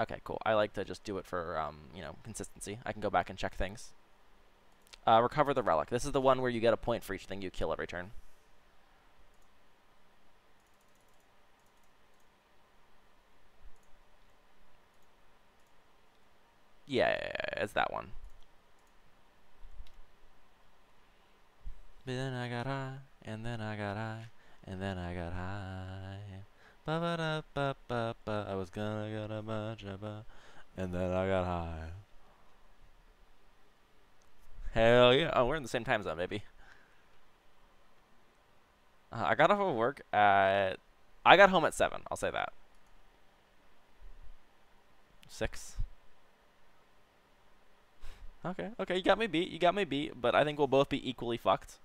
Okay, cool. I like to just do it for, um, you know, consistency. I can go back and check things. Uh, recover the relic. This is the one where you get a point for each thing you kill every turn. Yeah, yeah, yeah, it's that one. Then I got high, and then I got high, and then I got high. Ba ba ba ba. I was gonna get a bunch of and then I got high. Hell yeah! Oh, we're in the same time zone, baby. Uh, I got off of work at. I got home at seven. I'll say that. Six. Okay, okay, you got me beat. You got me beat, but I think we'll both be equally fucked.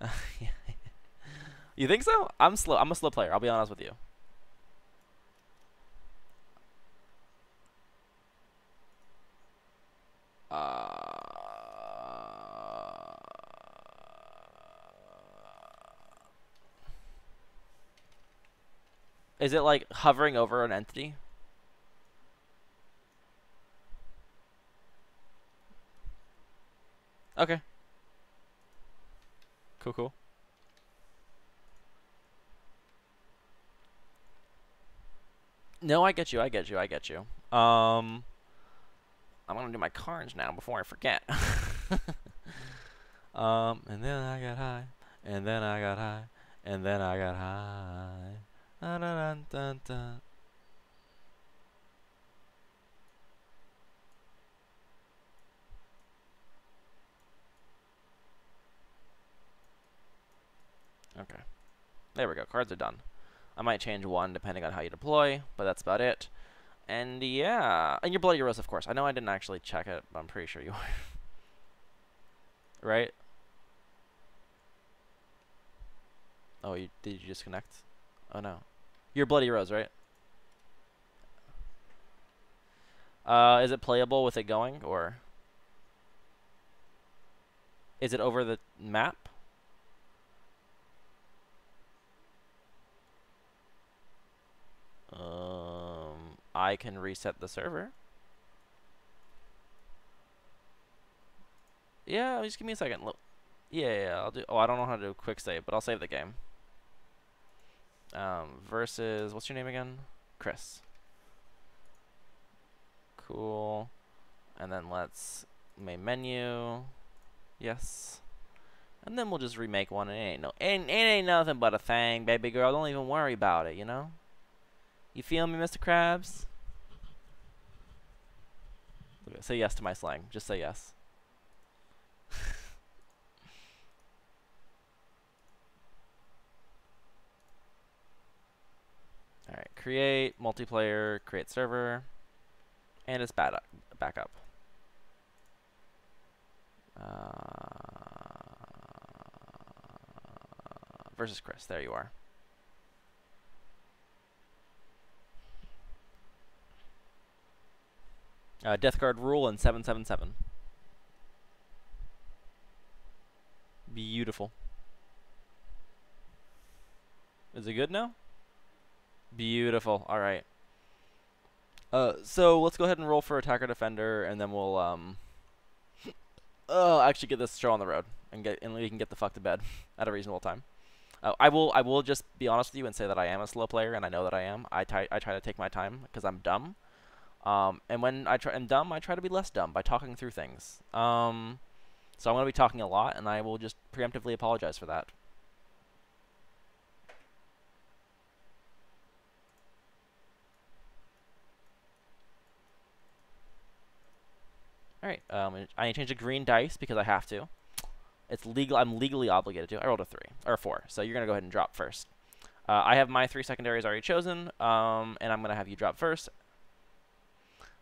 you think so? I'm slow. I'm a slow player. I'll be honest with you. Uh, is it like hovering over an entity? Okay. Cool, cool. No, I get you. I get you. I get you. Um, I'm gonna do my cards now before I forget. um, and then I got high, and then I got high, and then I got high. Dun, dun, dun, dun. Okay. There we go. Cards are done. I might change one depending on how you deploy, but that's about it. And yeah, and your Bloody Rose, of course. I know I didn't actually check it, but I'm pretty sure you are. right? Oh, you did you disconnect? Oh no. Your Bloody Rose, right? Uh, is it playable with it going, or is it over the map? Um, I can reset the server. Yeah, just give me a second. Look. Yeah, yeah, I'll do. Oh, I don't know how to do a quick save, but I'll save the game. Um, versus what's your name again? Chris. Cool. And then let's main menu. Yes. And then we'll just remake one. And it ain't no, ain't, it ain't nothing but a thing, baby girl. Don't even worry about it, you know. You feel me, Mr. Krabs? Say yes to my slang. Just say yes. Alright, create multiplayer, create server, and it's bad backup. Uh, versus Chris, there you are. Uh, Death Guard rule and 777. Beautiful. Is it good now? Beautiful. All right. Uh, so let's go ahead and roll for attacker defender, and then we'll um. uh, actually get this show on the road and get and we can get the fuck to bed at a reasonable time. Uh, I will I will just be honest with you and say that I am a slow player, and I know that I am. I try I try to take my time because I'm dumb. Um, and when I try, am dumb, I try to be less dumb by talking through things. Um, so I'm going to be talking a lot, and I will just preemptively apologize for that. Alright, um, I need to change the green dice because I have to. It's legal. I'm legally obligated to. I rolled a three or a four, so you're gonna go ahead and drop first. Uh, I have my three secondaries already chosen, um, and I'm gonna have you drop first,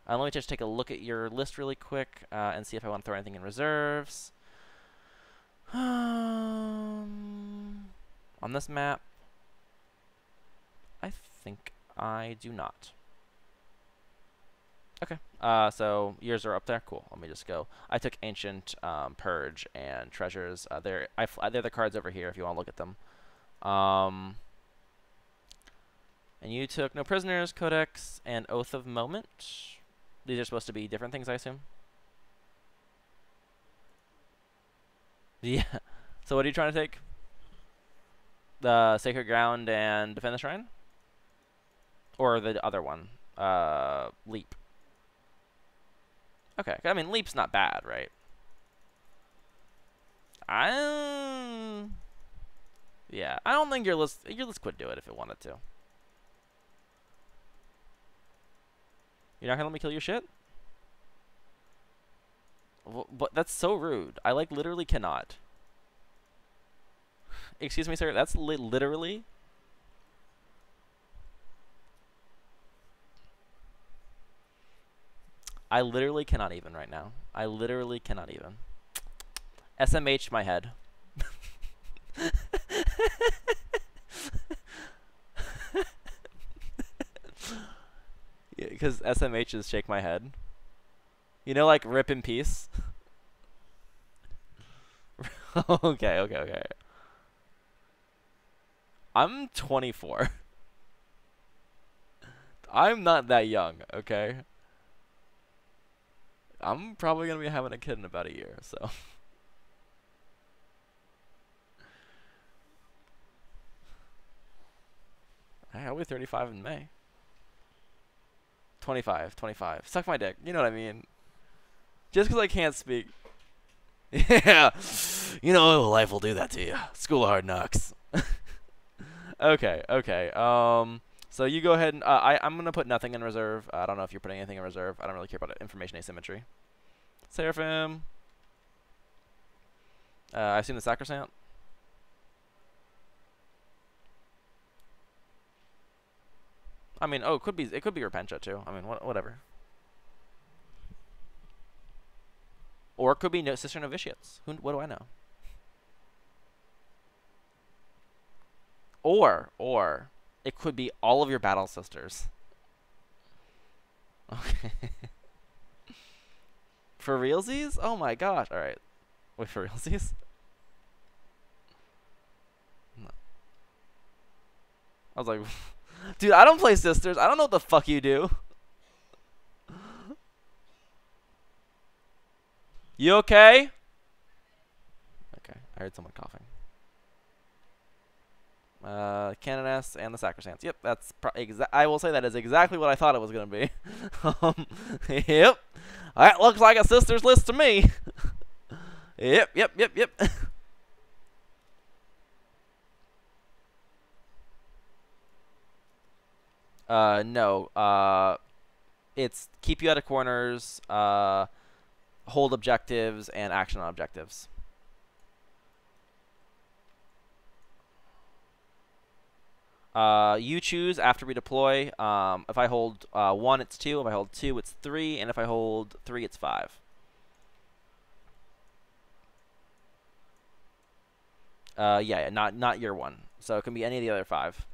uh, let me just take a look at your list really quick uh, and see if I want to throw anything in reserves. Um, on this map, I think I do not. Okay, uh, so yours are up there. Cool. Let me just go. I took Ancient, um, Purge, and Treasures. Uh, they're I they're the cards over here if you want to look at them. Um, And you took no prisoners, codex, and oath of moment. These are supposed to be different things, I assume. Yeah. So what are you trying to take? The sacred ground and defend the shrine, or the other one, uh, leap. Okay, I mean leap's not bad, right? I. Yeah, I don't think your list your list could do it if it wanted to. You're not gonna let me kill your shit? But that's so rude. I like literally cannot. Excuse me, sir. That's li literally. I literally cannot even right now. I literally cannot even. SMH my head. because SMHs shake my head. You know, like rip in peace. okay, okay, okay. I'm 24. I'm not that young, okay? I'm probably going to be having a kid in about a year, so. I'll be 35 in May. 25, 25. Suck my dick. You know what I mean. Just because I can't speak. yeah. You know, life will do that to you. School of hard knocks. okay, okay. Um, so you go ahead and... Uh, I, I'm going to put nothing in reserve. I don't know if you're putting anything in reserve. I don't really care about information asymmetry. Seraphim. Uh, I assume the Sacrosanct. I mean, oh, it could be it could be Repentia too. I mean, wh whatever. Or it could be no Sister Novitiates. Who? What do I know? Or or it could be all of your battle sisters. Okay. for realsies? Oh my gosh! All right. Wait for realsies. No. I was like. Dude, I don't play sisters. I don't know what the fuck you do. You okay? Okay, I heard someone coughing. Uh, Canoness and the Sacrosancts. Yep, that's I will say that is exactly what I thought it was going to be. um, yep. That looks like a sister's list to me. yep, yep, yep, yep. Uh, no. Uh, it's keep you out of corners, uh, hold objectives, and action on objectives. Uh, you choose after we deploy. Um, if I hold uh, 1, it's 2. If I hold 2, it's 3. And if I hold 3, it's 5. Uh, yeah, yeah, not not your one. So it can be any of the other five.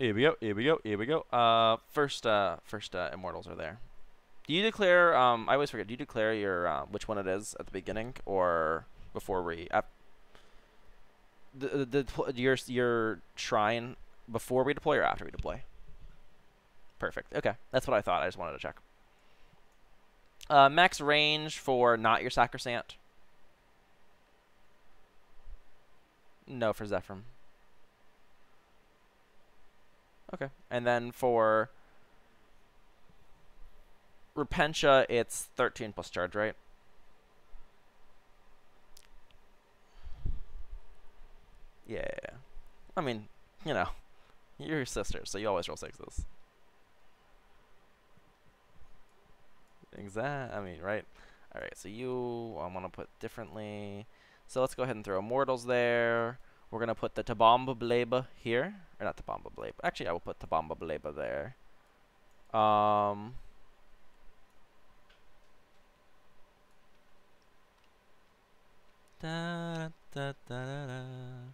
Here we go. Here we go. Here we go. Uh, first, uh, first uh, immortals are there. Do you declare? Um, I always forget. Do you declare your uh, which one it is at the beginning or before we? Uh, the, the, your your shrine before we deploy or after we deploy? Perfect. Okay, that's what I thought. I just wanted to check. Uh, max range for not your sacrosanct. No, for Zephyr. Okay. And then for Repentia, it's 13 plus charge, right? Yeah. I mean, you know, you're your sister, so you always roll sixes. Exact. I mean, right? All right. So you, I want to put differently. So let's go ahead and throw immortals there. We're going to put the Tabamba Bleba here. Or not Tabamba Bleba. Actually, I will put Tabamba Bleba there. Um... Da, da, da,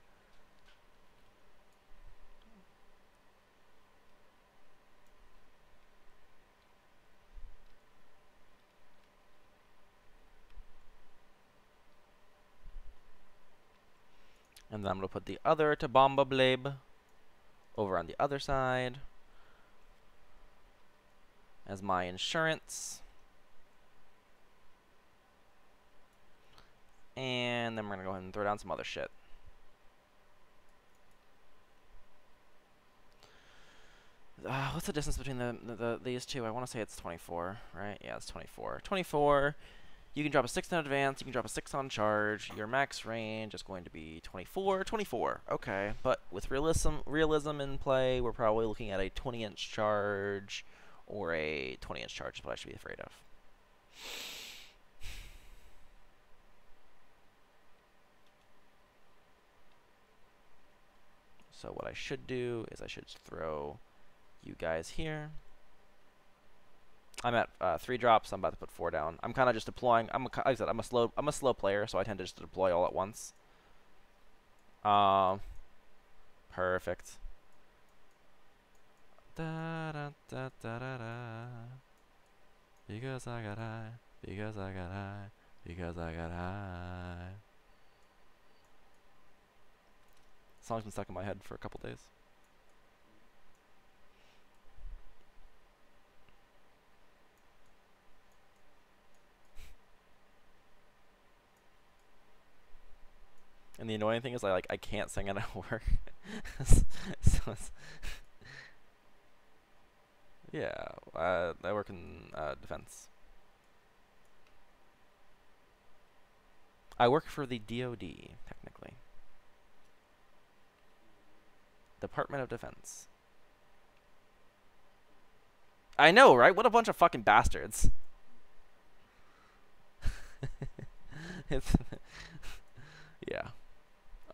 And then I'm going to put the other Tabamba Blade over on the other side as my insurance. And then we're going to go ahead and throw down some other shit. Uh, what's the distance between the, the, the these two? I want to say it's 24, right? Yeah, it's 24. 24. You can drop a 6 on advance, you can drop a 6 on charge. Your max range is going to be 24. 24, okay. But with realism, realism in play, we're probably looking at a 20-inch charge or a 20-inch charge is what I should be afraid of. So what I should do is I should throw you guys here. I'm at uh, three drops. I'm about to put four down. I'm kind of just deploying. I'm a, like I said, I'm a slow. I'm a slow player, so I tend to just deploy all at once. Um, perfect. Da da da da da da. Because I got high. Because I got high. Because I got high. Song's been stuck in my head for a couple days. And the annoying thing is, I like I can't sing it at work. so yeah, uh, I work in uh, defense. I work for the DoD, technically. Department of Defense. I know, right? What a bunch of fucking bastards. it's yeah.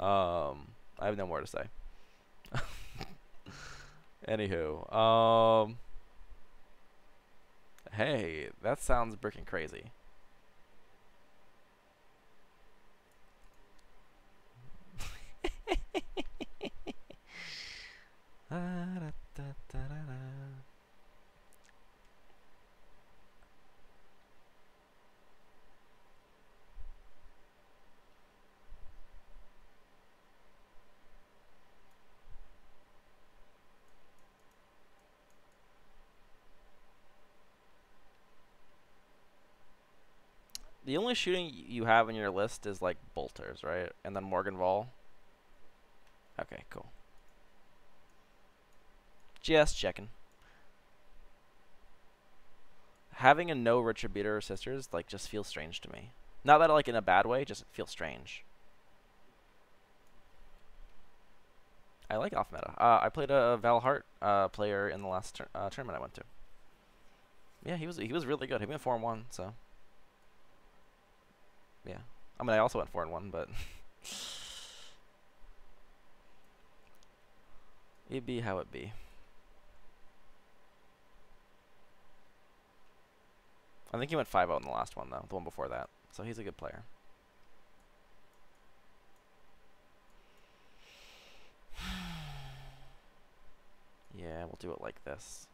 Um, I have no more to say. Anywho, um, hey, that sounds freaking crazy. ah, da, da, da, The only shooting you have in your list is like bolters, right? And then Morgenthau. Okay, cool. Just checking. Having a no Retributor or Sisters like just feels strange to me. Not that like in a bad way, just feels strange. I like off meta. Uh, I played a Valhart uh, player in the last uh, tournament I went to. Yeah, he was he was really good. He went four and one, so yeah. I mean, I also went four and one, but it be how it be. I think he went 5-0 in the last one, though, the one before that. So he's a good player. yeah, we'll do it like this.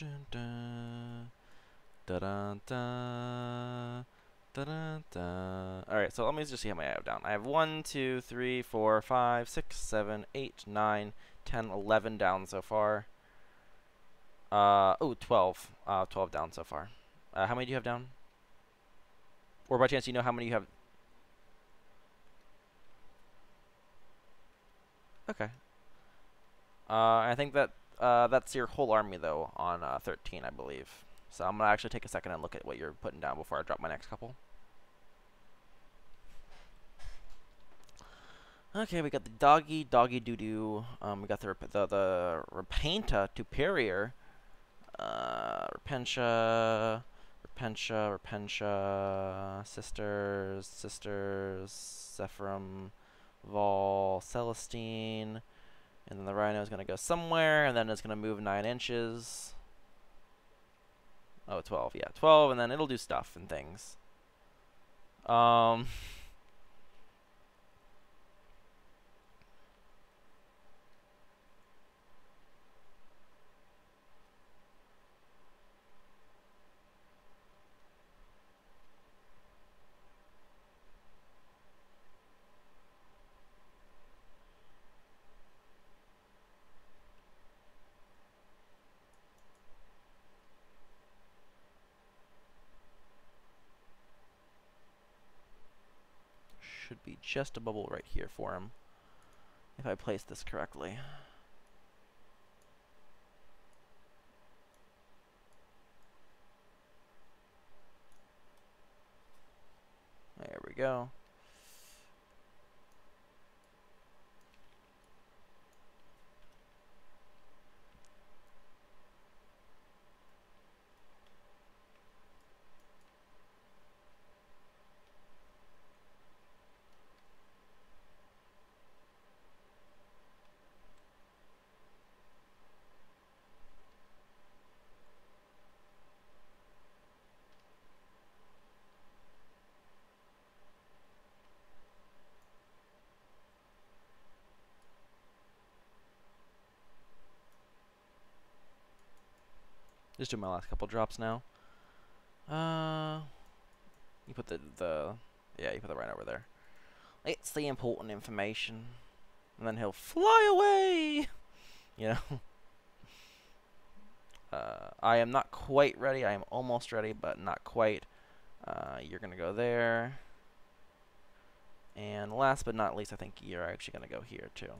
Dun, dun. Da da da. Da da da. Alright, so let me just see how many I have down. I have 1, 2, 3, 4, 5, 6, 7, 8, 9, 10, 11 down so far. Uh, oh, 12. Uh, 12 down so far. Uh, how many do you have down? Or by chance, do you know how many you have? Okay. Uh, I think that uh, that's your whole army, though, on uh, 13, I believe. So I'm going to actually take a second and look at what you're putting down before I drop my next couple. Okay, we got the doggy, doggy doo doo. Um, we got the the the Repentia Superior. Uh, Repentia, Repentia, Repentia, Sisters, Sisters, Zephyrim, Vol, Celestine, and then the Rhino is gonna go somewhere, and then it's gonna move nine inches. Oh, 12, yeah, 12, and then it'll do stuff and things. Um. should be just a bubble right here for him. If I place this correctly. There we go. Just do my last couple drops now. Uh, you put the the yeah, you put the right over there. It's the important information, and then he'll fly away. You know. Uh, I am not quite ready. I am almost ready, but not quite. Uh, you're gonna go there. And last but not least, I think you're actually gonna go here too.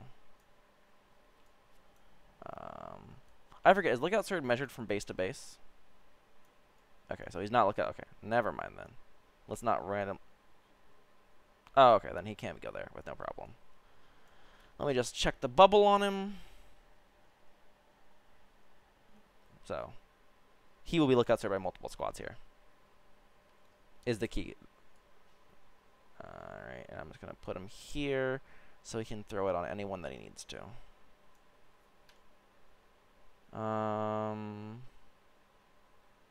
Um, I forget, is lookout sword measured from base to base? Okay, so he's not lookout. Okay, never mind then. Let's not random. Oh, okay, then he can go there with no problem. Let me just check the bubble on him. So, he will be lookout sword by multiple squads here. Is the key. Alright, and I'm just going to put him here so he can throw it on anyone that he needs to. Um,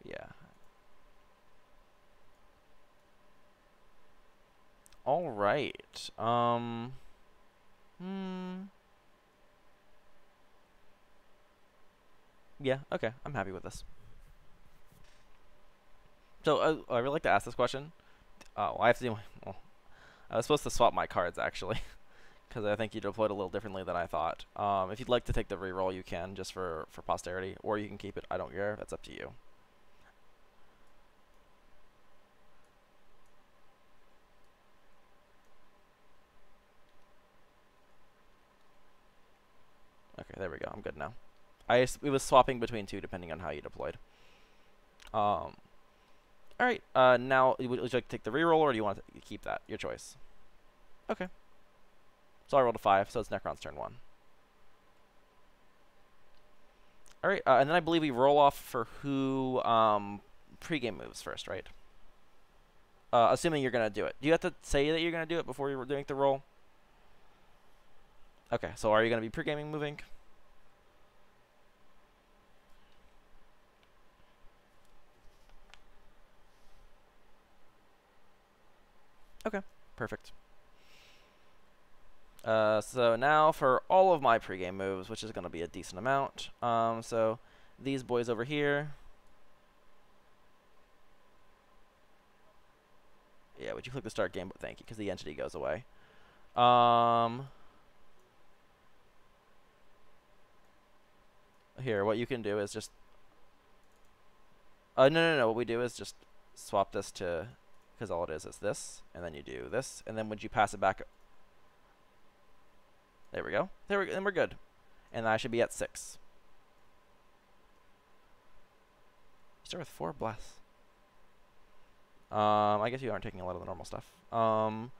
yeah. All right. Um, hmm. Yeah, okay. I'm happy with this. So, uh, I really like to ask this question. Oh, I have to do my, well, I was supposed to swap my cards, actually. because I think you deployed a little differently than I thought. Um, if you'd like to take the reroll, you can, just for, for posterity, or you can keep it. I don't care. That's up to you. Okay, there we go. I'm good now. I it was swapping between two depending on how you deployed. Um, all right. Uh, now would you like to take the reroll, or do you want to keep that? Your choice. Okay. So I rolled a 5, so it's Necron's turn 1. Alright, uh, and then I believe we roll off for who um, pregame moves first, right? Uh, assuming you're going to do it. Do you have to say that you're going to do it before you're doing the roll? Okay, so are you going to be pre-gaming moving? Okay, perfect. Uh, so now for all of my pregame moves, which is going to be a decent amount. Um, so these boys over here. Yeah, would you click the start game? But thank you, because the entity goes away. Um, here, what you can do is just. Uh, no, no, no. What we do is just swap this to, because all it is is this, and then you do this, and then would you pass it back there we go. There we. And we're good. And I should be at six. Start with four bless. Um, I guess you aren't taking a lot of the normal stuff. Um,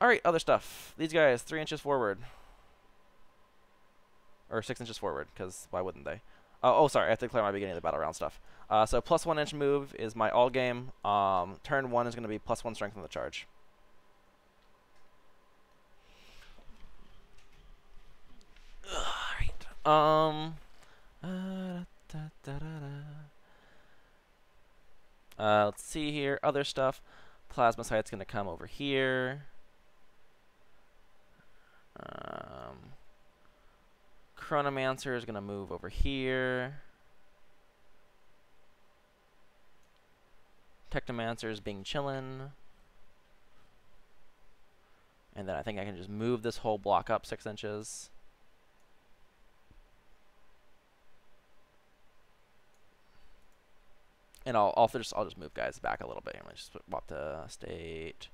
Alright, other stuff. These guys, three inches forward. Or six inches forward, because why wouldn't they? Oh, oh, sorry, I have to declare my beginning of the battle round stuff. Uh, so plus one inch move is my all game. Um, turn one is going to be plus one strength on the charge. Alright. Um. Uh, uh, let's see here. Other stuff. Plasma Plasmacyte's going to come over here. Um, Chronomancer is going to move over here. Technomancer is being chillin'. And then I think I can just move this whole block up six inches. And I'll, I'll just I'll just move guys back a little bit. I'm just swap to state.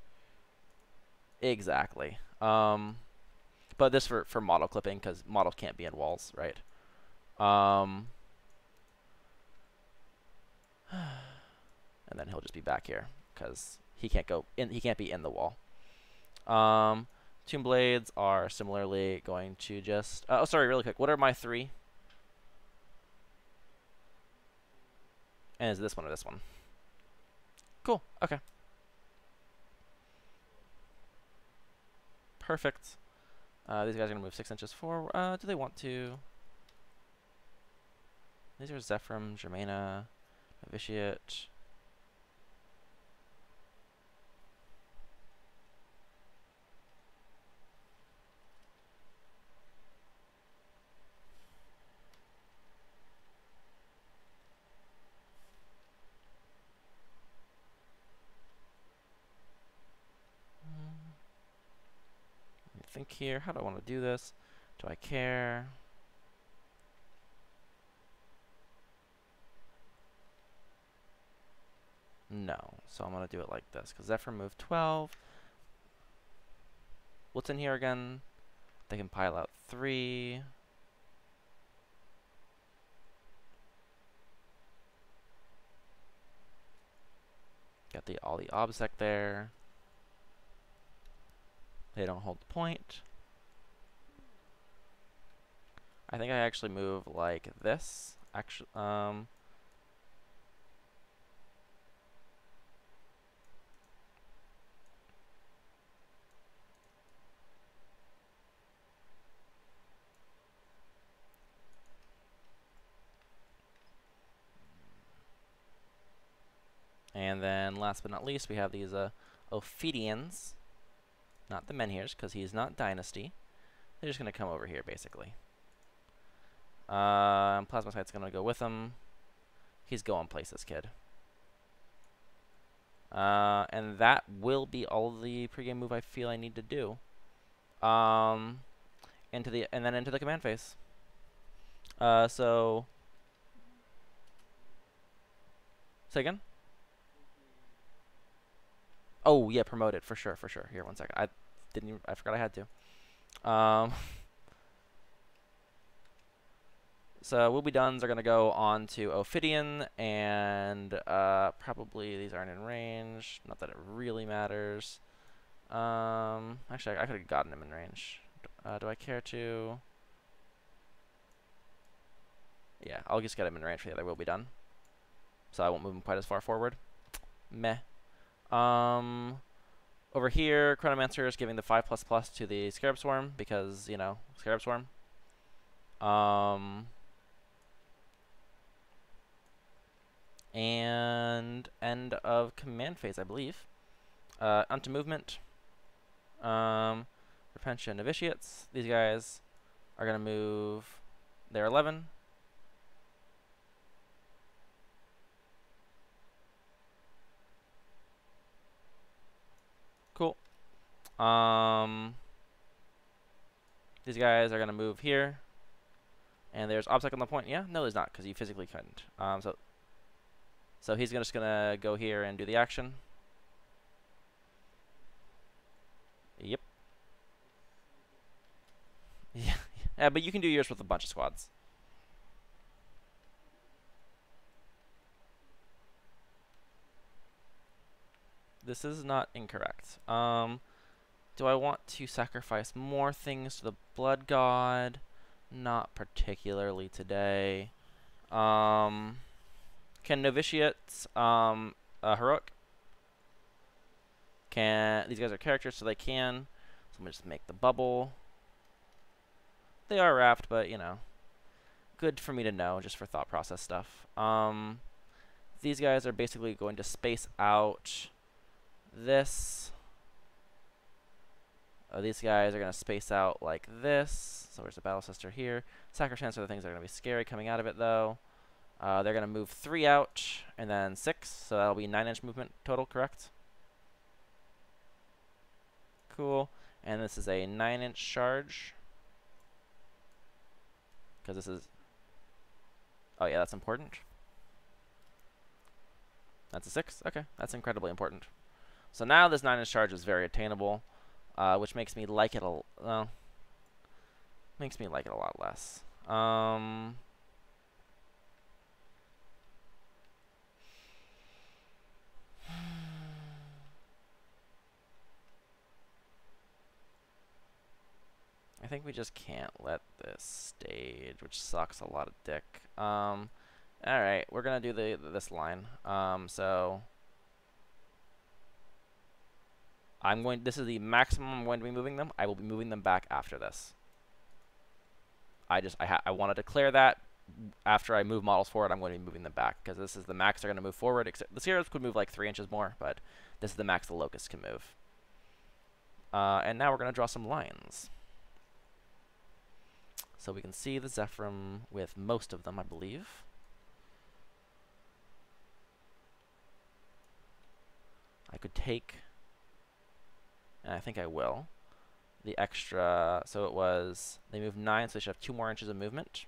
Exactly. Um, but this for for model clipping because models can't be in walls, right? Um, and then he'll just be back here because he can't go in. He can't be in the wall. Um, Tomb Blades are similarly going to just. Uh, oh, sorry, really quick. What are my three? And is this one or this one? Cool. Okay. Perfect. Uh, these guys are going to move six inches forward. Uh, do they want to? These are Zephyr, Germana, Novitiate. think here. How do I want to do this? Do I care? No. So I'm going to do it like this. Because Zephyr moved 12. What's in here again? They can pile out 3. Got the all the obsec there. They don't hold the point. I think I actually move like this. Actually, um, And then last but not least, we have these uh, Ophydians not the Menhirs, because he's not Dynasty. They're just going to come over here, basically. Uh, Plasmacyte's going to go with him. He's going places, this kid. Uh, and that will be all the pregame move I feel I need to do. Um, into the and then into the command phase. Uh, so. Say again. Oh yeah, promoted for sure, for sure. Here, one second. I didn't. Even, I forgot I had to. Um. So Will Be Done's are going to go on to Ophydian, and uh, probably these aren't in range. Not that it really matters. Um, actually, I, I could have gotten him in range. Uh, do I care to? Yeah, I'll just get him in range for the other Will Be Done. So I won't move him quite as far forward. Meh. Um, over here, Chronomancer is giving the 5 plus plus to the Scarab Swarm because, you know, Scarab Swarm. Um, and end of command phase, I believe. Uh, onto movement. Um, Repentia Novitiates. These guys are going to move their 11. Cool. Um, these guys are going to move here. And there's obstacle on the point. Yeah? No, there's not, because you physically couldn't. Um, so, so he's just going to go here and do the action. Yep. Yeah, yeah, but you can do yours with a bunch of squads. This is not incorrect. Um, Do I want to sacrifice more things to the blood god? Not particularly today. Um, can novitiates um, uh, heroic? Can these guys are characters, so they can. So me just make the bubble. They are wrapped, but you know, good for me to know just for thought process stuff. Um, these guys are basically going to space out this. Uh, these guys are going to space out like this. So there's a battle sister here. Sacrifice are the things that are going to be scary coming out of it, though. Uh, they're going to move three out and then six. So that'll be nine inch movement total, correct? Cool. And this is a nine inch charge. Because this is... Oh yeah, that's important. That's a 6? Okay, that's incredibly important. So now this 9 inch charge is very attainable, uh, which makes me like it a... Well, makes me like it a lot less. Um... I think we just can't let this stage, which sucks a lot of dick. Um, all right, we're gonna do the this line. Um, so I'm going. This is the maximum I'm going to be moving them. I will be moving them back after this. I just I I want to declare that after I move models forward, I'm going to be moving them back because this is the max they're going to move forward. Except the Sierras could move like three inches more, but this is the max the Lokhust can move. Uh, and now we're going to draw some lines. So we can see the Zephyrim with most of them, I believe. I could take, and I think I will, the extra, so it was, they moved 9, so they should have 2 more inches of movement.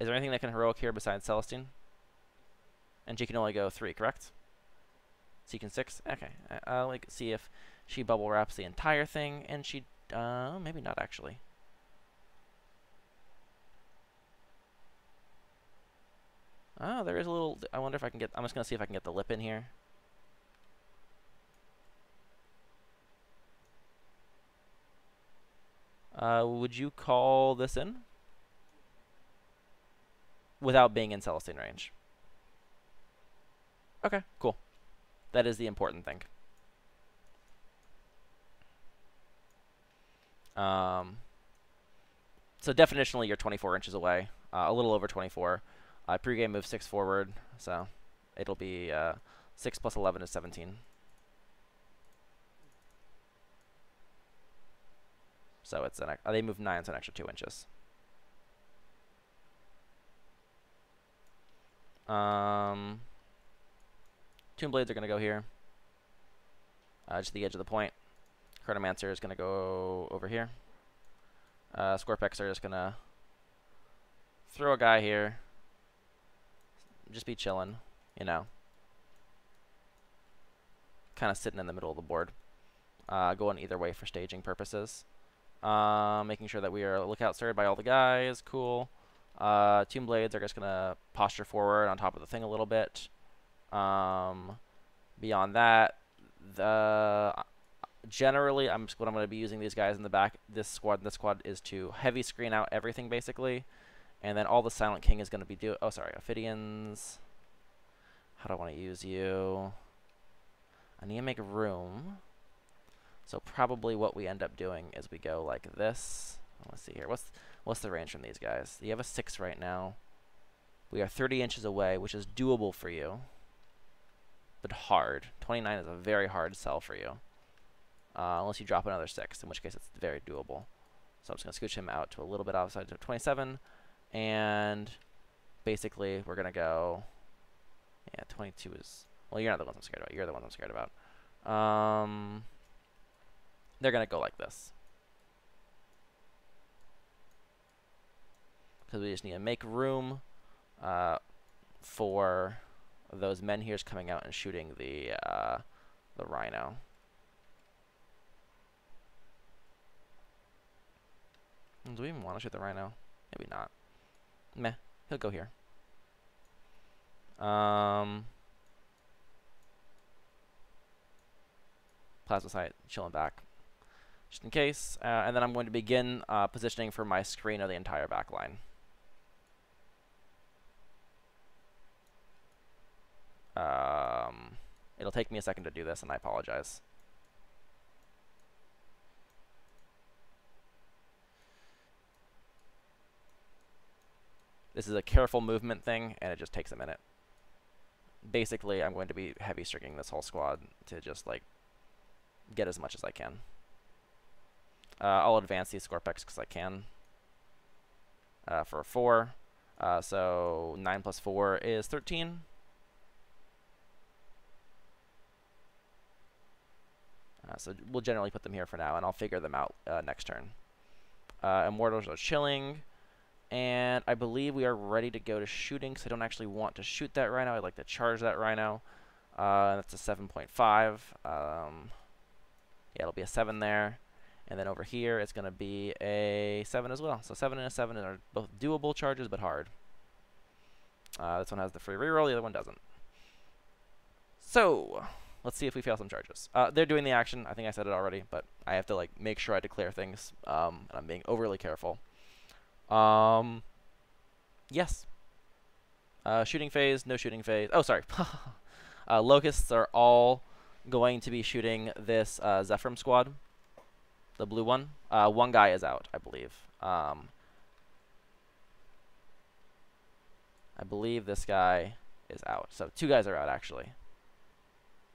Is there anything that can heroic here besides Celestine? And she can only go 3, correct? Can 6? Okay. I, will like see if she bubble wraps the entire thing, and she uh, maybe not actually. Oh, there is a little... I wonder if I can get... I'm just going to see if I can get the lip in here. Uh, would you call this in? Without being in Celestine range. Okay, cool. That is the important thing. Um, so definitionally, you're 24 inches away, uh, a little over 24. Uh, pregame moves 6 forward, so it'll be uh, 6 plus 11 is 17. So it's an they move 9, so an extra 2 inches. Um, Tomb Blades are going to go here. Uh, just the edge of the point. Chronomancer is going to go over here. Uh, Skorpekh are just going to throw a guy here. Just be chilling, you know. Kind of sitting in the middle of the board. Uh, going either way for staging purposes. Uh, making sure that we are lookout stirred by all the guys. Cool. Uh, Tomb Blades are just going to posture forward on top of the thing a little bit. Um, beyond that, the generally, I'm what I'm going to be using these guys in the back. This squad, this squad is to heavy screen out everything basically, and then all the Silent King is going to be do. Oh, sorry, Ophydians. How do I want to use you? I need to make room. So probably what we end up doing is we go like this. Let's see here. What's what's the range from these guys? You have a six right now. We are 30 inches away, which is doable for you, but hard. 29 is a very hard sell for you uh, unless you drop another 6, in which case it's very doable. So I'm just going to scooch him out to a little bit outside of 27, and basically we're going to go, yeah, 22 is, well, you're not the ones I'm scared about, you're the ones I'm scared about. Um, they're going to go like this. Because we just need to make room uh, for those men here coming out and shooting the uh, the rhino. Do we even want to shoot the rhino? Maybe not. Meh. He'll go here. Um, Plasmacyte chilling back, just in case. Uh, and then I'm going to begin uh, positioning for my screen of the entire back line. Um, it'll take me a second to do this, and I apologize. This is a careful movement thing, and it just takes a minute. Basically, I'm going to be heavy striking this whole squad to just, like, get as much as I can. Uh, I'll advance these Skorpekh because I can. Uh, for 4. Uh, so 9 plus 4 is 13. Uh, so we'll generally put them here for now, and I'll figure them out uh, next turn. Uh, Immortals are chilling. And I believe we are ready to go to shooting, because I don't actually want to shoot that Rhino. I'd like to charge that Rhino. Uh, that's a 7.5. Um, yeah, it'll be a 7 there. And then over here, it's going to be a 7 as well. So 7 and a 7 are both doable charges, but hard. Uh, this one has the free reroll, the other one doesn't. So, let's see if we fail some charges. Uh, they're doing the action. I think I said it already, but I have to like make sure I declare things. Um, and I'm being overly careful. Um, yes. Uh, shooting phase, no shooting phase. Oh, sorry. uh, Lokhusts are all going to be shooting this uh, squad, the blue one. Uh, one guy is out, I believe. Um, I believe this guy is out. So two guys are out, actually.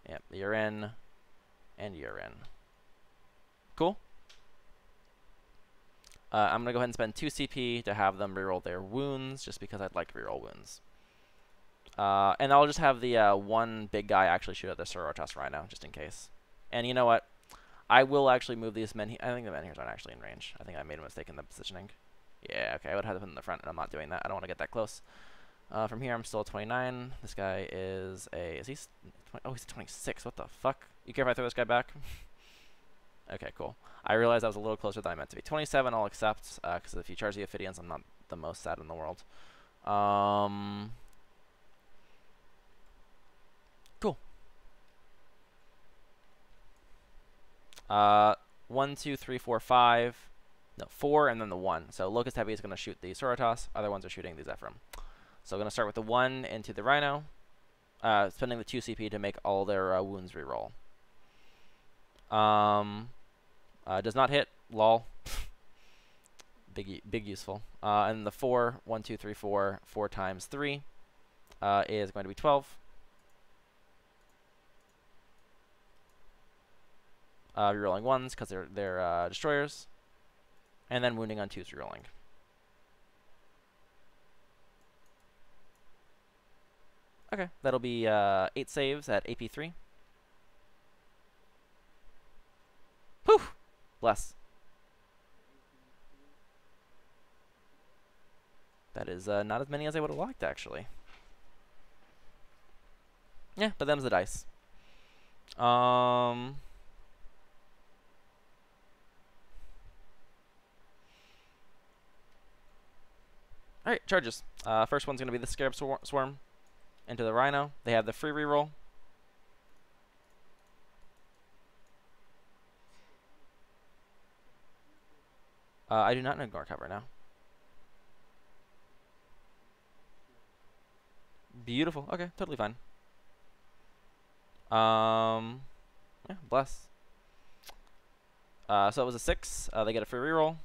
Yep, you're in, and you're in. Cool. Uh, I'm going to go ahead and spend 2 CP to have them reroll their wounds, just because I'd like reroll wounds. Uh, and I'll just have the uh, one big guy actually shoot at the Sororitas Rhino, just in case. And you know what? I will actually move these men. Here I think the men here aren't actually in range. I think I made a mistake in the positioning. Yeah, okay, I would have them in the front, and I'm not doing that. I don't want to get that close. Uh, from here, I'm still 29. This guy is a... Is he... Oh, he's 26. What the fuck? You care if I throw this guy back? Okay, cool. I realized I was a little closer than I meant to be. 27 I'll accept, because uh, if you charge the Ophydians, I'm not the most sad in the world. Um, cool. Uh, one, two, three, four, five. No, four, and then the one. So Lokhust Heavy is going to shoot the Sororitas. Other ones are shooting the Zephyr. So I'm going to start with the one into the Rhino, uh, spending the two CP to make all their uh, wounds reroll. Um, uh, does not hit. Lol. big, big useful. Uh, and the 4, 1, 2, 3, 4, 4 times 3 uh, is going to be 12. Uh, rerolling ones because they're they're uh, destroyers, and then wounding on twos rerolling. Okay, that'll be uh, eight saves at AP three. Whew! Bless. That is uh, not as many as I would have liked, actually. Yeah, but them's the dice. Um... Alright, charges. Uh, first one's going to be the Scarab swar Swarm into the Rhino. They have the free reroll. Uh, I do not know ignore cover now. Beautiful. Okay, totally fine. Um, yeah, bless. Uh, so it was a six. Uh, they get a free reroll.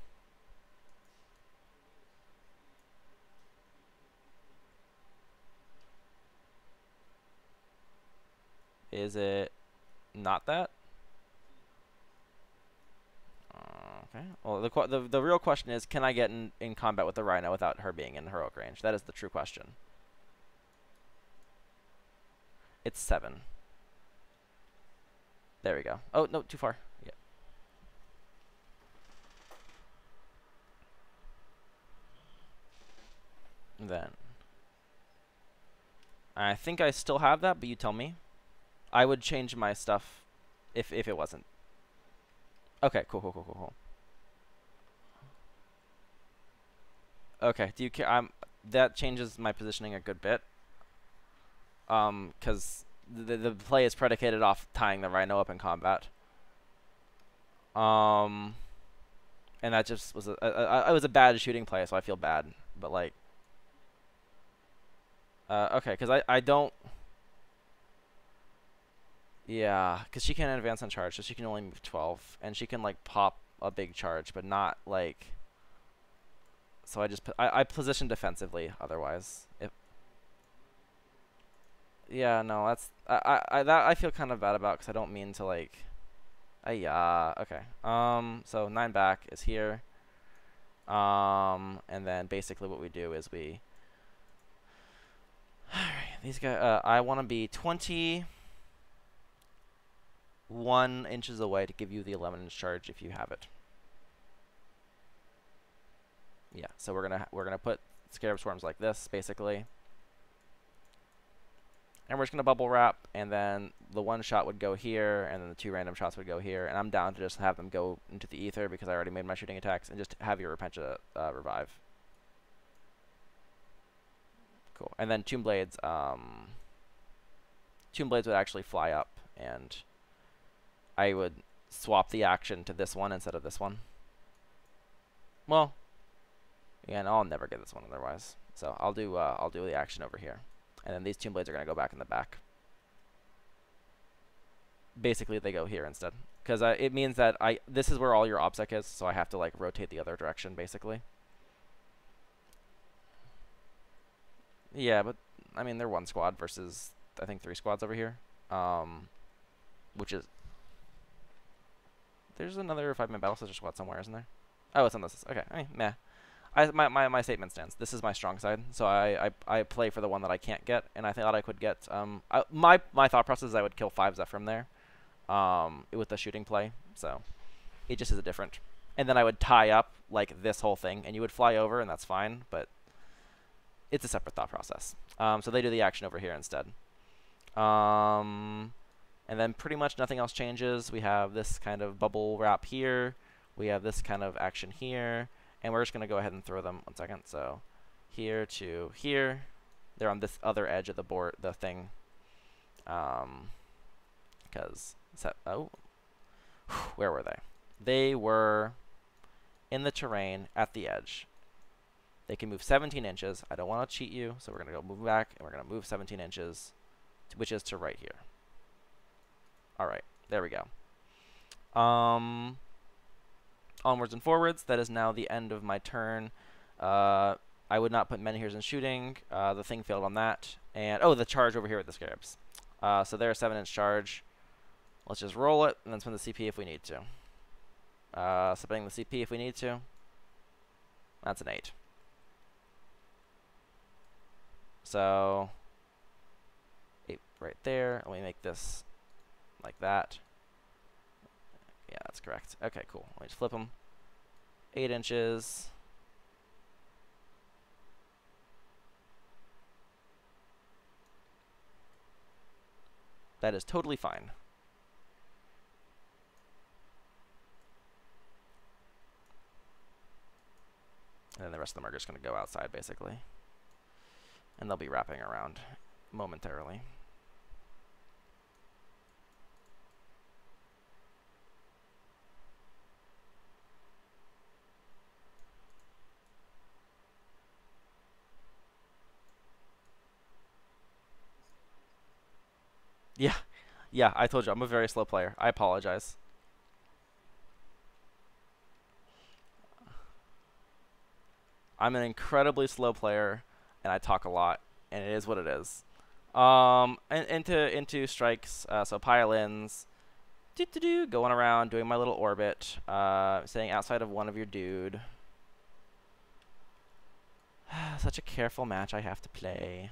Is it not that? Okay. Well, the, the the real question is, can I get in, in combat with the Rhino without her being in heroic range? That is the true question. It's seven. There we go. Oh, no, too far. Yeah. Then. I think I still have that, but you tell me. I would change my stuff if if it wasn't. Okay, cool, cool, cool, cool, cool. Okay, do you care? Um, that changes my positioning a good bit. Um, because the the play is predicated off tying the rhino up in combat. Um, and that just was a, a, a, it was a bad shooting play, so I feel bad. But like, uh, okay, because I I don't. Yeah, because she can't advance on charge, so she can only move 12, and she can like pop a big charge, but not like. So I just I I position defensively otherwise. If yeah, no, that's I I, I that I feel kind of bad about because I don't mean to like. Uh, yeah, okay. Um, so nine back is here. Um, and then basically what we do is we. Alright, these guys. Uh, I want to be 21 inches away to give you the 11 inch charge if you have it. Yeah, so we're gonna we're gonna put scarab swarms like this basically. And we're just going to bubble wrap, and then the one shot would go here, and then the two random shots would go here. And I'm down to just have them go into the ether because I already made my shooting attacks, and just have your Repentia uh, revive. Cool. And then Tomb Blades, um, Tomb Blades would actually fly up, and I would swap the action to this one instead of this one. Well, yeah, I'll never get this one otherwise. So I'll do uh, I'll do the action over here. And then these two blades are going to go back in the back. Basically, they go here instead. Because uh, it means that I this is where all your OBSEC is, so I have to like rotate the other direction, basically. Yeah, but, I mean, they're one squad versus, I think, three squads over here. Um, which is... There's another five minute battle sister squad somewhere, isn't there? Oh, it's on this. Okay, I mean, meh. I, my, my, my statement stands. This is my strong side, so I, I, I play for the one that I can't get, and I thought I could get. Um, I, my my thought process is I would kill five from there, um, with the shooting play. So, it just is a different. And then I would tie up like this whole thing, and you would fly over, and that's fine. But it's a separate thought process. Um, so they do the action over here instead. Um, and then pretty much nothing else changes. We have this kind of bubble wrap here. We have this kind of action here. And we're just going to go ahead and throw them one second. So here to here. They're on this other edge of the board, the thing. Um, because, oh, where were they? They were in the terrain at the edge. They can move 17 inches. I don't want to cheat you, so we're going to go move back, and we're going to move 17 inches, which is to right here. All right, there we go. Um, onwards and forwards. That is now the end of my turn. Uh, I would not put Menhirs in shooting. Uh, the thing failed on that. And, oh, the charge over here with the Scarabs. Uh, so they're a 7-inch charge. Let's just roll it, and then spend the CP if we need to. Uh, spending the CP if we need to. That's an 8. So, 8 right there. Let me make this like that. Yeah, that's correct. Okay, cool. Let me just flip them. 8 inches. That is totally fine. And then the rest of them are just going to go outside, basically. And they'll be wrapping around momentarily. Yeah. Yeah, I told you, I'm a very slow player. I apologize. I'm an incredibly slow player, and I talk a lot, and it is what it is. Um, and into into strikes, uh, so pile-ins, do do do, going around, doing my little orbit, uh, staying outside of one of your dude. Such a careful match I have to play.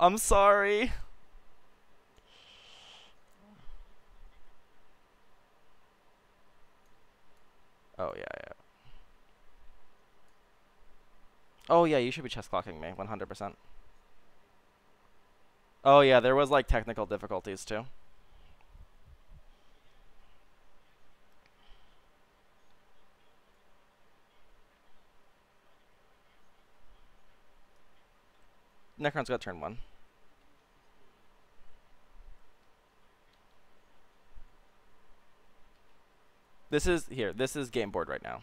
I'm sorry. Oh, yeah, yeah. Oh, yeah, you should be chess clocking me, 100%. Oh, yeah, there was, like, technical difficulties, too. Necron's got turn one. This is here. This is game board right now.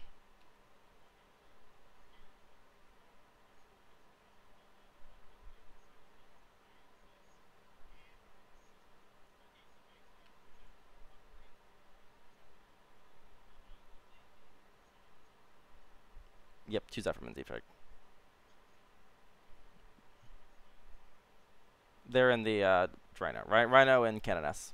Yep, choose that from Defect. They're in the uh, Rhino, right? Rhino and Canoness.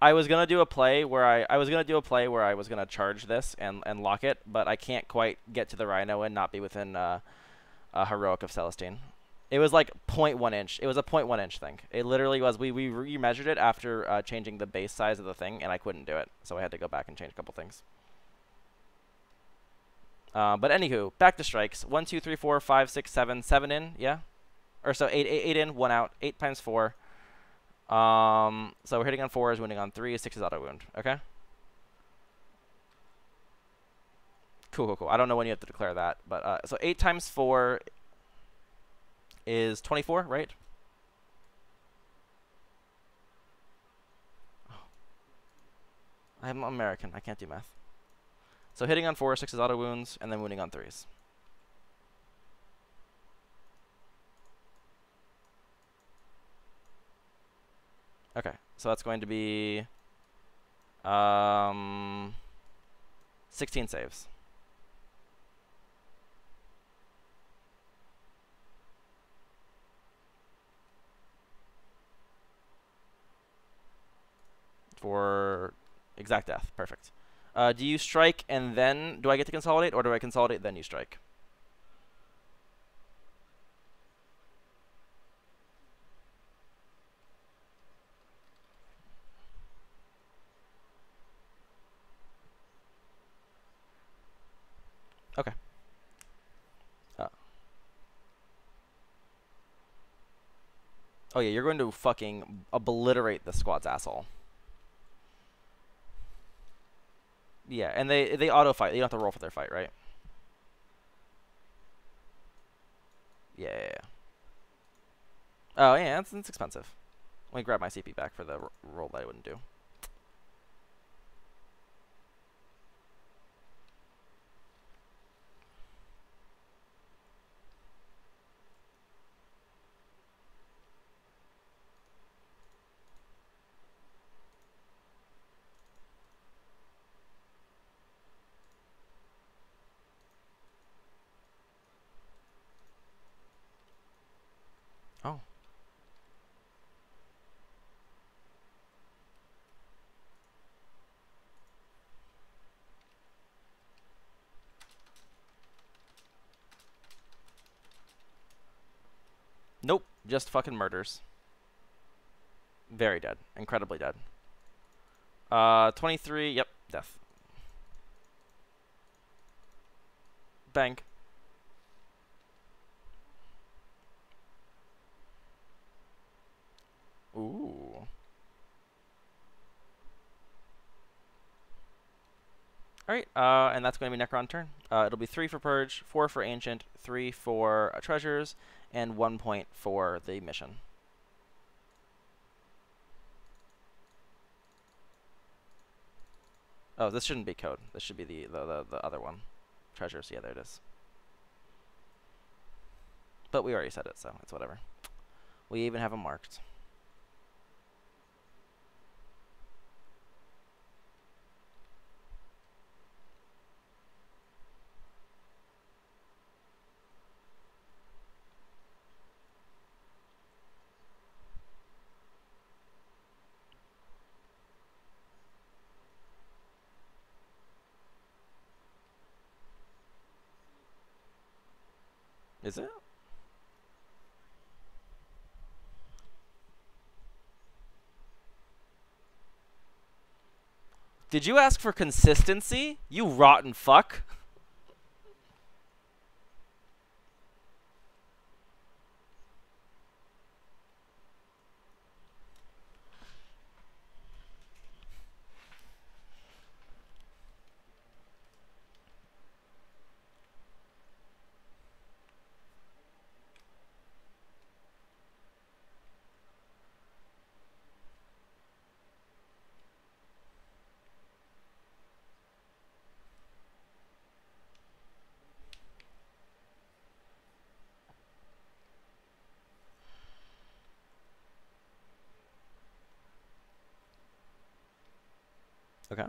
I was gonna do a play where I I was gonna do a play where I was gonna charge this and and lock it, but I can't quite get to the Rhino and not be within uh, a heroic of Celestine. It was like 0.1 inch. It was a 0.1 inch thing. It literally was. We we remeasured it after uh, changing the base size of the thing, and I couldn't do it, so I had to go back and change a couple things. Uh, but anywho, back to strikes. One, two, three, four, five, six, seven, seven in, yeah? Or so eight, eight, eight in, one out. Eight times four. Um, so we're hitting on fours, winning on three. Six is auto wound. Okay. Cool, cool, cool. I don't know when you have to declare that, but uh, so eight times four is twenty-four, right? I'm American. I can't do math. So hitting on four, six is auto wounds, and then wounding on threes. Okay, so that's going to be um, 16 saves. For exact death. Perfect. Uh, do you strike and then do I get to consolidate, or do I consolidate then you strike? Okay. Uh. Oh yeah, you're going to fucking obliterate the squad's asshole. Yeah, and they they auto fight. You don't have to roll for their fight, right? Yeah. yeah, yeah. Oh yeah, it's, it's expensive. Let me grab my CP back for the roll that I wouldn't do. Oh. Nope, just fucking murders. Very dead. Incredibly dead. Uh, 23, yep, death. Bank. Ooh. Alright, uh, and that's going to be Necron turn. Uh, it'll be 3 for Purge, 4 for Ancient, 3 for uh, Treasures, and 1 point for the mission. Oh, this shouldn't be code. This should be the, the, the, the other one. Treasures, yeah, there it is. But we already said it, so it's whatever. We even have them marked. Is it? Did you ask for consistency? You rotten fuck. Okay.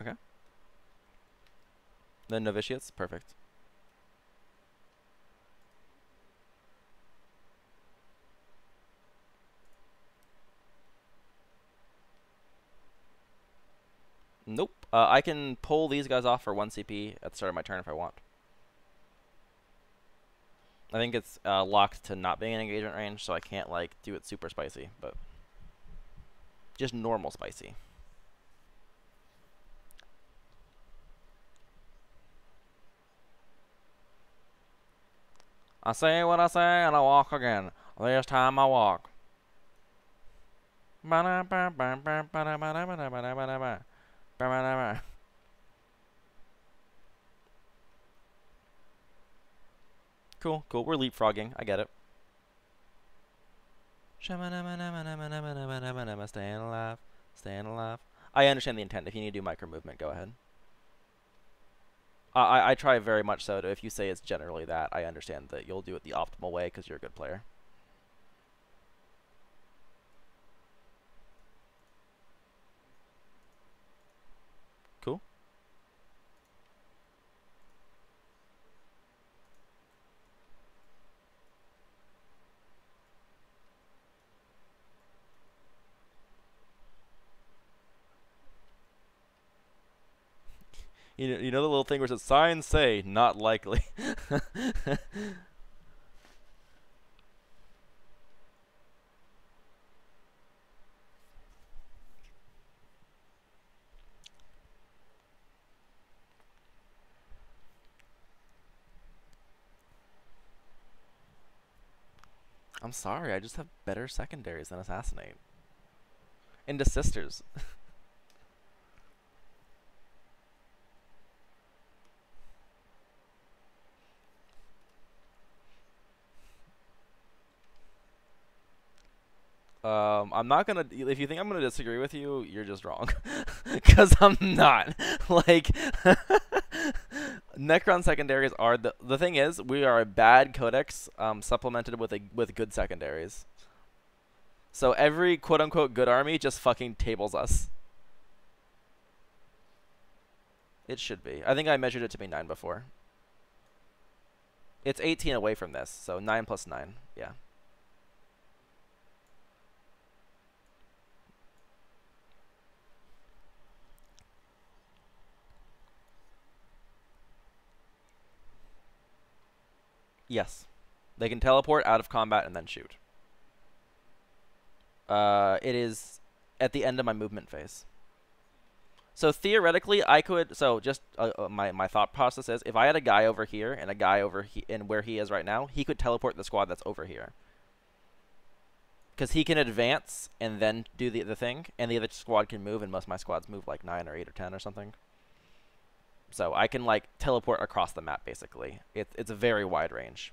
Okay. Then novitiates, perfect. Nope. Uh, I can pull these guys off for 1 CP at the start of my turn if I want. I think it's uh, locked to not being in engagement range, so I can't like do it super spicy, but just normal spicy. I say what I say and I walk again. This time I walk. Cool, cool. We're leapfrogging. I get it. Staying alive. Staying alive. I understand the intent. If you need to do micro movement, go ahead. I, I try very much so to, if you say it's generally that, I understand that you'll do it the optimal way because you're a good player. Cool. You know, you know the little thing where it says signs say not likely. I'm sorry, I just have better secondaries than Assassinate. Into Sisters. Um, I'm not gonna. If you think I'm gonna disagree with you, you're just wrong. Cause I'm not. like, Necron secondaries are the the thing is we are a bad codex um, supplemented with a with good secondaries. So every quote unquote good army just fucking tables us. It should be. I think I measured it to be nine before. It's 18 away from this, so nine plus nine. Yeah. Yes. They can teleport out of combat and then shoot. Uh, it is at the end of my movement phase. So theoretically, I could. So just uh, uh, my my thought process is, if I had a guy over here and a guy over he in where he is right now, he could teleport the squad that's over here. Because he can advance and then do the the thing, and the other squad can move, and most my squads move like nine or eight or ten or something. So I can like teleport across the map basically. It, it's a very wide range.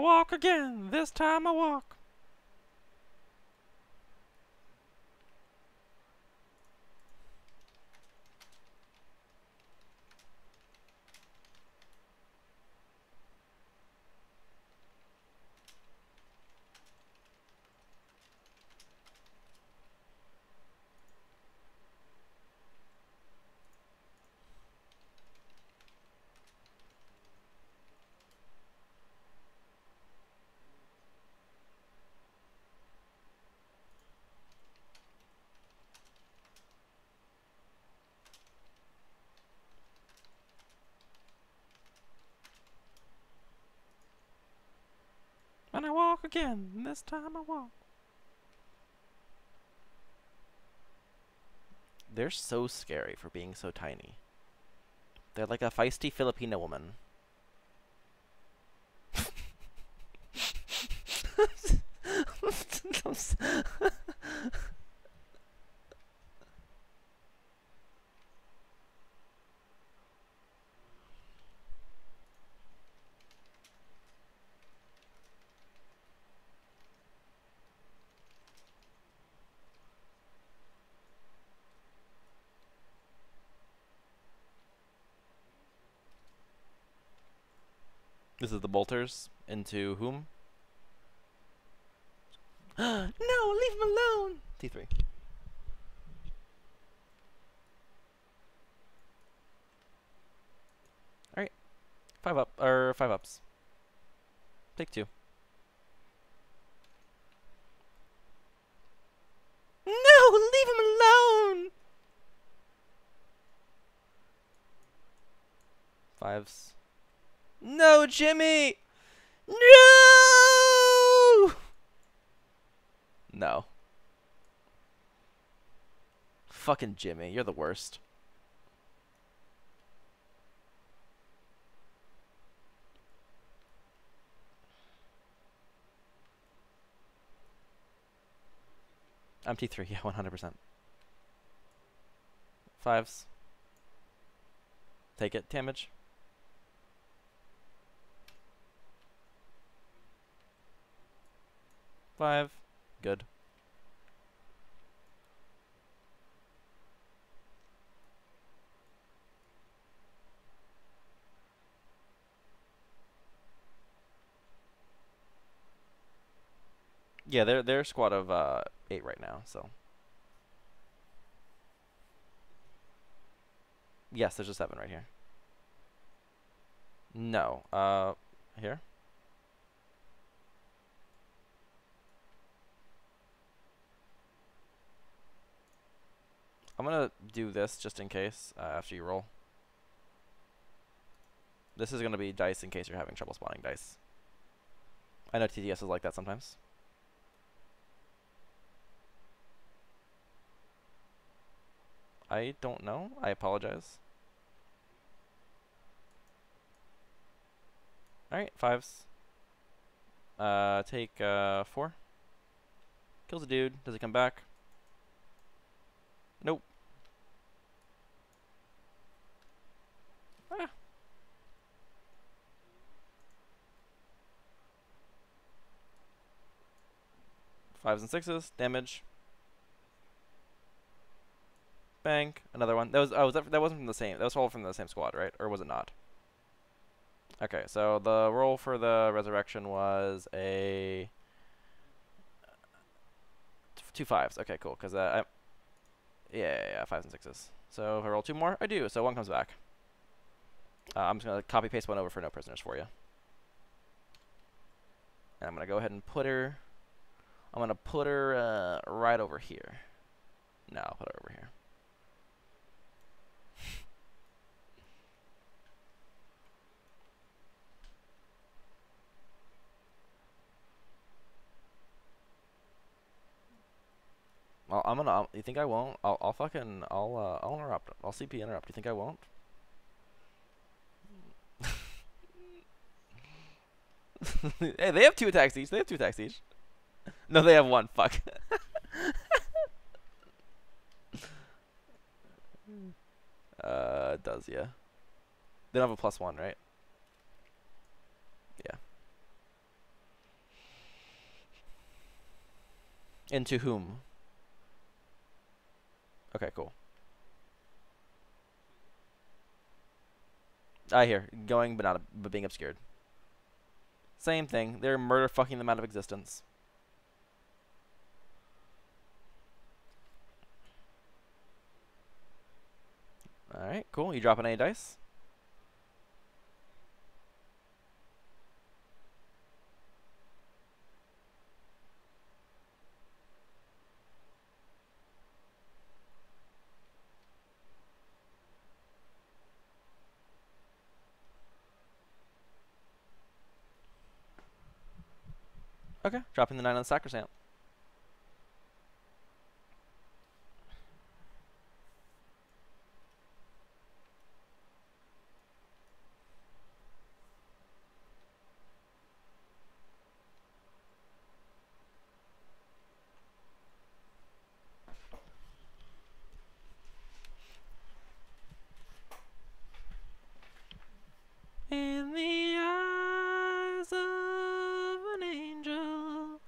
I walk again. This time I walk. Again. This time I walk. They're so scary for being so tiny. They're like a feisty Filipino woman. Is the bolters into whom? no, leave him alone. T3. Alright. Five up, or five ups. Take two. No, leave him alone! Fives. No, Jimmy! No! No. Fucking Jimmy, you're the worst. I'm T3, yeah, 100%. Fives. Take it, damage. Five. Good. Yeah, they're they're a squad of uh, eight right now, so. Yes, there's a seven right here. No. Uh, here. I'm gonna do this just in case uh, after you roll. This is gonna be dice in case you're having trouble spawning dice. I know TTS is like that sometimes. I don't know. I apologize. Alright, fives. Uh, take, uh, four. Kills a dude. Does he come back? Nope. Ah. Fives and sixes, damage. Bank, another one. That was oh, was that, that wasn't from the same. That was all from the same squad, right? Or was it not? Okay, so the roll for the resurrection was a two fives. Okay, cool. Because uh, I, yeah, yeah, yeah, fives and sixes. So if I roll two more, I do. So one comes back. Uh, I'm just gonna copy paste one over for no prisoners for you. And I'm gonna go ahead and put her. I'm gonna put her uh, right over here. No, I'll put her over here. Well, I'm gonna. you think I won't? I'll. I'll fucking. I'll. Uh, I'll interrupt. I'll CP interrupt. You think I won't? hey, they have two attacks each. They have two attacks each. No, they have one. Fuck. uh, it does yeah. They don't have a plus one, right? Yeah. Into whom? Okay, cool. I hear. Going, but not but being obscured. Same thing. They're murder fucking them out of existence. Alright, cool. You dropping any dice? Okay, dropping the 9 on the Sacresants. In the eyes of an angel,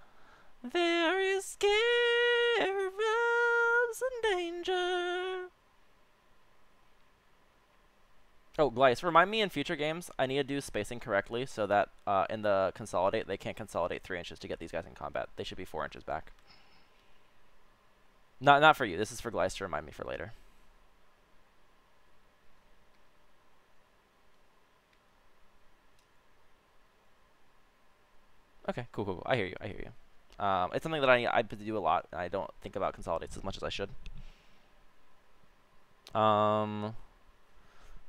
there is scares and danger. Oh, Glyce, remind me in future games, I need to do spacing correctly so that uh, in the consolidate, they can't consolidate three inches to get these guys in combat. They should be four inches back. Not, not for you. This is for Glyce to remind me for later. Okay, cool, cool, cool. I hear you. I hear you. Um, it's something that I I do a lot. And I don't think about consolidates as much as I should. Um,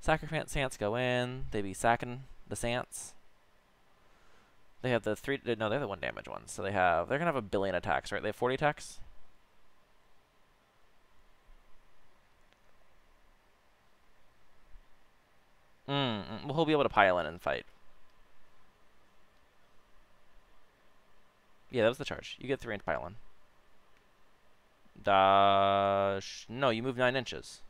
Sacrifice Sants go in. They be sacking the Sants. They have the three. No, they're the one damage ones. So they have. They're gonna have a billion attacks, right? They have 40 attacks. Mm, well, he'll be able to pile in and fight. Yeah, that was the charge. You get three inch pile-in. Dash. No, you move nine inches.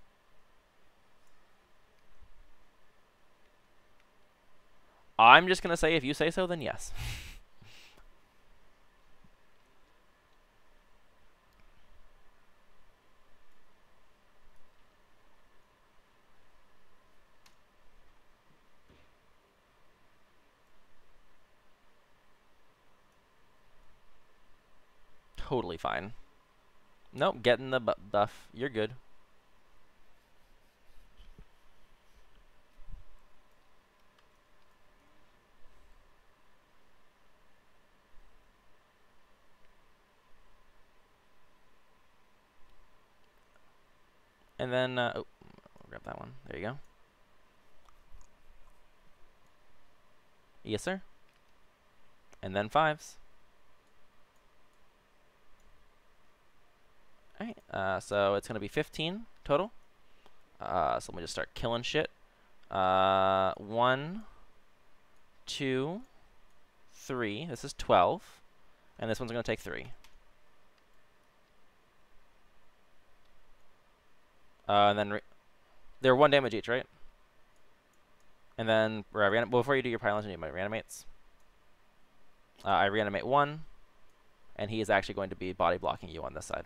I'm just gonna say if you say so, then yes. totally fine. Nope, getting the buff. You're good. And then, uh, oh, grab that one. There you go. Yes, sir. And then fives. Alright, uh, so it's going to be 15 total. Uh, so let me just start killing shit. Uh, one, two, three. This is 12. And this one's going to take three. Uh, and then they're one damage each, right? And then uh, before you do your pile-ins, you my reanimates. Uh, I reanimate one, and he is actually going to be body blocking you on this side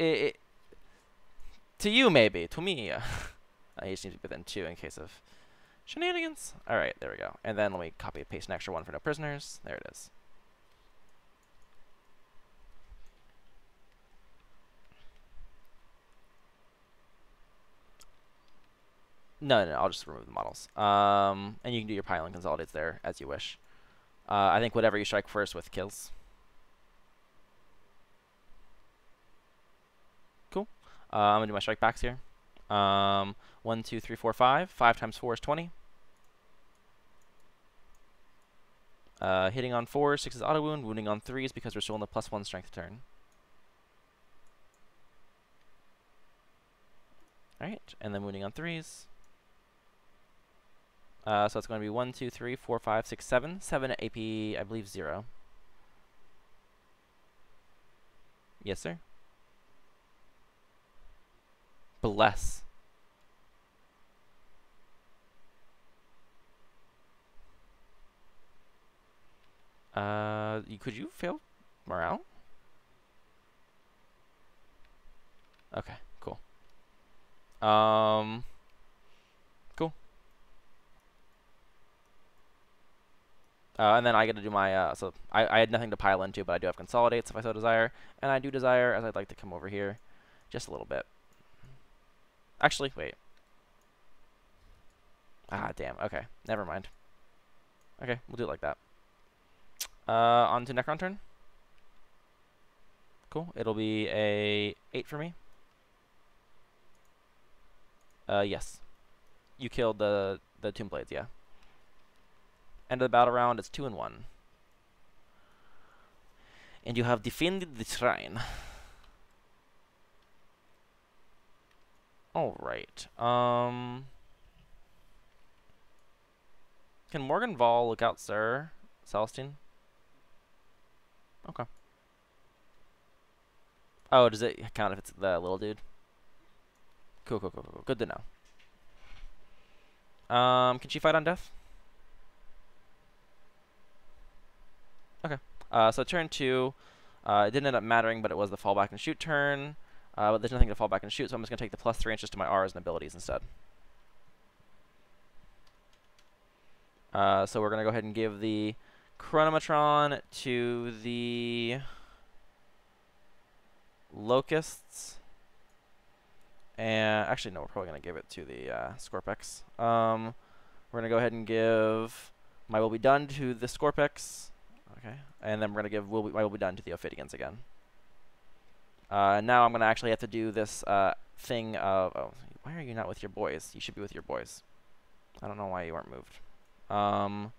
it, it, to you maybe, to me, uh, I just need to be within two in case of shenanigans. All right, there we go. And then let me copy and paste an extra one for no prisoners. There it is. No, no, I'll just remove the models. Um, and you can do your pile and consolidates there as you wish. Uh, I think whatever you strike first with kills. Uh, I'm going to do my strike backs here. Um, 1, 2, 3, 4, 5. 5 times 4 is 20. Uh, hitting on 4, 6 is auto wound. Wounding on 3 is because we're still in the plus 1 strength turn. Alright, and then wounding on 3s. Uh, so it's going to be 1, 2, 3, 4, 5, 6, 7. 7 AP, I believe 0. Yes, sir. bless. Uh, could you fail morale? Okay, cool. Um, cool. Uh, and then I get to do my, uh, so I, I had nothing to pile into, but I do have consolidates if I so desire. And I do desire, as I'd like to come over here just a little bit. Actually, wait. Ah, damn. Okay, never mind. Okay, we'll do it like that. Uh, on to Necron turn. Cool. It'll be a 8 for me. Uh, yes. You killed the, the Tomb Blades, yeah. End of the battle round, it's 2 and 1. And you have defended the shrine. Alright. Um... Can Morvenn Vahl look out, sir? Celestine? Okay. Oh, does it count if it's the little dude? Cool, cool, cool, cool. Good to know. Um, can she fight on death? Okay. Uh, so turn two. Uh, it didn't end up mattering, but it was the fall back and shoot turn. Uh, but there's nothing to fall back and shoot, so I'm just going to take the plus three inches to my R's and abilities instead. Uh, so we're going to go ahead and give the Chronometron to the Lokhusts. And actually, no, we're probably going to give it to the uh, Skorpekhs. Um, we're going to go ahead and give my Will Be Done to the Skorpekhs. Okay. And then we're going to give will be, will Be Done to the Ophydians again. Uh, now I'm going to actually have to do this uh, thing of... Oh, why are you not with your boys? You should be with your boys. I don't know why you aren't moved. Um,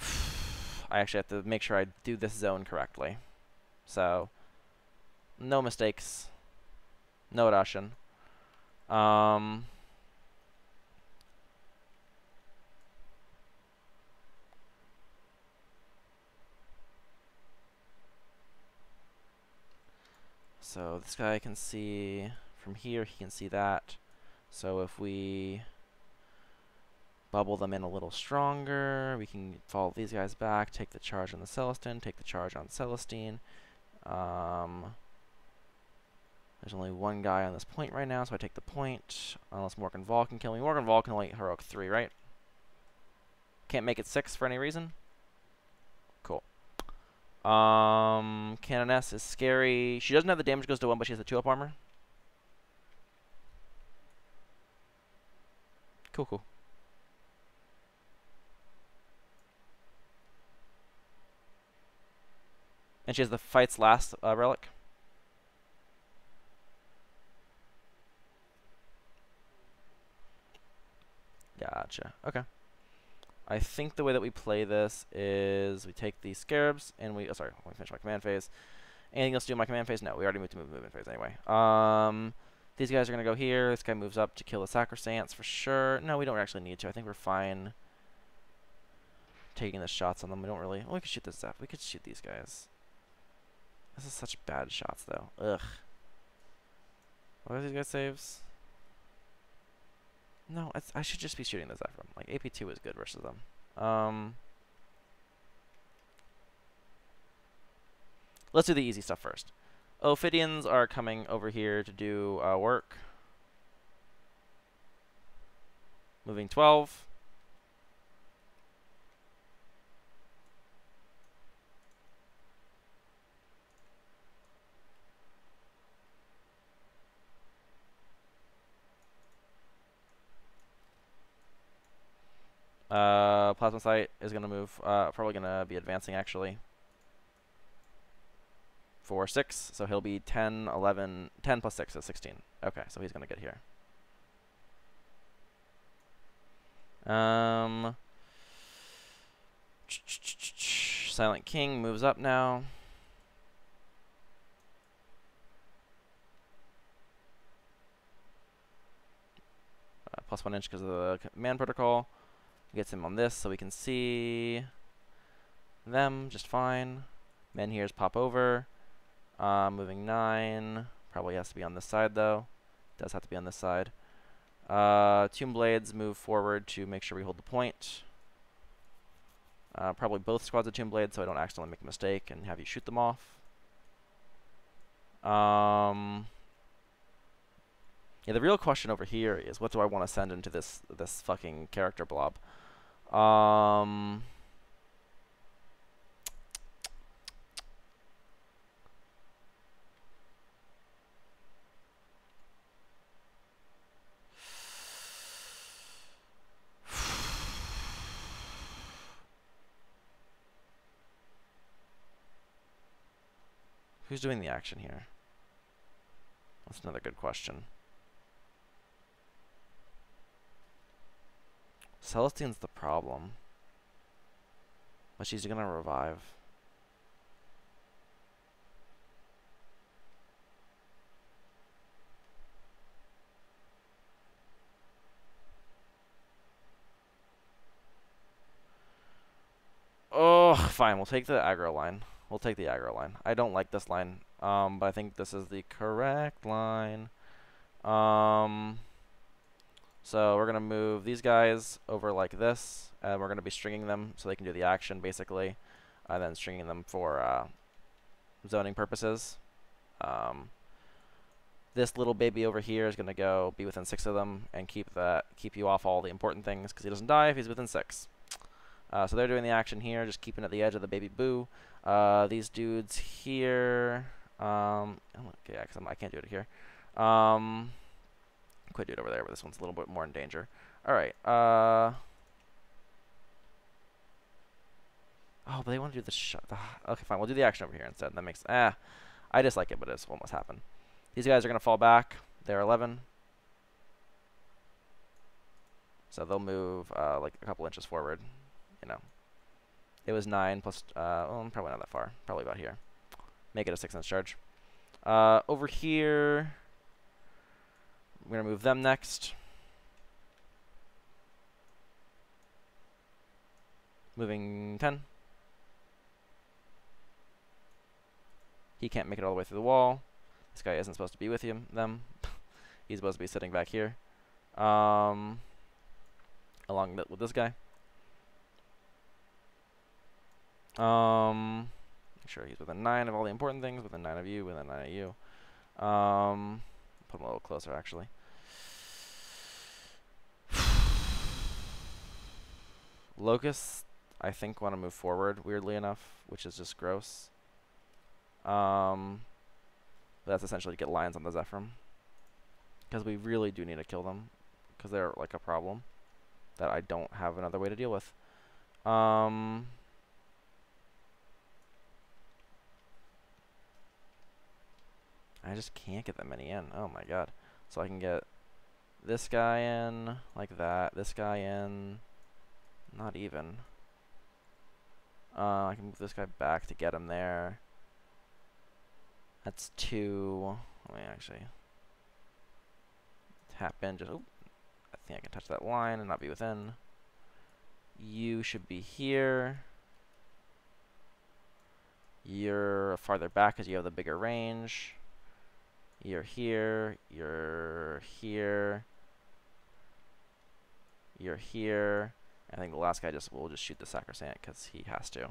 I actually have to make sure I do this zone correctly. So, no mistakes. No Russian. Um, so this guy can see from here, he can see that. So if we bubble them in a little stronger. We can follow these guys back, take the charge on the Celestine, take the charge on Celestine. Um, there's only one guy on this point right now, so I take the point. Unless Morvenn Vahl can kill me. Morvenn Vahl can only heroic 3, right? Can't make it 6 for any reason? Um, Canoness is scary. She doesn't have the damage goes to 1, but she has the 2-up armor. Cool, cool. And she has the fight's last uh, relic. Gotcha. Okay. I think the way that we play this is we take these scarabs and we. Oh, sorry, let me finish my command phase. Anything else to do in my command phase? No, we already moved to move movement phase anyway. Um, these guys are gonna go here. This guy moves up to kill the Sacresants for sure. No, we don't actually need to. I think we're fine taking the shots on them. We don't really. Oh, we could shoot this stuff. We could shoot these guys. This is such bad shots, though. Ugh. What are these guys saves? No, I should just be shooting the Zephyr. Like, AP2 is good versus them. Um, let's do the easy stuff first. Ophydians are coming over here to do uh, work. Moving 12. Uh, Plasmacyte is going to move, uh, probably going to be advancing actually. For 6, so he'll be 10, 11, 10 plus 6 is 16. Okay, so he's going to get here. Um, Silent King moves up now. Uh, plus one inch because of the command protocol. Gets him on this so we can see them just fine. Menhirs pop over. Uh, moving 9. Probably has to be on this side though. Does have to be on this side. Uh, Tomb Blades move forward to make sure we hold the point. Uh, probably both squads of Tomb Blades so I don't accidentally make a mistake and have you shoot them off. Um, yeah, the real question over here is what do I want to send into this this fucking character blob? Um, Who's doing the action here? That's another good question. Celestine's the problem. But she's gonna revive. Oh, fine. We'll take the aggro line. We'll take the aggro line. I don't like this line, um, but I think this is the correct line. Um, so we're going to move these guys over like this, and we're going to be stringing them so they can do the action, basically, and then stringing them for uh, zoning purposes. Um, this little baby over here is going to go be within six of them and keep that keep you off all the important things because he doesn't die if he's within six. Uh, so they're doing the action here, just keeping at the edge of the baby boo. Uh, these dudes here, um, okay, yeah, cause I can't do it here. Um, quit do it over there, but this one's a little bit more in danger. All right. Uh, oh, but they want to do the shot. okay, fine. We'll do the action over here instead. That makes ah, I dislike it, but it's what must happen. These guys are gonna fall back. They're 11. So they'll move uh, like a couple inches forward you know. It was 9 plus, uh, well, probably not that far. Probably about here. Make it a 6 inch charge. Uh, over here, we're going to move them next. Moving 10. He can't make it all the way through the wall. This guy isn't supposed to be with him, them. He's supposed to be sitting back here. Um, along with this guy. Um, make sure he's within 9 of all the important things, within 9 of you, within 9 of you. Um, put him a little closer, actually. Lokhusts, I think, want to move forward, weirdly enough, which is just gross. Um, that's essentially to get lions on the Zephyr. Because we really do need to kill them. Because they're, like, a problem that I don't have another way to deal with. Um... I just can't get that many in. Oh my god. So I can get this guy in, like that, this guy in, not even. Uh, I can move this guy back to get him there. That's two. Let me actually tap in. Just, oh, I think I can touch that line and not be within. You should be here. You're farther back because you have the bigger range. You're here, you're here, you're here. I think the last guy just will just shoot the Sacresant because he has to.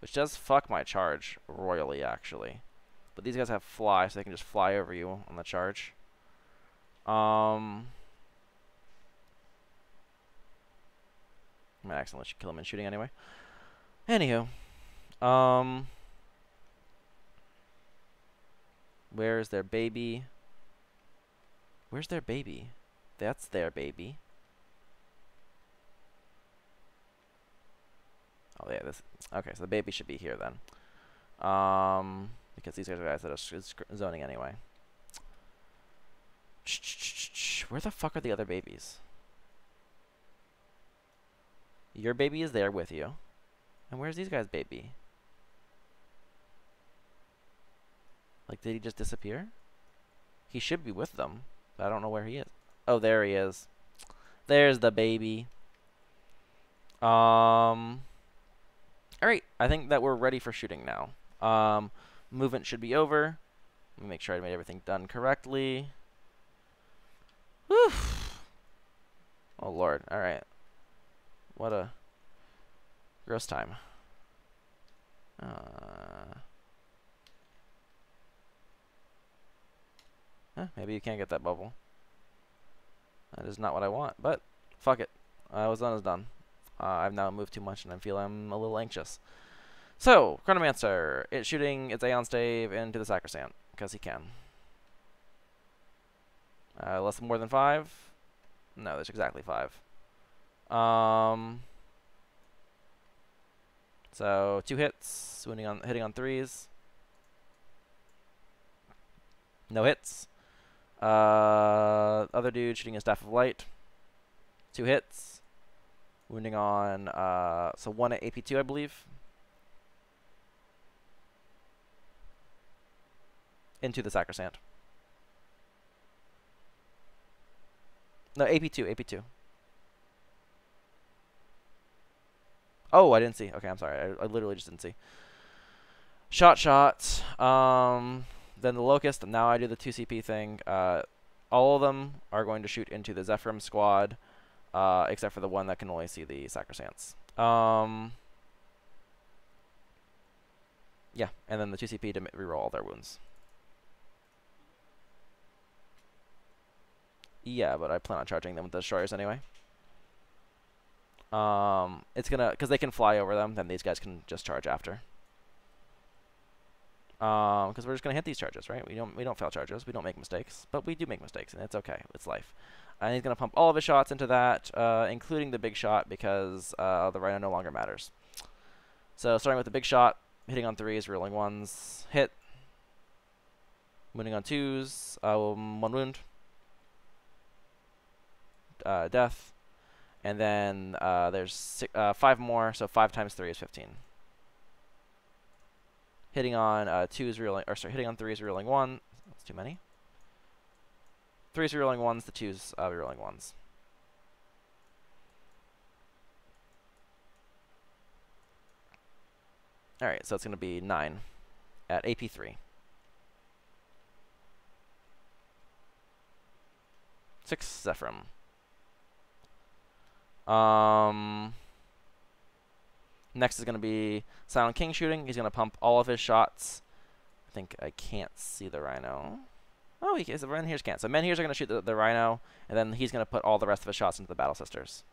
Which does fuck my charge royally, actually. But these guys have fly, so they can just fly over you on the charge. Um... I might accidentally kill him in shooting anyway. Anywho. Um... Where's their baby? Where's their baby? That's their baby. Oh yeah, this. Okay, so the baby should be here then. Um, because these guys are guys that are zoning anyway. Where the fuck are the other babies? Your baby is there with you. And where's these guys' baby? Like, did he just disappear? He should be with them, but I don't know where he is. Oh, there he is. There's the baby. Um. I think that we're ready for shooting now. Um, movement should be over. Let me make sure I made everything done correctly. Whew. Oh, Lord. Alright. What a gross time. Uh... Eh, maybe you can't get that bubble. That is not what I want, but fuck it. I was done is done. Uh, I've now moved too much and I feel I'm a little anxious. So, Chronomancer, it's shooting its Aeon Stave into the Sacresant, because he can. Uh, less than more than five? No, there's exactly five. Um, so, two hits, winning on, hitting on threes. No hits. Uh, other dude shooting a Staff of Light. Two hits. Wounding on, uh, so one at AP2, I believe. Into the Sacresant. No, AP2, AP2. Oh, I didn't see. Okay, I'm sorry. I, I literally just didn't see. Shot, shot. Um, then the Lokhust. Now I do the 2CP thing. Uh, all of them are going to shoot into the Zephyrim squad, uh, except for the one that can only see the Sacresants. Um, yeah, and then the 2CP to reroll all their wounds. Yeah, but I plan on charging them with the destroyers anyway. Um, it's gonna, because they can fly over them, then these guys can just charge after. Um, because we're just gonna hit these charges, right? We don't, we don't fail charges, we don't make mistakes, but we do make mistakes, and it's okay, it's life. And he's gonna pump all of his shots into that, uh, including the big shot, because uh, the Rhino no longer matters. So starting with the big shot, hitting on threes, rolling ones, hit, wounding on twos, uh, one wound, uh, death, and then uh, there's six, uh, five more, so five times three is 15. Hitting on uh, two is reeling, or sorry, hitting on three is reeling one. That's too many. Three is reeling ones, the two's uh, reeling ones. Alright, so it's going to be 9 at AP3. 6 Zephyrim. Um, next is going to be Silent King shooting. He's going to pump all of his shots. I think I can't see the Rhino. Oh, he is. The Menhirs can't. So Menhirs are going to shoot the, the Rhino, and then he's going to put all the rest of his shots into the Battle Sisters.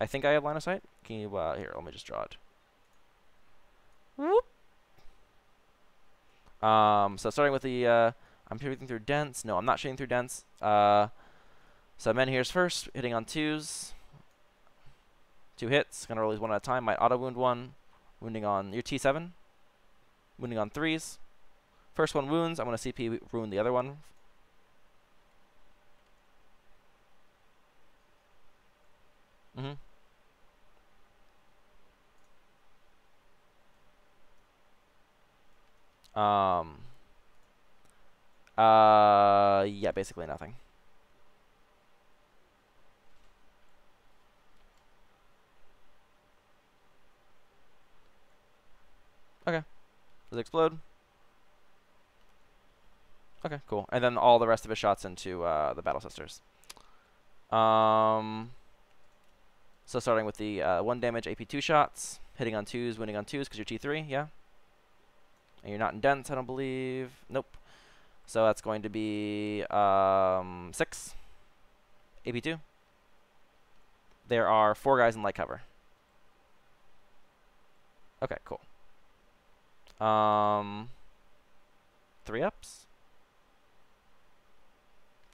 I think I have line of sight. Can you, uh, here, let me just draw it. Whoop. Um, so starting with the, uh, I'm shooting through dense. No, I'm not shooting through dense. Uh, so Menhirs first, hitting on twos. Two hits, gonna roll these one at a time. Might auto wound one, wounding on your T7, wounding on threes. First one wounds, I'm gonna CP wound the other one. Mm-hmm. Um, uh, yeah, basically nothing. Okay. Does it explode? Okay, cool. And then all the rest of his shots into uh, the Battle Sisters. Um, so starting with the uh, 1 damage AP2 shots, hitting on 2s, winning on 2s because you're T3, yeah? And you're not in dense, I don't believe. Nope. So that's going to be um, 6 AP2. There are four guys in light cover. Okay, cool. Um, three ups?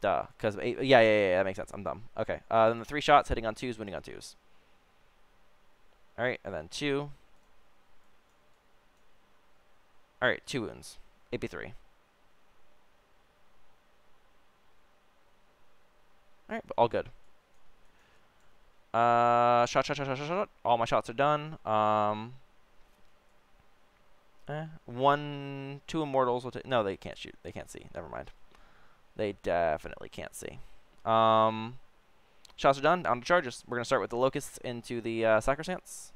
Duh. Because, yeah, yeah, yeah, that makes sense. I'm dumb. Okay. Uh, then the three shots, hitting on twos, winning on twos. Alright, and then two. Alright, two wounds. AP3. Alright, all good. Uh, shot, shot, shot, shot, shot, shot. All my shots are done. Um, eh, one, two immortals will take. No, they can't shoot. They can't see. Never mind. They definitely can't see. Um, shots are done. On to charges. We're gonna start with the Lokhusts into the uh, Sacresants.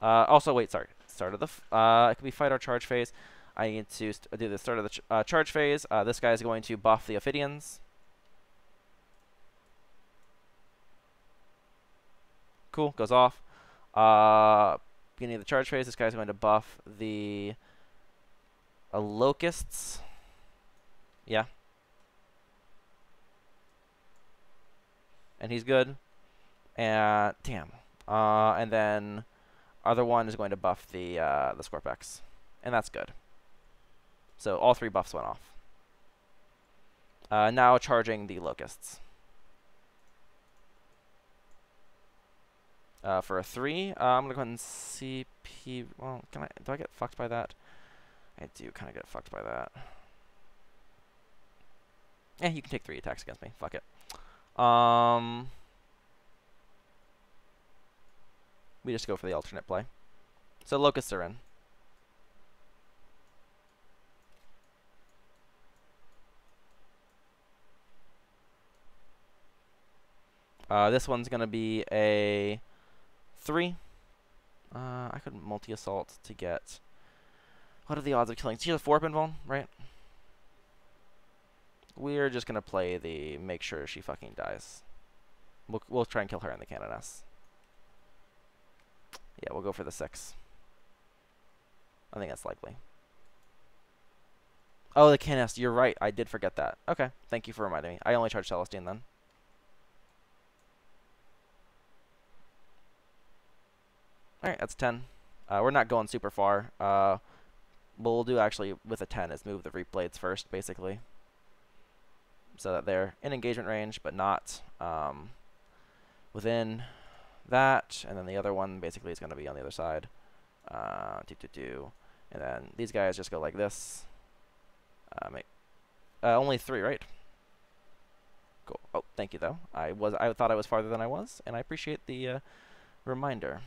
Uh, also, wait, sorry. Start of the. uh, it could be fight or charge phase. I need to do the start of the ch uh, charge phase. Uh, this guy is going to buff the Ophydians. Cool, goes off. Uh, beginning of the charge phase, this guy's going to buff the uh, Lokhusts. Yeah. And he's good. And damn. Uh, and then other one is going to buff the uh, the Skorpekhs, and that's good. So all three buffs went off. Uh, now charging the Lokhusts. Uh, for a 3, uh, I'm going to go ahead and CP... Well, can I... Do I get fucked by that? I do kind of get fucked by that. Yeah, you can take 3 attacks against me. Fuck it. Um... We just go for the alternate play. So Lokhusts are in. Uh, this one's gonna be a three. Uh, I could multi-assault to get. What are the odds of killing? She's a four pinball, right? We're just gonna play the make sure she fucking dies. We'll we'll try and kill her in the canoness. Yeah, we'll go for the six. I think that's likely. Oh, the canoness. You're right. I did forget that. Okay. Thank you for reminding me. I only charged Celestine then. Alright, that's 10. Uh, we're not going super far. Uh, what we'll do actually with a 10 is move the Reap Blades first, basically. So that they're in engagement range, but not um, within that. And then the other one basically is going to be on the other side. Uh, do, do, do. And then these guys just go like this. Uh, uh, only three, right? Cool. Oh, thank you, though. I was I thought I was farther than I was, and I appreciate the uh, reminder.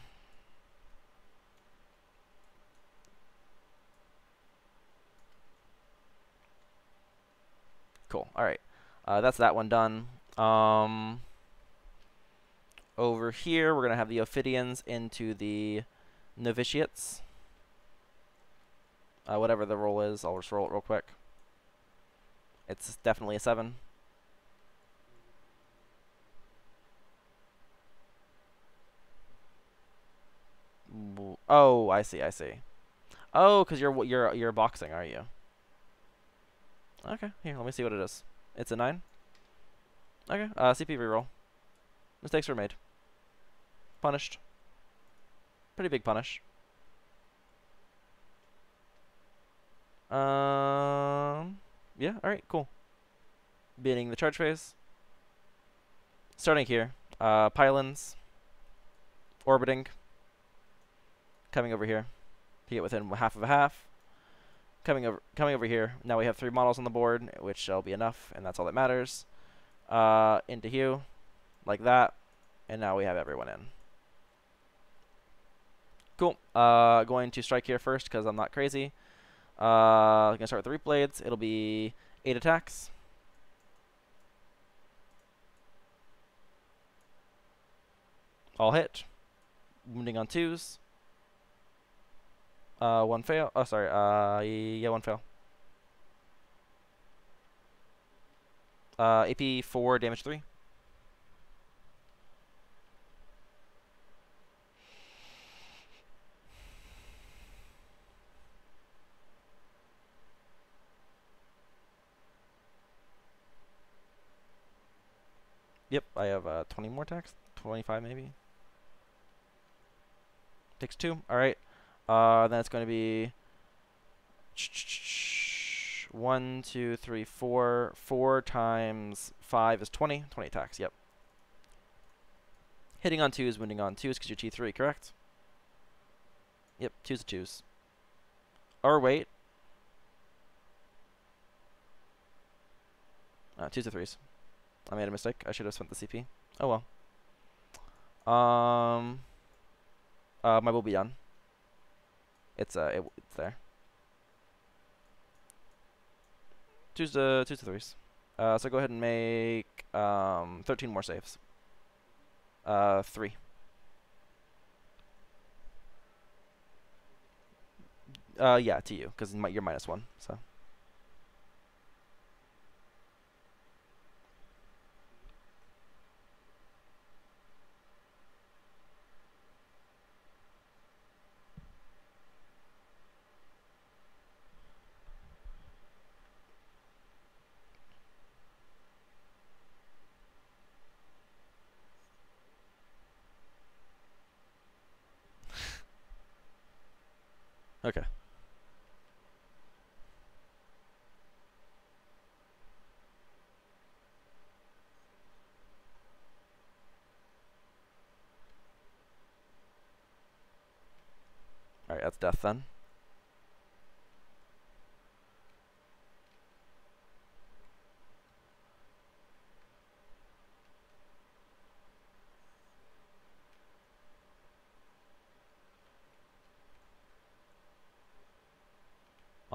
Cool. All right. Uh, that's that one done. Um, over here, we're going to have the Ophydians into the Novitiates. Uh, whatever the roll is, I'll just roll it real quick. It's definitely a 7. Oh, I see, I see. Oh, because you're you're you're boxing, are you? Okay, here, let me see what it is. It's a 9? Okay, uh, CP reroll. Mistakes were made. Punished. Pretty big punish. Um, yeah, alright, cool. Beginning the charge phase. Starting here. Uh, pylons. Orbiting. Coming over here. To get within half of a half coming over coming over here. Now we have three models on the board, which shall be enough, and that's all that matters. Uh, into Hugh, like that, and now we have everyone in. Cool. Uh, going to strike here first because I'm not crazy. Uh, gonna start with the Blades. It'll be eight attacks. All hit. Wounding on twos. Uh, one fail. Oh, sorry. Uh, yeah, one fail. Uh, AP 4, damage 3. Yep, I have uh, 20 more attacks. 25 maybe. Takes 2. Alright. Uh, then it's going to be one, two, three, four. Four times five is 20. 20 attacks, yep. Hitting on twos, wounding on twos because you're T3, correct? Yep, twos to twos. Or wait. Uh, twos to threes. I made a mistake. I should have spent the CP. Oh well. Um, uh, my will be done. It's uh, it, it's there. Twos to twos to threes. Uh, so go ahead and make um 13 more saves. Uh, three. Uh, yeah, to you, because you're minus one, so. Okay. Alright, that's death then.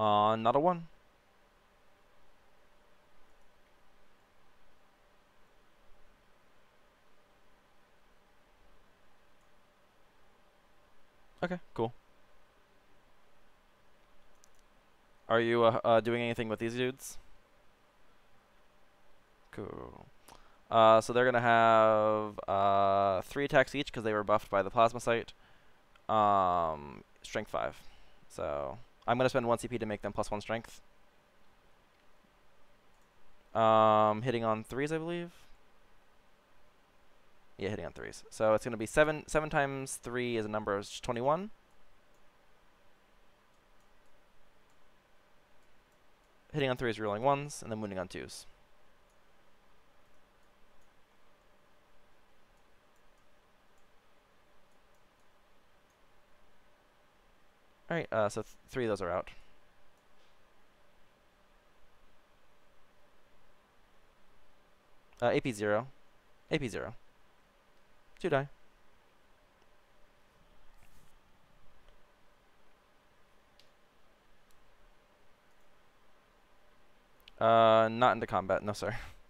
Uh, not one. Okay, cool. Are you uh, uh, doing anything with these dudes? Cool. Uh, so they're gonna have uh, three attacks each because they were buffed by the Plasmacyte. Um, strength five. So I'm gonna spend one CP to make them plus one strength. Um, hitting on threes, I believe. Yeah, hitting on threes. So it's gonna be seven. Seven times three is a number of twenty-one. Hitting on threes, rolling ones, and then wounding on twos. Alright, uh, so th three of those are out. Uh, AP 0. AP 0. Two die. Uh, not into combat, no sir.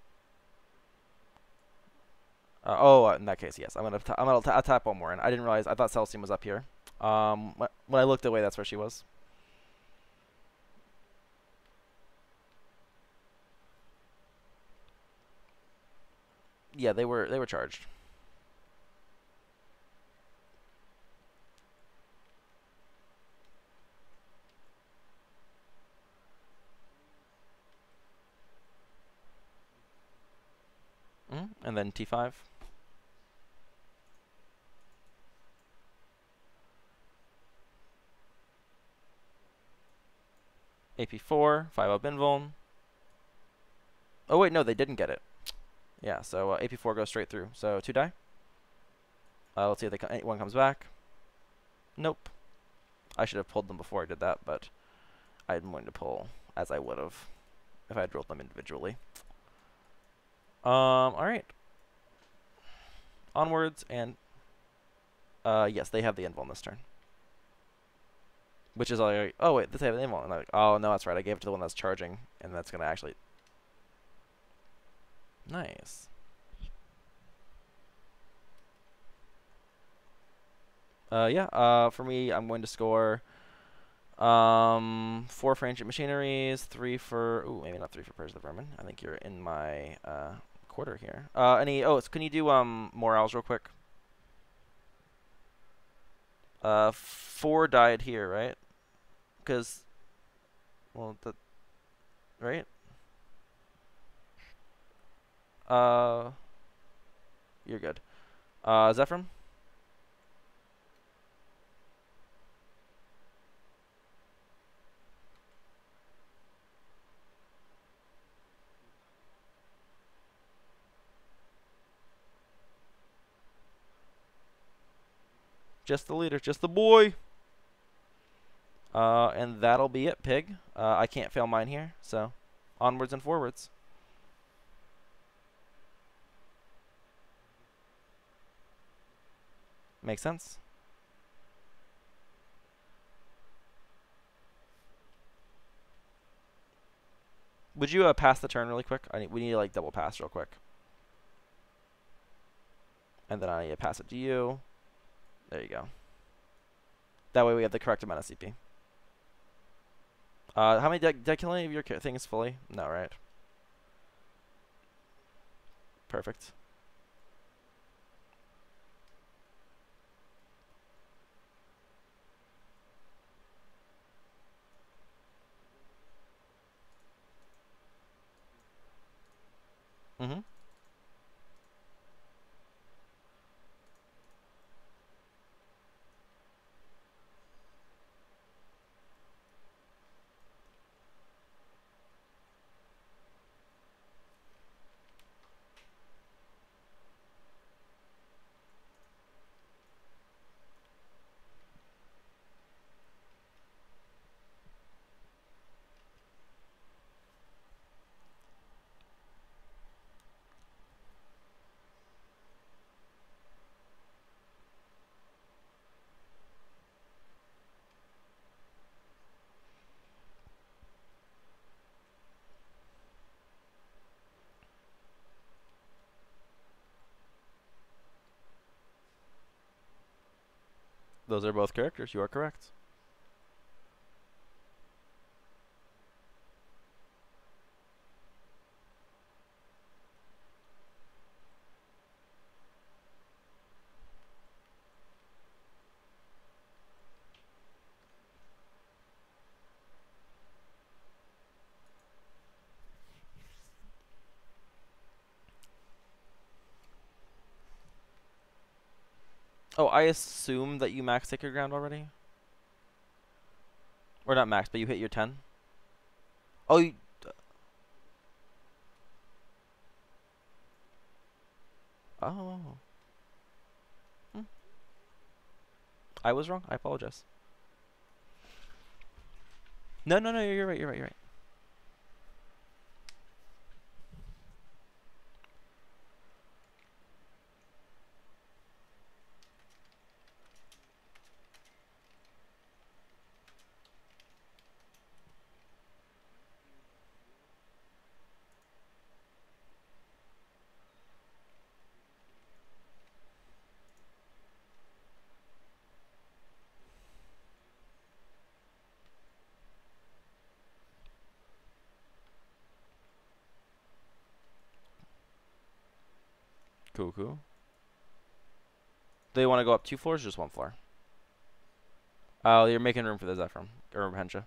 Uh, oh, uh, in that case, yes. I'm gonna i I'm gonna I'll tap one more, and I didn't realize I thought Celestine was up here. Um, when I looked away, that's where she was. Yeah, they were they were charged. Mm, and then T5. AP4, 5 up invuln. Oh wait, no, they didn't get it. Yeah, so uh, AP4 goes straight through. So two die. Uh, let's see if they co one comes back. Nope. I should have pulled them before I did that, but I didn't want to pull as I would have if I had rolled them individually. Um, alright. Onwards, and uh, yes, they have the invuln this turn. Which is like, oh wait, this have an invuln. And I'm like, oh no, that's right. I gave it to the one that's charging, and that's gonna actually. Nice. Uh, yeah. Uh, for me, I'm going to score. Um, four for ancient machineries, three for. Ooh, maybe not three for Prayers of the Vermin. I think you're in my uh quarter here. Uh, any? Oh, so can you do um morals real quick? Uh, four died here, right? Because, well, the, right? Uh, you're good. Uh, Zephyr? Just the leader, just the boy. Uh, and that'll be it, pig. Uh, I can't fail mine here, so onwards and forwards. Makes sense? Would you uh, pass the turn really quick? I need, we need to like double pass real quick. And then I need to pass it to you. There you go. That way we have the correct amount of CP. Uh, how many did I kill any of your things fully? No, right? Perfect. Mm-hmm. Are both characters. You are correct. Oh, I assume that you max Sacred Ground already? Or not max, but you hit your 10? Oh, you... Oh. Hmm. I was wrong. I apologize. No, no, no, you're right, you're right, you're right. Cool, cool. Do you want to go up two floors or just one floor? Oh, you're making room for the Zephyr. Or Hensha.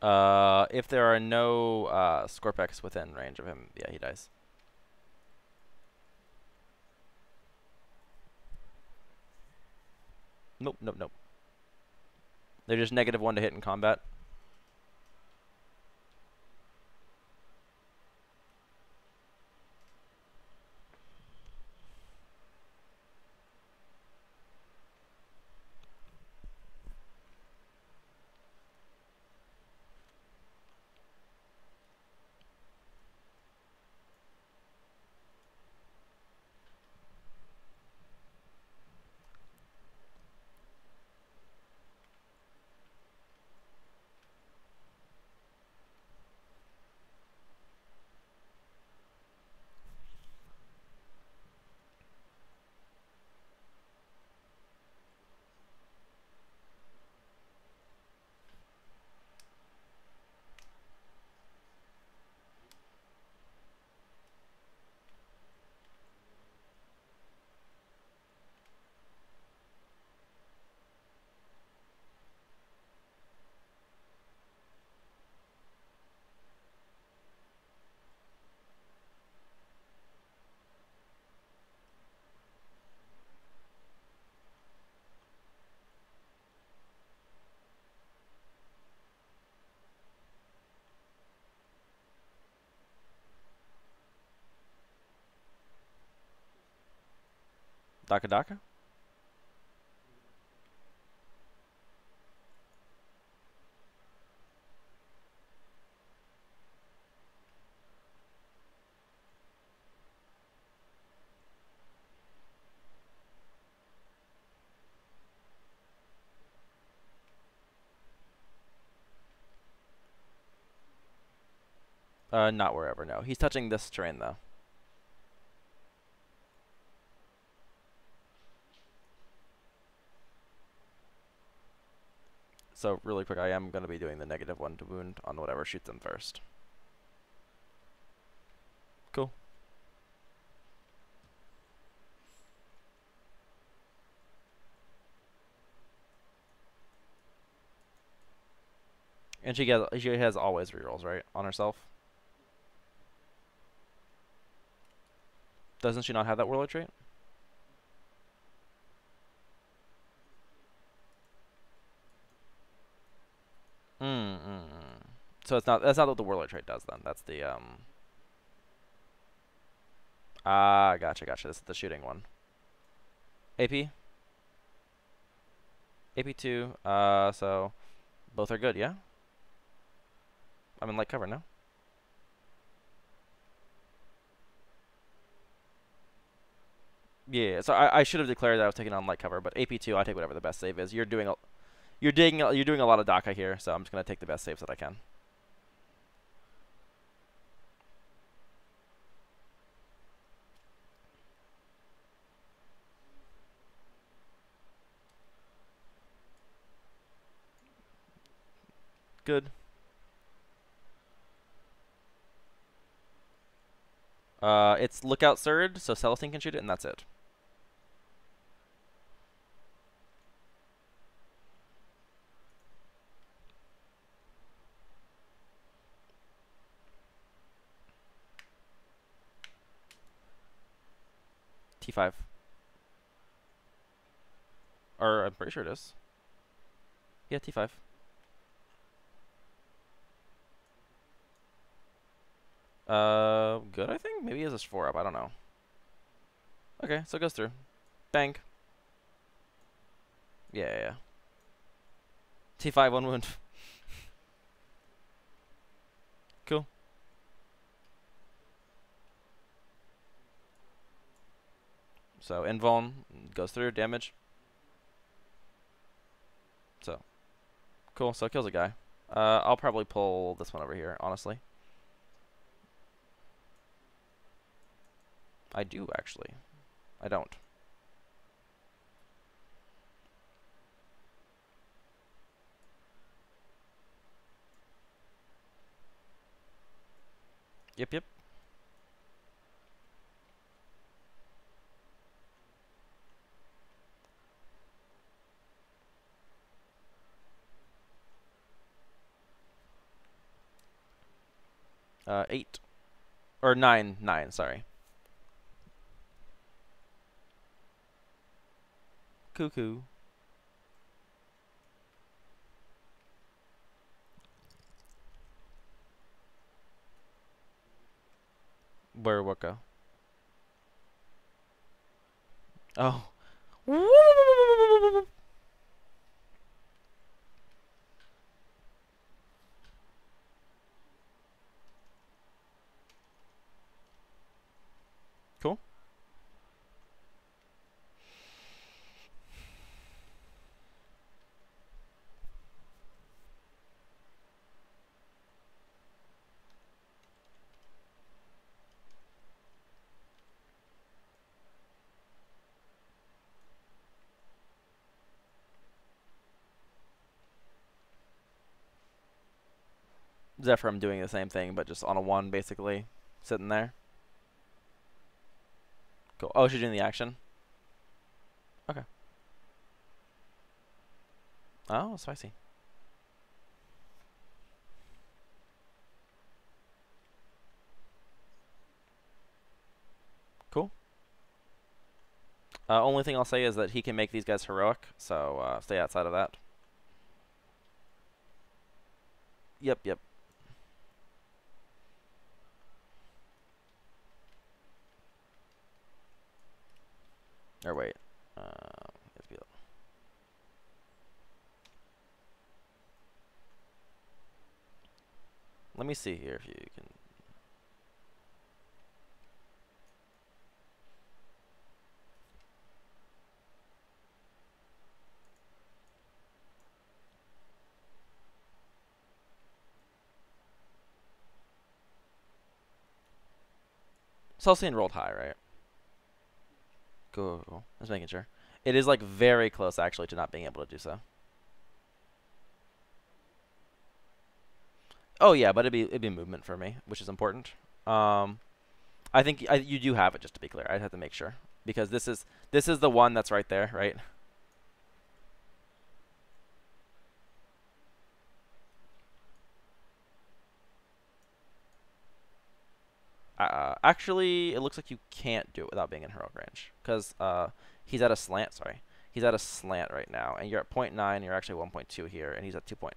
Uh, if there are no uh, Skorpekhs within range of him, yeah, he dies. Nope, nope, nope. They're just negative one to hit in combat. Daka Daka? Uh, not wherever, no. He's touching this terrain, though. So really quick, I am going to be doing the negative one to wound on whatever shoots them first. Cool. And she gets she has always rerolls, right? On herself. Doesn't she not have that warlord trait? Mm, mm. So it's not that's not what the warlord trait does then. That's the um Ah, gotcha, gotcha. This is the shooting one. AP? AP2, uh, so both are good, yeah? I'm in light cover now. Yeah, so I, I should have declared that I was taking on light cover, but AP2, I take whatever the best save is. You're doing a, you're digging. you're doing a lot of DACA here, so I'm just gonna take the best saves that I can. Good. Uh, it's lookout surge, so Celestine can shoot it, and that's it. T5. Or, I'm pretty sure it is. Yeah, T5. Uh, good, I think? Maybe he has a 4 up, I don't know. Okay, so it goes through. Bang. Yeah, yeah, yeah. T5, one wound. cool. So, invuln goes through, damage. So, cool, so it kills a guy. Uh, I'll probably pull this one over here, honestly. I do, actually. I don't. Yep, yep. Uh, eight. Or nine, nine, sorry. Cuckoo. Where what go? Oh. Zephyr, I'm doing the same thing, but just on a 1, basically. Sitting there. Cool. Oh, she's doing the action? Okay. Oh, spicy. Cool. Uh, only thing I'll say is that he can make these guys heroic, so uh, stay outside of that. Yep, yep. Or wait. Uh, Let me see here if you can. Celestine rolled high, right? Cool. Just making sure. It is like very close actually to not being able to do so. Oh yeah, but it'd be it'd be movement for me, which is important. Um, I think I, you do have it. Just to be clear, I'd have to make sure because this is this is the one that's right there, right? Uh, actually, it looks like you can't do it without being in heroic range. Because uh, he's at a slant, sorry. He's at a slant right now. And you're at 0.9, you're actually 1.2 here, and he's at 2.9.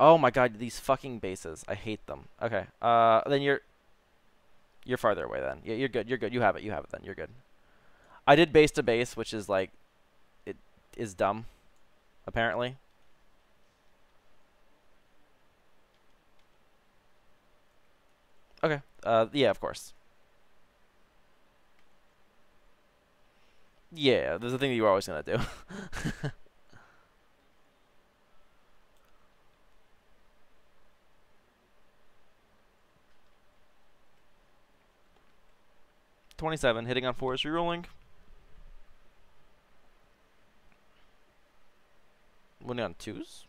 Oh my god, these fucking bases. I hate them. Okay. Uh, then you're... You're farther away then. Yeah, you're good. You're good. You have it. You have it then. You're good. I did base to base, which is like... It is dumb. Apparently. Okay. Uh, yeah, of course. Yeah, there's a thing that you're always gonna do. Twenty-seven, hitting on four is rerolling. Winning on twos?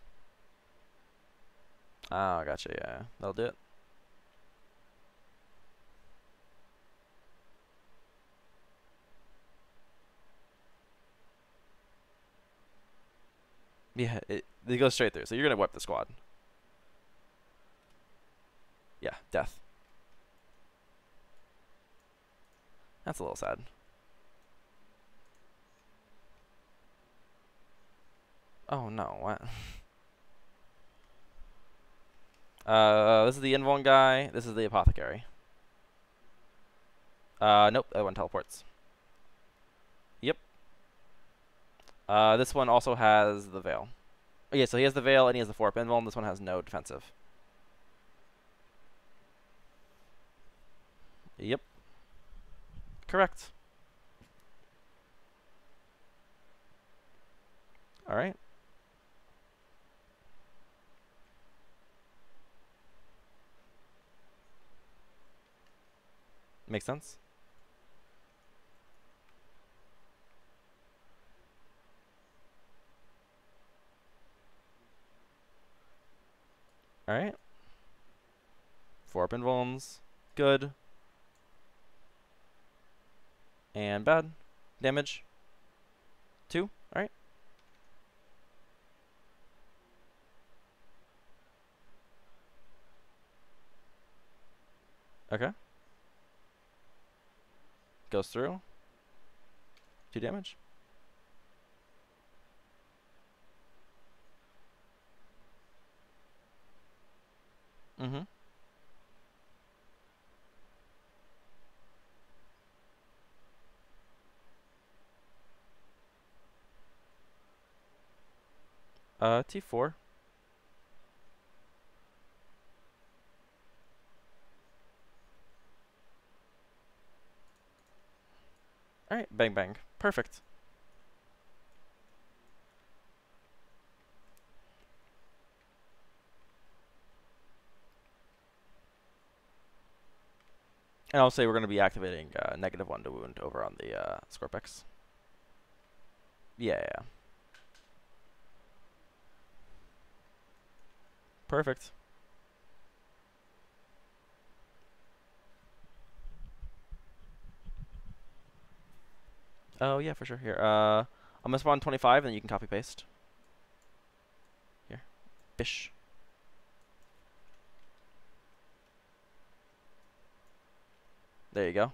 Oh, gotcha, yeah. That'll do it. Yeah, it, it goes straight through. So you're going to wipe the squad. Yeah, death. That's a little sad. Oh no, what? uh, this is the Invuln guy. This is the Apothecary. Uh, nope, that one teleports. Uh, this one also has the Veil. Oh, yeah, so he has the Veil and he has the Forp Invul, and this one has no defensive. Yep. Correct. Alright. Makes sense. Alright. Four invulns. Good. And bad. Damage. Two. Alright. Okay. Goes through. Two damage. Mm-hmm. Uh, T4. Alright, bang bang. Perfect. And I'll say we're going to be activating uh, negative one to wound over on the uh, Skorpekhs. Yeah, yeah. Perfect. Oh, yeah, for sure. Here, uh, I'm going to spawn 25, and then you can copy paste. Here. Bish. There you go.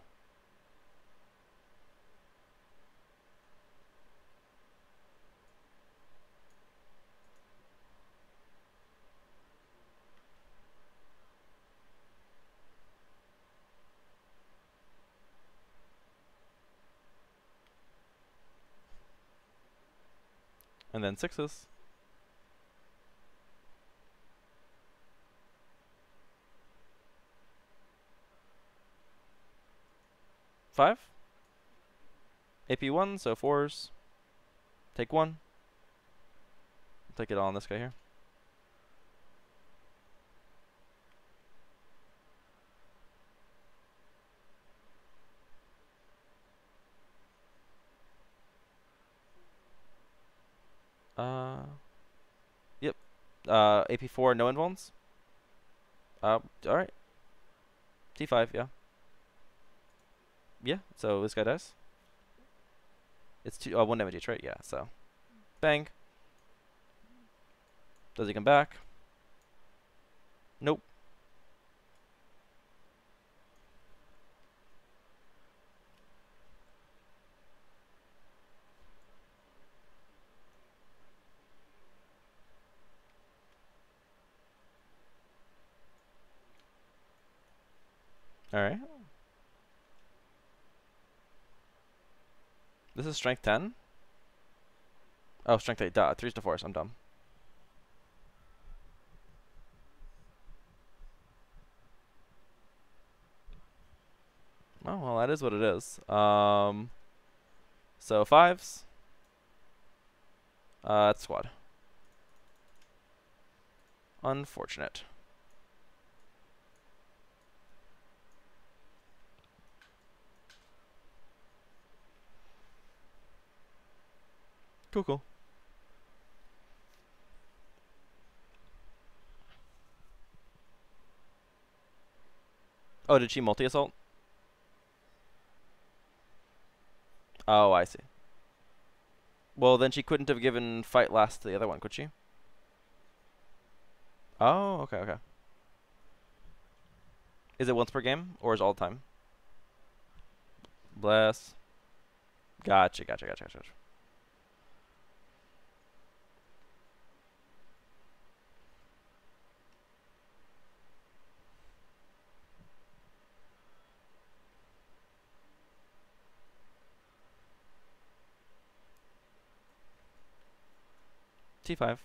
And then sixes. Five. AP one, so fours. Take one. Take it all on this guy here. Uh, yep. Uh, AP4, no invulns. Uh, alright. T5, yeah. Yeah, so this guy dies. It's two, uh, one damage each, right? Yeah, so. Bang. Does he come back? Nope. Alright. This is strength 10? Oh, strength 8. Duh. 3's to force. I'm dumb. Oh, well, that is what it is. Um, so, fives. Uh, that's squad. Unfortunate. Cool, cool. Oh, did she multi-assault? Oh, I see. Well, then she couldn't have given fight last to the other one, could she? Oh, okay, okay. Is it once per game, or is it all the time? Bless. Gotcha, gotcha, gotcha, gotcha. T5.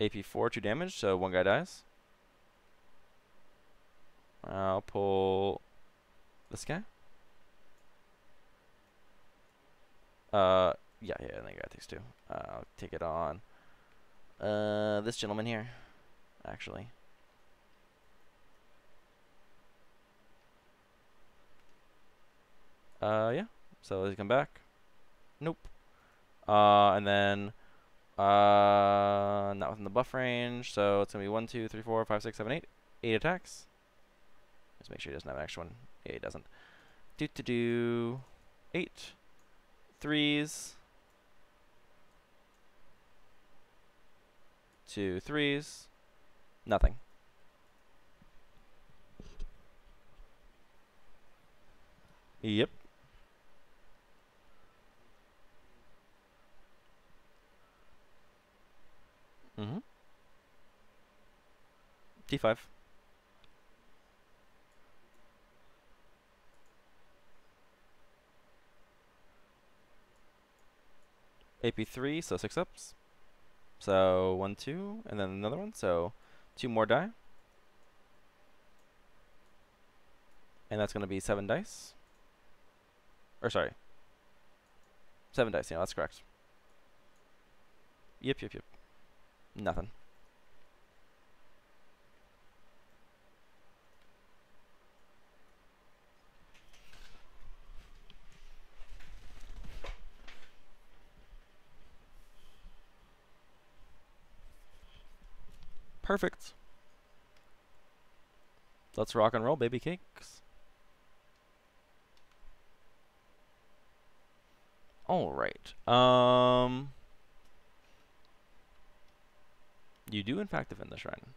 AP4, 2 damage, so one guy dies. I'll pull this guy. Uh, yeah, yeah, I think I takes two. Uh, I'll take it on. Uh, this gentleman here, actually. Uh, yeah. So does he come back? Nope. Uh, and then, uh, not within the buff range, so it's gonna be one, two, three, four, five, six, seven, eight. Eight attacks. Let's make sure he doesn't have an extra one. Yeah, he doesn't. Do to do eight threes. Two threes. Nothing. Yep. Mm-hmm. T5. AP3, so six ups. So one, two, and then another one, so two more die. And that's going to be seven dice. Or sorry. Seven dice, yeah, that's correct. Yep, yep, yep. Nothing. Perfect. Let's rock and roll, baby cakes. All right. Um... You do, in fact, defend the shrine.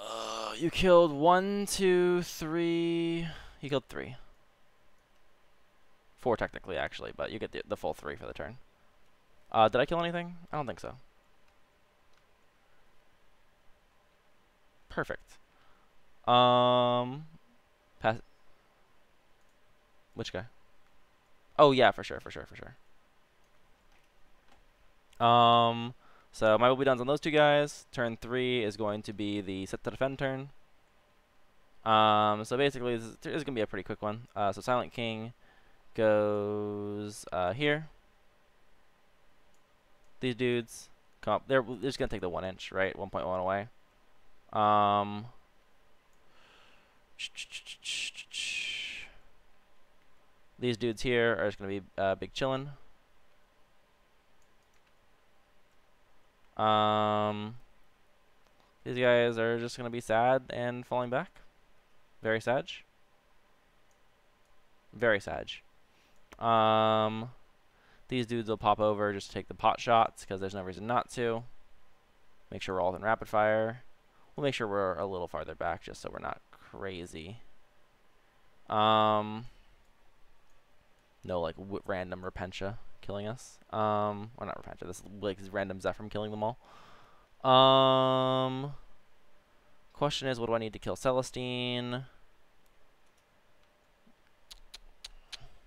Uh, you killed one, two, three. You killed three. Four, technically, actually, but you get the, the full three for the turn. Uh, did I kill anything? I don't think so. Perfect. Um, pass. Which guy? Oh yeah, for sure, for sure, for sure. Um, so my will be done on those two guys. Turn three is going to be the set to defend turn. Um, so basically, this is, is going to be a pretty quick one. Uh, so Silent King goes uh, here. These dudes come up. They're, they're just going to take the one inch, right? 1.1 away. Um, these dudes here are just going to be uh, big chillin'. Um, these guys are just going to be sad and falling back. Very sad. Very sad. Um, these dudes will pop over just to take the pot shots because there's no reason not to. Make sure we're all in rapid fire. We'll make sure we're a little farther back just so we're not crazy. Um, no, like random Repentia killing us. Um, or not Repentia. This is like random Zephyr killing them all. Um, question is, what do I need to kill Celestine?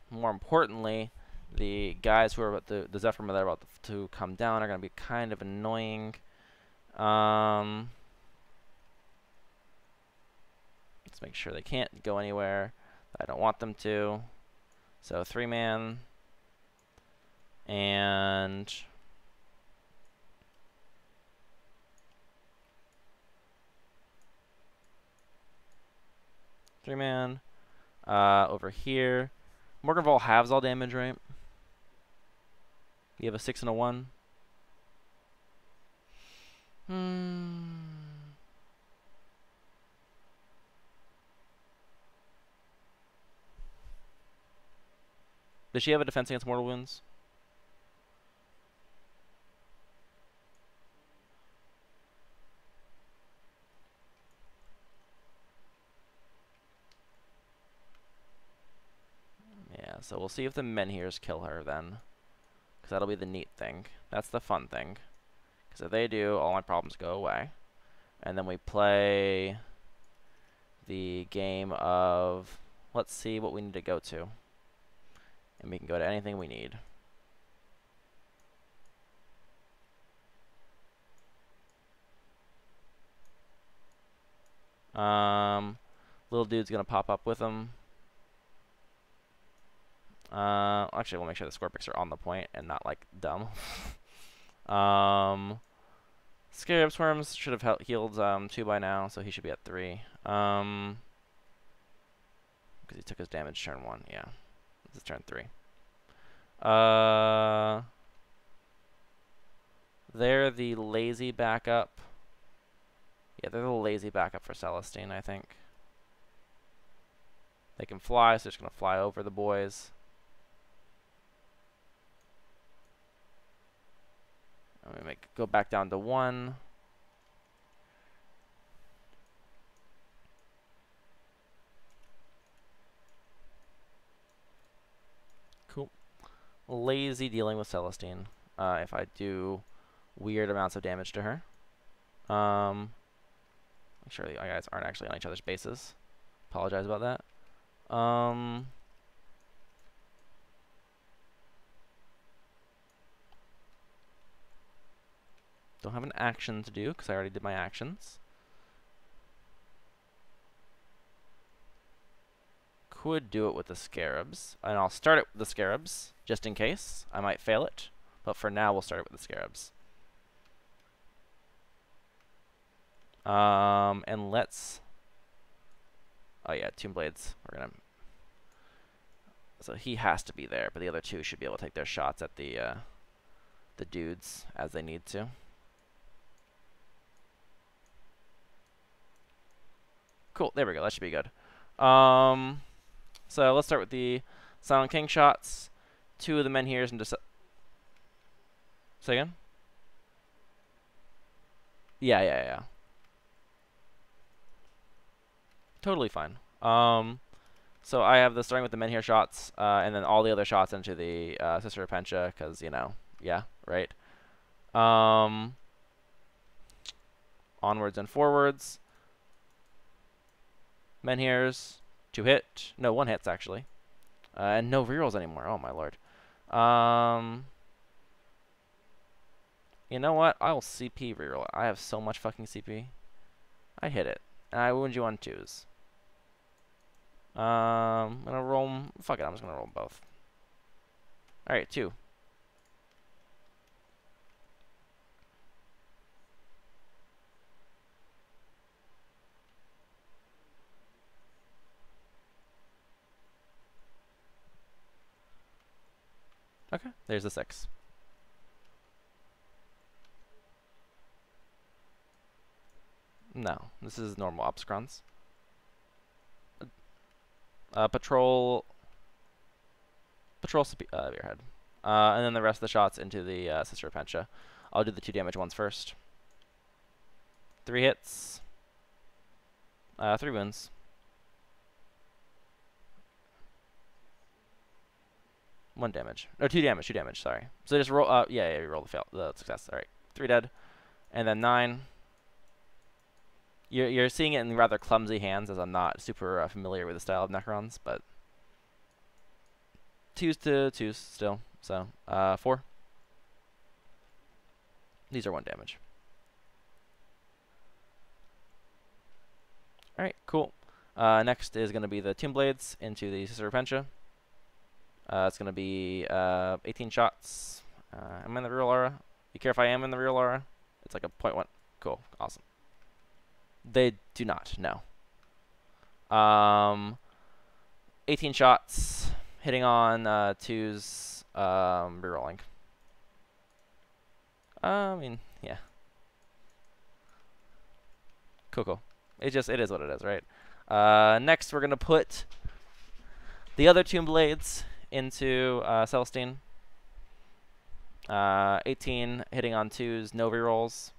More importantly, the guys who are about to, the Zephyr that are about to come down are going to be kind of annoying. Um, let's make sure they can't go anywhere. I don't want them to. So three man and three man uh, over here. Morvenn Vahl halves all damage, right? You have a six and a one. Hmm. Does she have a defense against mortal wounds? Yeah, so we'll see if the men Menhirs kill her then. Because that'll be the neat thing. That's the fun thing. Because if they do, all my problems go away. And then we play the game of... Let's see what we need to go to. And we can go to anything we need. Um, little dude's gonna pop up with him. Uh, actually, we'll make sure the Skorpekhs are on the point and not like dumb. um, Scarab Swarms should have healed um, two by now, so he should be at three. Um, because he took his damage turn one. Yeah. This is turn three. Uh, they're the lazy backup. Yeah, they're the lazy backup for Celestine, I think. They can fly, so they're just going to fly over the boys. Let me make go back down to one. Cool. Lazy dealing with Celestine uh, if I do weird amounts of damage to her. Um, make sure the guys aren't actually on each other's bases. Apologize about that. Um, don't have an action to do because I already did my actions. could do it with the scarabs. And I'll start it with the scarabs, just in case. I might fail it. But for now, we'll start it with the scarabs. Um, and let's... Oh yeah, Tomb Blades. We're gonna... So he has to be there, but the other two should be able to take their shots at the, uh, the dudes as they need to. Cool, there we go. That should be good. Um... So let's start with the Silent King shots. Two of the Menhirs and just. Say again? Yeah, yeah, yeah. Totally fine. Um, so I have the starting with the Menhir shots, uh, and then all the other shots into the uh, Sister Repentia, because, you know, yeah, right? Um, onwards and forwards. Menhirs, Two hit. No, one hits, actually. Uh, and no rerolls anymore. Oh, my lord. Um, you know what? I'll CP reroll I have so much fucking CP. I hit it. And I wound you on twos. Um, I'm gonna roll. Fuck it, I'm just gonna roll both. Alright, two. Okay, there's a 6. No, this is normal Obscrons. Uh, patrol... patrol uh, spearhead. Uh, and then the rest of the shots into the uh, Sister Repentia. I'll do the two damage ones first. Three hits. Uh, three wounds. One damage. Or two damage, two damage, sorry. So just roll, uh, yeah, yeah, you roll the fail, the success. Alright. Three dead. And then nine. You're, you're seeing it in rather clumsy hands, as I'm not super uh, familiar with the style of Necrons, but... Twos to twos still. So, uh, four. These are one damage. Alright, cool. Uh, next is going to be the Tomb Blades into the Sister Repentia. Uh, it's going to be uh, 18 shots. Uh, am I in the real aura? care if I am in the real aura. It's like a point one. Cool, awesome. They do not, no. Um, 18 shots, hitting on uh, twos, um, rerolling. Uh, I mean, yeah. Cool, cool. It just, it is what it is, right? Uh, next, we're going to put the other Tomb Blades into uh, Celestine. Uh, 18 hitting on twos, no rerolls.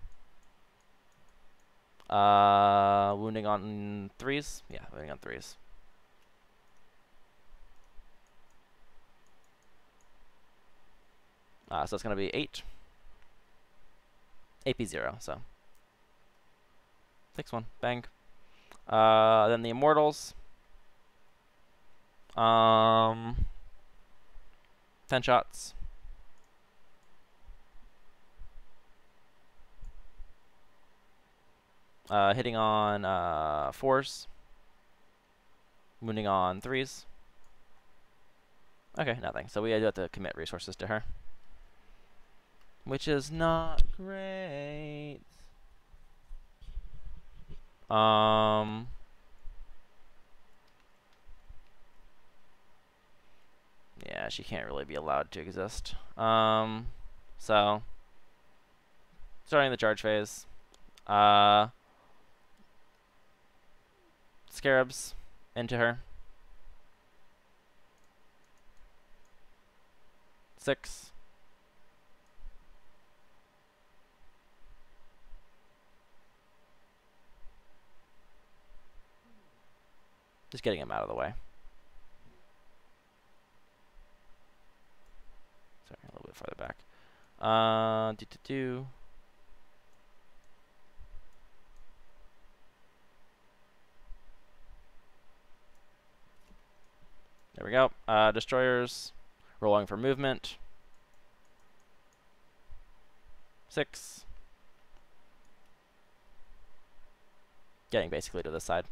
Uh, wounding on threes. Yeah, wounding on threes. Uh, so it's going to be 8. AP 0, so. Takes one. Bang. Uh, then the Immortals. Um, 10 shots. Uh, hitting on uh, fours. Wounding on threes. Okay, nothing. So we do have to commit resources to her. Which is not great. Um, yeah, she can't really be allowed to exist. Um, so, starting the charge phase. Uh, scarabs into her. Six. Just getting him out of the way. Sorry, a little bit farther back. Uh, do do do. There we go. Uh, destroyers, rolling for movement. Six. Getting basically to this side.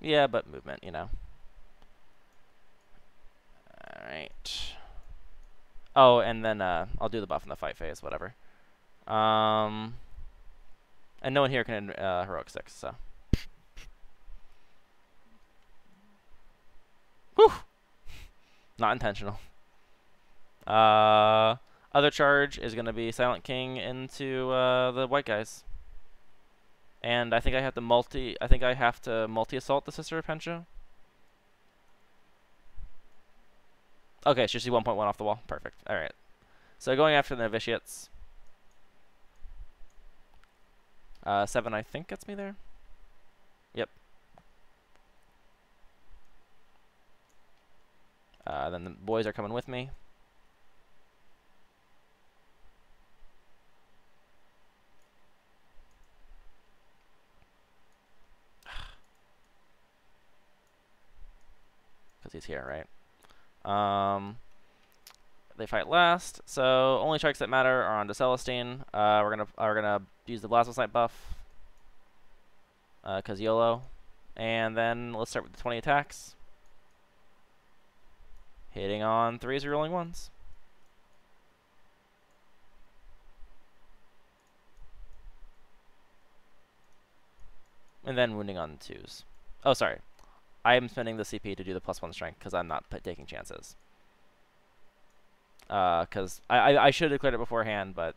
Yeah, but movement, you know. Alright. Oh, and then uh, I'll do the buff in the fight phase, whatever. Um, and no one here can uh, heroic 6, so. Whew! Not intentional. Uh, other charge is going to be Silent King into uh, the white guys. And I think I have to multi. I think I have to multi assault the Sister Repentia. Okay, so you see 1.1 off the wall. Perfect. All right. So going after the novitiates. Uh, seven, I think, gets me there. Yep. Uh, then the boys are coming with me. Because he's here, right? Um, they fight last. So only strikes that matter are on to Celestine. Uh, we're gonna are gonna use the Plasmacyte buff. Uh, cause YOLO. And then let's start with the 20 attacks. Hitting on threes, rolling ones. And then wounding on twos. Oh, sorry. I am spending the CP to do the plus one strength because I'm not taking chances. Because uh, I, I, I should have declared it beforehand, but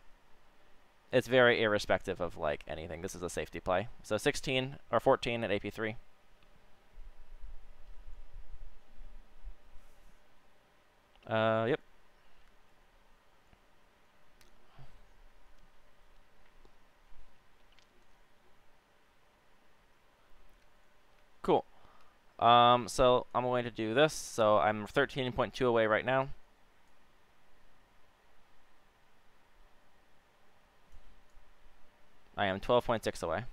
it's very irrespective of like anything. This is a safety play. So 16 or 14 at AP3. Uh, yep. Cool. Um, so I'm going to do this. So I'm 13.2 away right now. I am 12.6 away.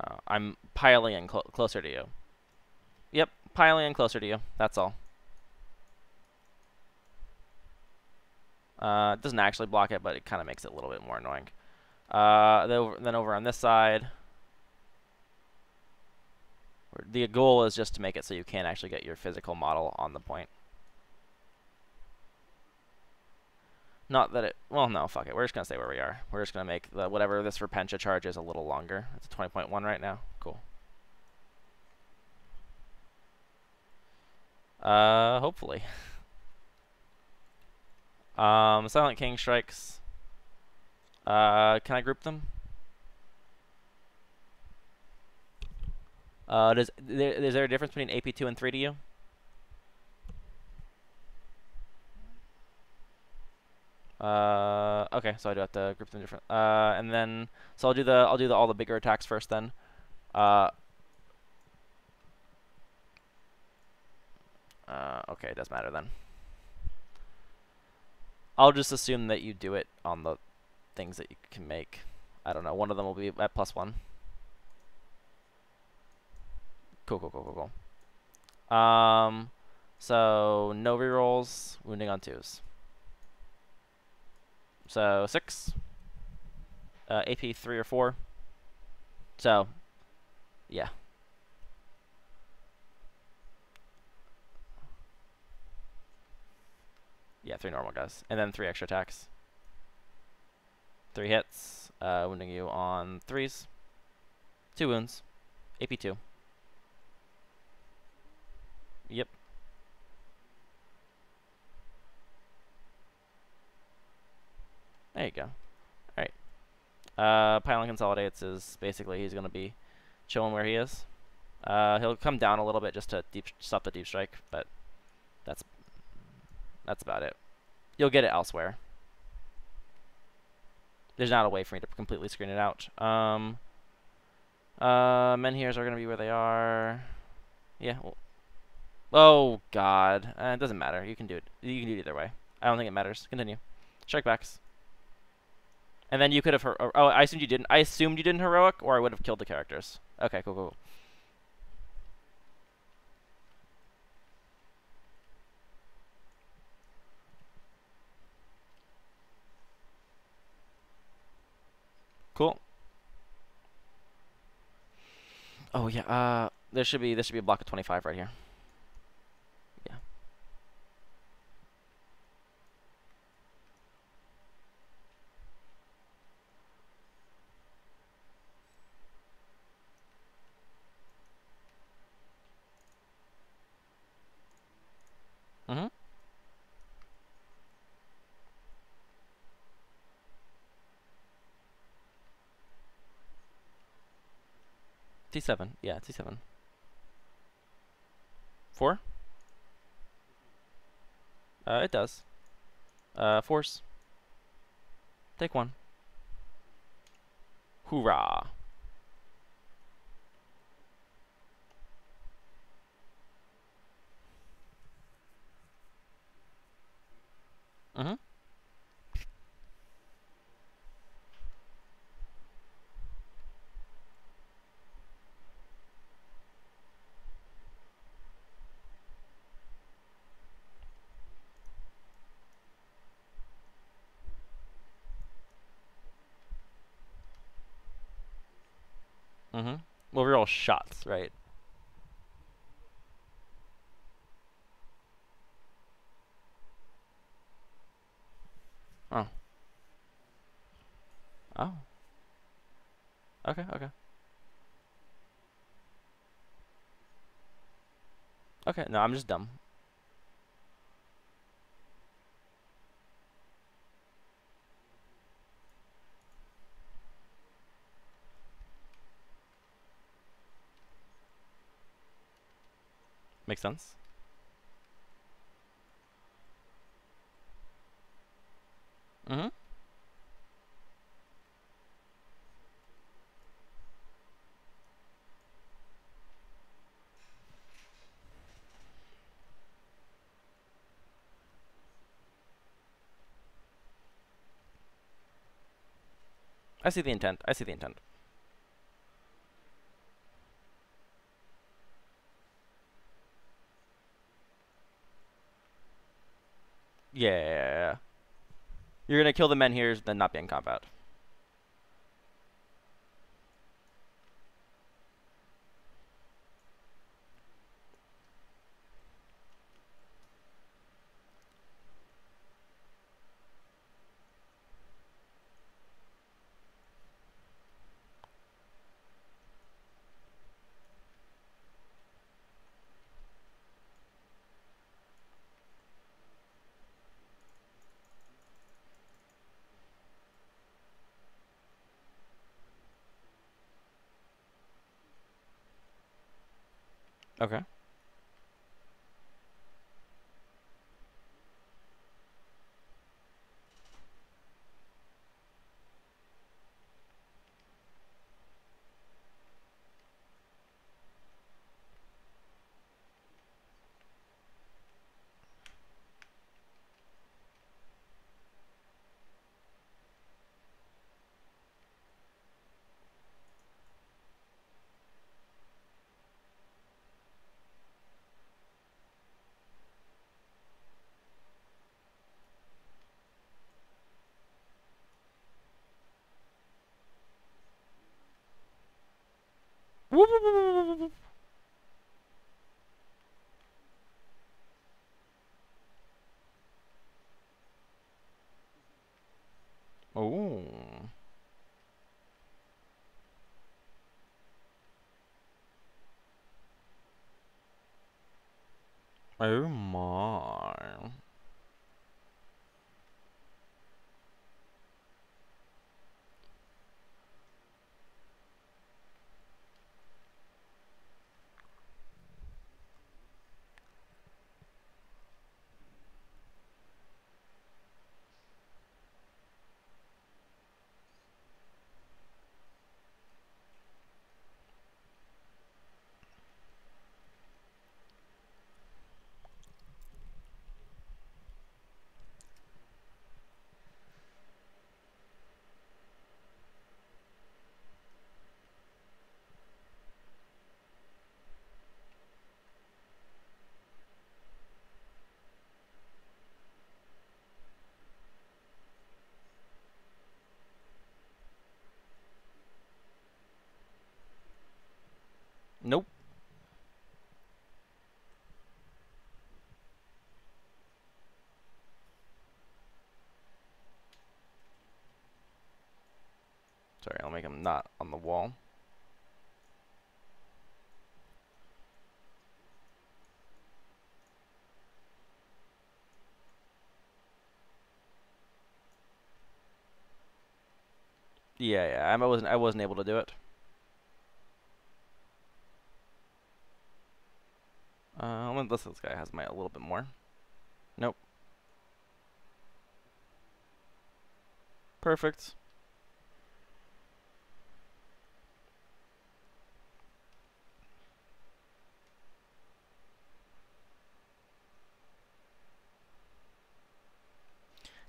Uh, I'm piling in cl closer to you. Yep, piling in closer to you. That's all. Uh, it doesn't actually block it, but it kind of makes it a little bit more annoying. Uh, then, over, on this side, the goal is just to make it so you can't actually get your physical model on the point. Not that it, well, no, fuck it. We're just going to stay where we are. We're just going to make the, whatever this Repentia charge is a little longer. It's 20.1 right now. Cool. Uh, hopefully. um, Silent King strikes. Uh, can I group them? Uh, does there, is there a difference between AP2 and 3DU? Uh, okay, so I do have to group them different. Uh, and then so I'll do the I'll do the all the bigger attacks first then. Uh, uh, okay, it doesn't matter then. I'll just assume that you do it on the things that you can make. I don't know. One of them will be at plus one. Cool, cool, cool, cool, cool. Um, so no rerolls, wounding on twos. So six. Uh, AP three or four. So, yeah. Yeah, three normal guys. And then three extra attacks. Three hits, uh, wounding you on threes. Two wounds. AP two. Yep. There you go. Alright. Uh, Pile-in Consolidates is basically he's going to be chilling where he is. Uh, he'll come down a little bit just to deep stop the deep strike, but that's that's about it. You'll get it elsewhere. There's not a way for me to completely screen it out. Um, uh, Menhirs are going to be where they are. Yeah. Well, oh, God. Uh, it doesn't matter. You can do it. You can do it either way. I don't think it matters. Continue. Strike backs. And then you could have... Oh, I assumed you didn't. I assumed you didn't heroic, or I would have killed the characters. Okay, cool, cool. Cool. Oh yeah, uh there should be there should be a block of 25 right here. Yeah. Mhm. T7. Yeah, T7. Four? Uh, it does. Uh, force. Take one. Hoorah. Mm-hmm. Mm-hmm. Well, we're shots, right? Oh. Oh. Okay, okay. Okay, no, I'm just dumb. Makes sense. Mm-hmm. I see the intent. I see the intent. Yeah. You're gonna kill the men here, then not be in combat. Okay. Whoop, whoop, whoop, whoop, whoop, whoop. Oh. Oh my. Nope. Sorry, I'll make him not on the wall. Yeah, yeah. I wasn't. I wasn't able to do it. Uh, unless this guy has my a little bit more. Nope. Perfect.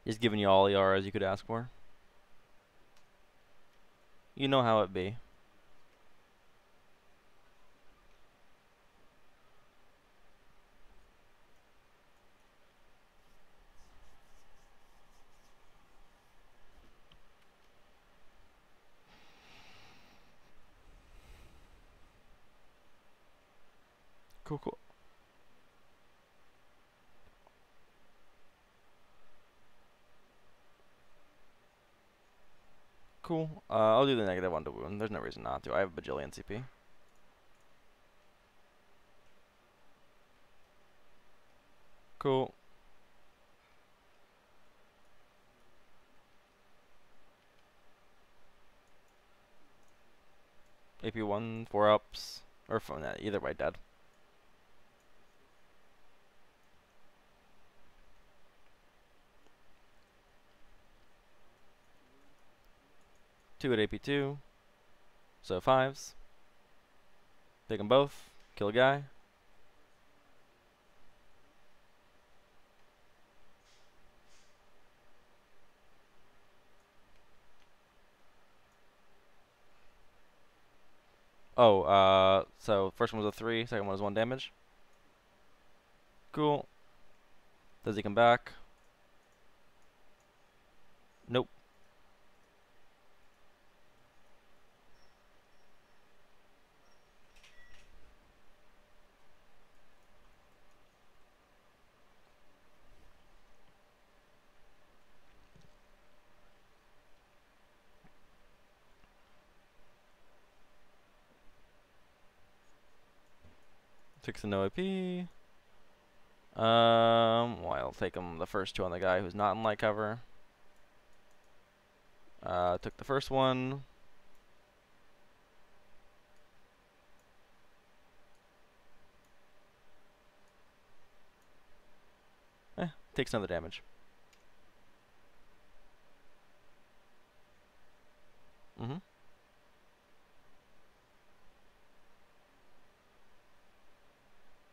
Just giving you all the auras you could ask for. You know how it be. Cool, cool. Cool. Uh, I'll do the negative one to wound. There's no reason not to. I have a bajillion CP. Cool. AP1, 4 ups. Or phone that. Either way, dead. Two at AP2. So fives. Take them both. Kill a guy. Oh, uh, so first one was a three, second one was one damage. Cool. Does he come back? Nope. Takes a no AP. Um, well, I'll take him the first two on the guy who's not in light cover. Uh, took the first one. Eh, takes another damage. Mm-hmm.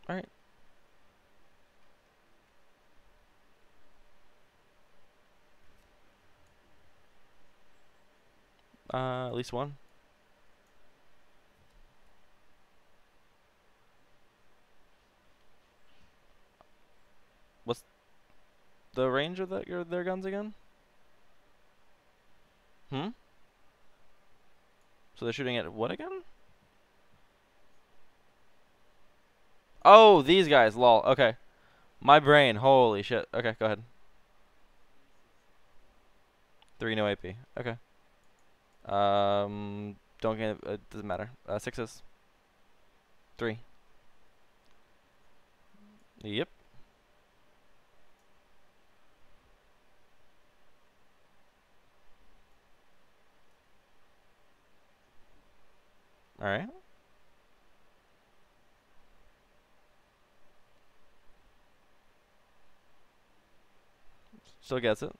Alright. Uh, at least one. What's the range of the, your, their guns again? Hmm? So they're shooting at what again? Oh, these guys, lol. Okay. My brain, holy shit. Okay, go ahead. Three no AP. Okay. Um, don't get it. Doesn't matter. Uh, sixes. Three. Yep. All right. Still gets it.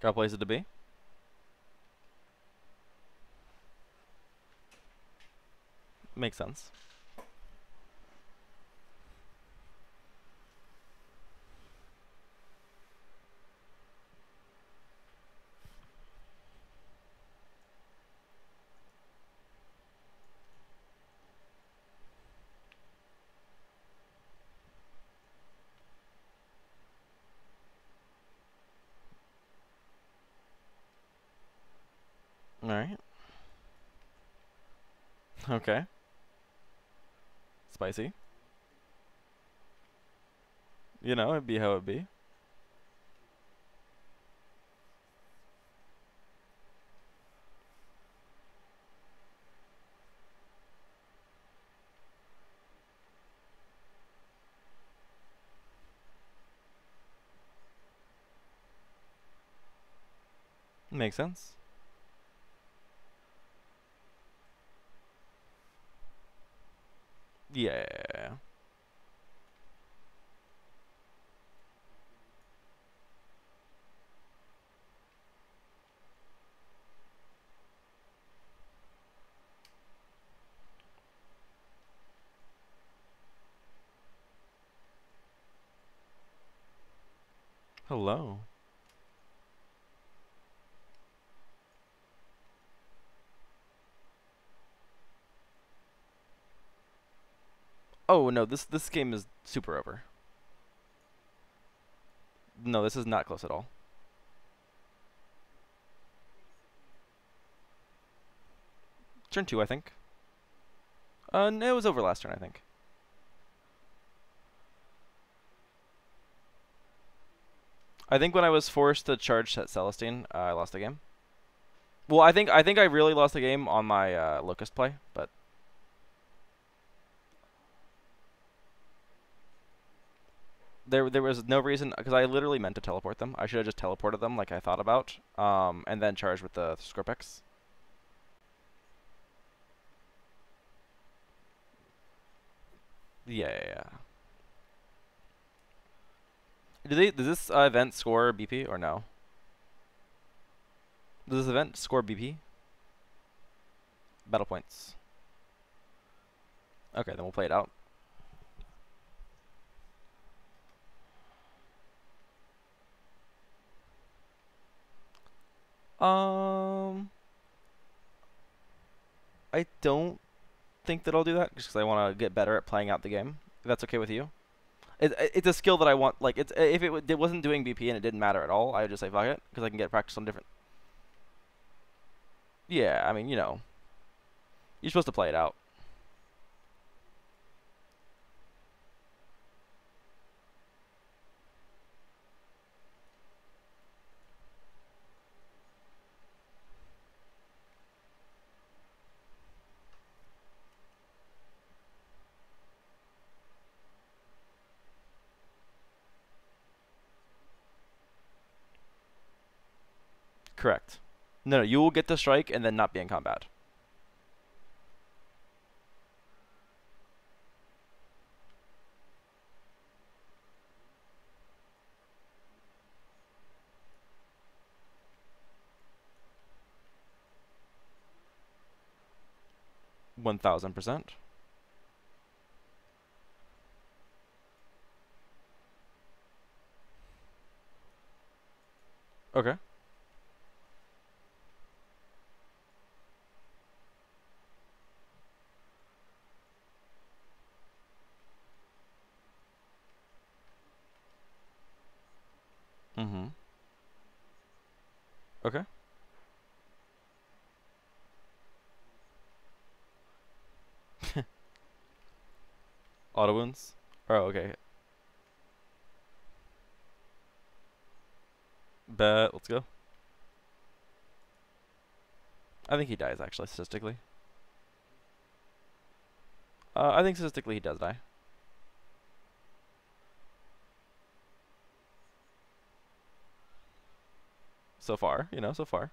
Got places to be. Makes sense. Alright. Okay. Spicy. You know, it'd be how it be. Makes sense. Yeah. Hello. Oh no, this this game is super over. No, this is not close at all. Turn two, I think. Uh, no, it was over last turn, I think. I think when I was forced to charge at Celestine, uh, I lost the game. Well, I think I think I really lost the game on my uh, Lokhust play, but there there was no reason because I literally meant to teleport them. I should have just teleported them like I thought about, um, and then charged with the Skorpekhs. Yeah, yeah, yeah. Do they does this uh, event score BP or no? Does this event score BP? Battle points. Okay, then we'll play it out. Um, I don't think that I'll do that just because I want to get better at playing out the game. If that's okay with you. It, it's a skill that I want. Like, it's if it, it wasn't doing BP and it didn't matter at all, I would just say fuck it because I can get practice on different. Yeah, I mean, you know, you're supposed to play it out. Correct. No, no, you will get the strike and then not be in combat. One thousand percent. Okay. Mm-hmm. Okay. Auto wounds? Oh, okay. Bet. Let's go. I think he dies, actually, statistically. Uh, I think statistically he does die. So far, you know, so far.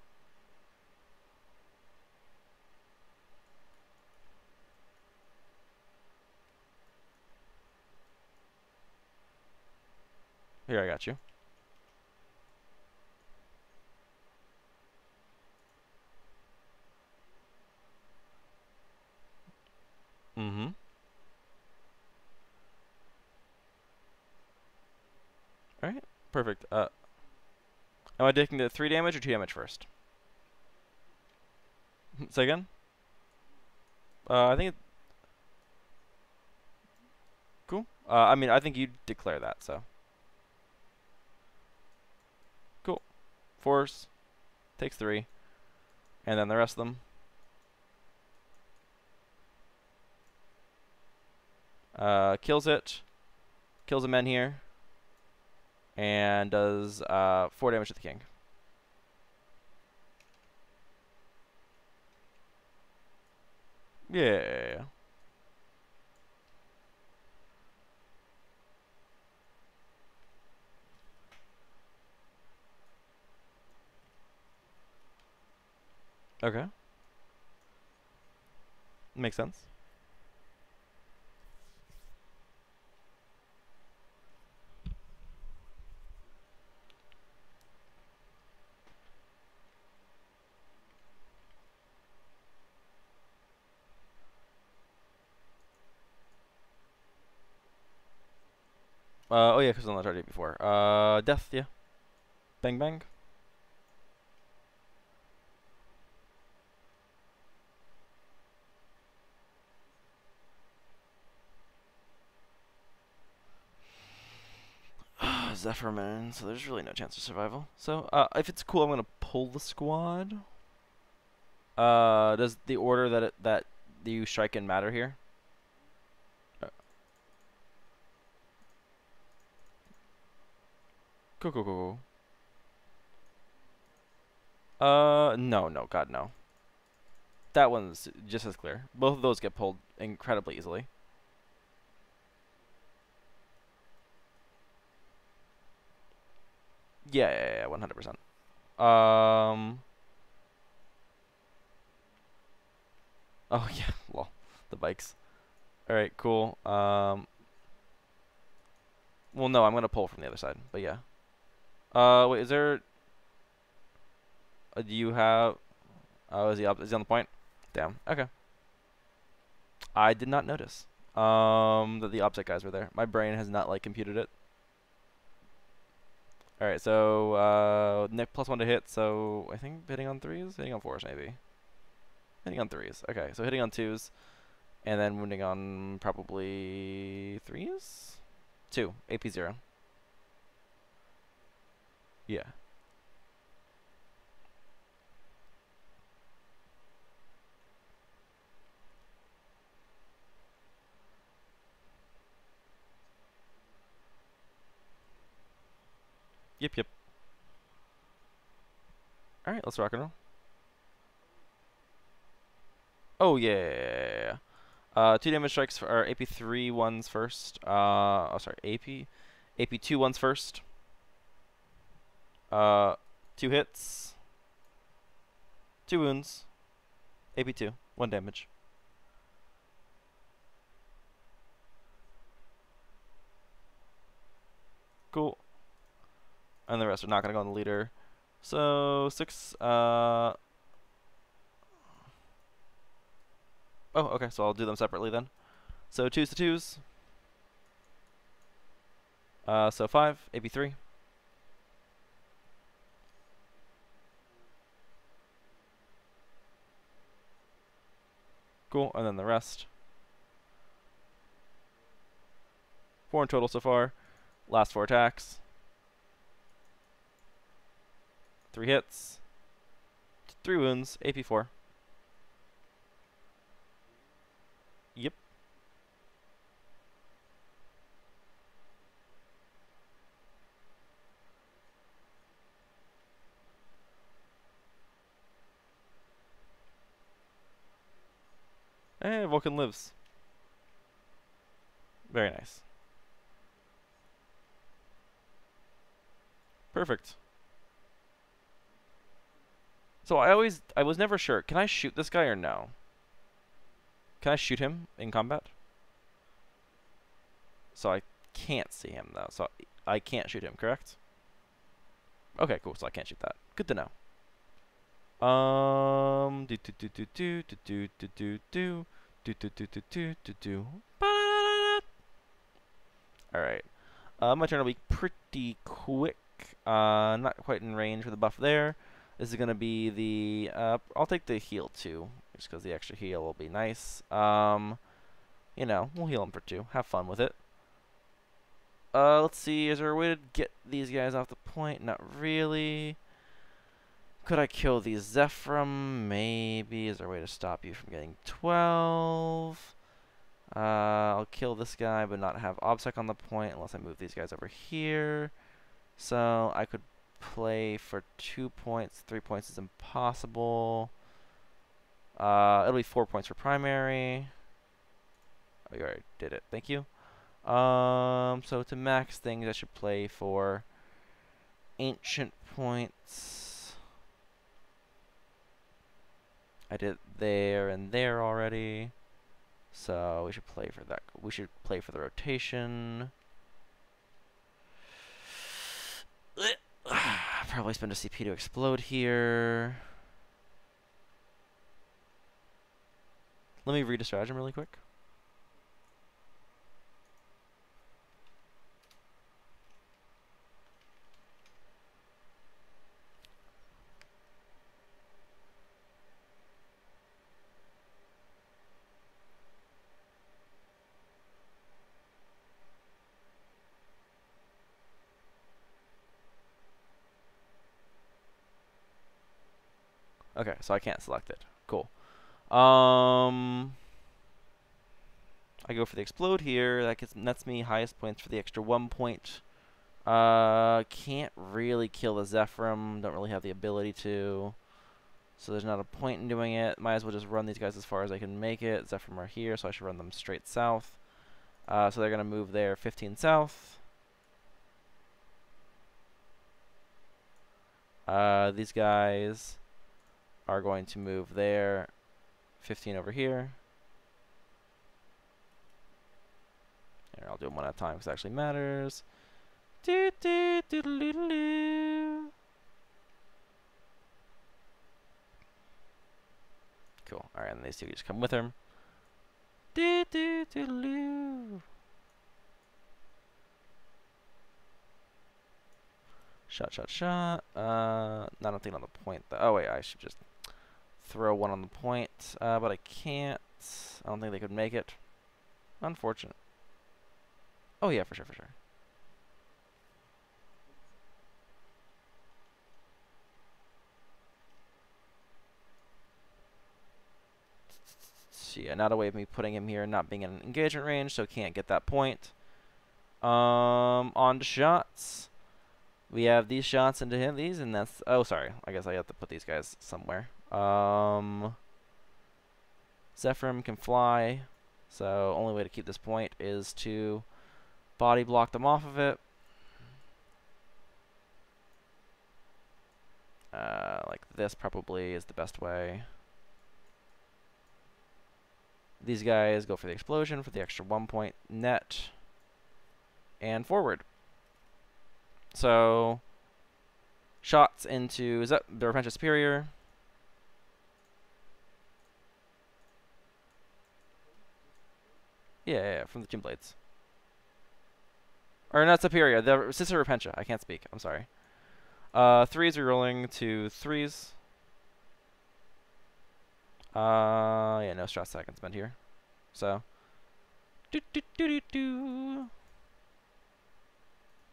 Here, I got you. Mm-hmm. Alright, perfect. Uh, am I taking the 3 damage or 2 damage first? Say again? Uh, I think it... Cool. Uh, I mean, I think you declare that, so... Cool. Force. Takes 3. And then the rest of them. Uh, kills it. Kills a men here. And does uh, 4 damage to the king. Yeah. Okay. Makes sense. Uh, oh yeah, because I'm not tried it before. Uh, death, yeah. Bang bang. Zephyrman, so there's really no chance of survival. So, uh, if it's cool, I'm gonna pull the squad. Uh, does the order that it, that you strike in matter here? Cool, cool, cool, cool. Uh, no, no, God, no. That one's just as clear. Both of those get pulled incredibly easily. Yeah, yeah, yeah, one hundred percent. Um. Oh yeah, well, the bikes. All right, cool. Um. Well, no, I'm gonna pull from the other side, but yeah. Uh, wait, is there? Uh, do you have? Oh, is he up? Is he on the point? Damn. Okay. I did not notice. Um, that the opposite guys were there. My brain has not like computed it. All right, so uh, Nick plus one to hit. So I think hitting on threes, hitting on fours maybe. Hitting on threes. Okay, so hitting on twos, and then wounding on probably threes. Two AP zero. Yeah. Yep, yep. Alright, let's rock and roll. Oh, yeah. Uh, two damage strikes for our AP3 ones first. Uh, oh, sorry, AP. AP2 ones first. Uh, two hits. Two wounds. AP2. One damage. Cool and the rest are not going to go on the leader. So six. Uh, oh, okay. So I'll do them separately then. So twos to twos. Uh, so five, AB three. Cool, and then the rest. Four in total so far. Last four attacks. Three hits. Three wounds. AP4. Yep. Eh, Vulcan lives. Very nice. Perfect. So I always, I was never sure. Can I shoot this guy or no? Can I shoot him in combat? So I can't see him though. So I can't shoot him, correct? Okay, cool. So I can't shoot that. Good to know. Um, do do do do do do do do do do do do do do do. All right. Uh, my turn will be pretty quick. Uh, not quite in range with the buff there. This is to be the, uh, I'll take the heal too, just because the extra heal will be nice. Um, you know, we'll heal him for two. Have fun with it. Uh, let's see, is there a way to get these guys off the point? Not really. Could I kill the Zephyrim? Maybe. Is there a way to stop you from getting 12? Uh, I'll kill this guy, but not have OBSEC on the point unless I move these guys over here. So I could play for two points. Three points is impossible. Uh, it'll be four points for primary. Oh, you already did it. Thank you. Um, so to max things, I should play for ancient points. I did there and there already. So we should play for that. We should play for the rotation. Probably spend a CP to explode here. Let me read a stratagem really quick. Okay, so I can't select it. Cool. Um, I go for the explode here. That gets nets me highest points for the extra one point. Uh, can't really kill the Zephyrim. Don't really have the ability to. So there's not a point in doing it. Might as well just run these guys as far as I can make it. Zephyrim are here, so I should run them straight south. Uh, so they're going to move there 15 south. Uh, these guys are going to move there. 15 over here. Here, I'll do them one at a time because it actually matters. Cool. Alright, and these two just come with him. Do, do, do, do. Shot, shot, shot. Uh, not nothing on the point. Though. Oh wait, I should just throw one on the point, uh, but I can't. I don't think they could make it. Unfortunate. Oh yeah, for sure, for sure. So yeah, not a way of me putting him here, and not being in an engagement range, so can't get that point. Um, on to shots. We have these shots into him, these, and that's, oh, sorry. I guess I have to put these guys somewhere. Um, Zephyrim can fly, so only way to keep this point is to body block them off of it. Uh, like this probably is the best way. These guys go for the explosion for the extra one point net and forward. So shots into the Repentia Superior? Yeah, yeah, yeah, from the Gym Blades. Or not Superior, the Sister Repentia. I can't speak. I'm sorry. Uh, threes rolling to threes. Uh, yeah, no stress I can spend here. So, do do do do do.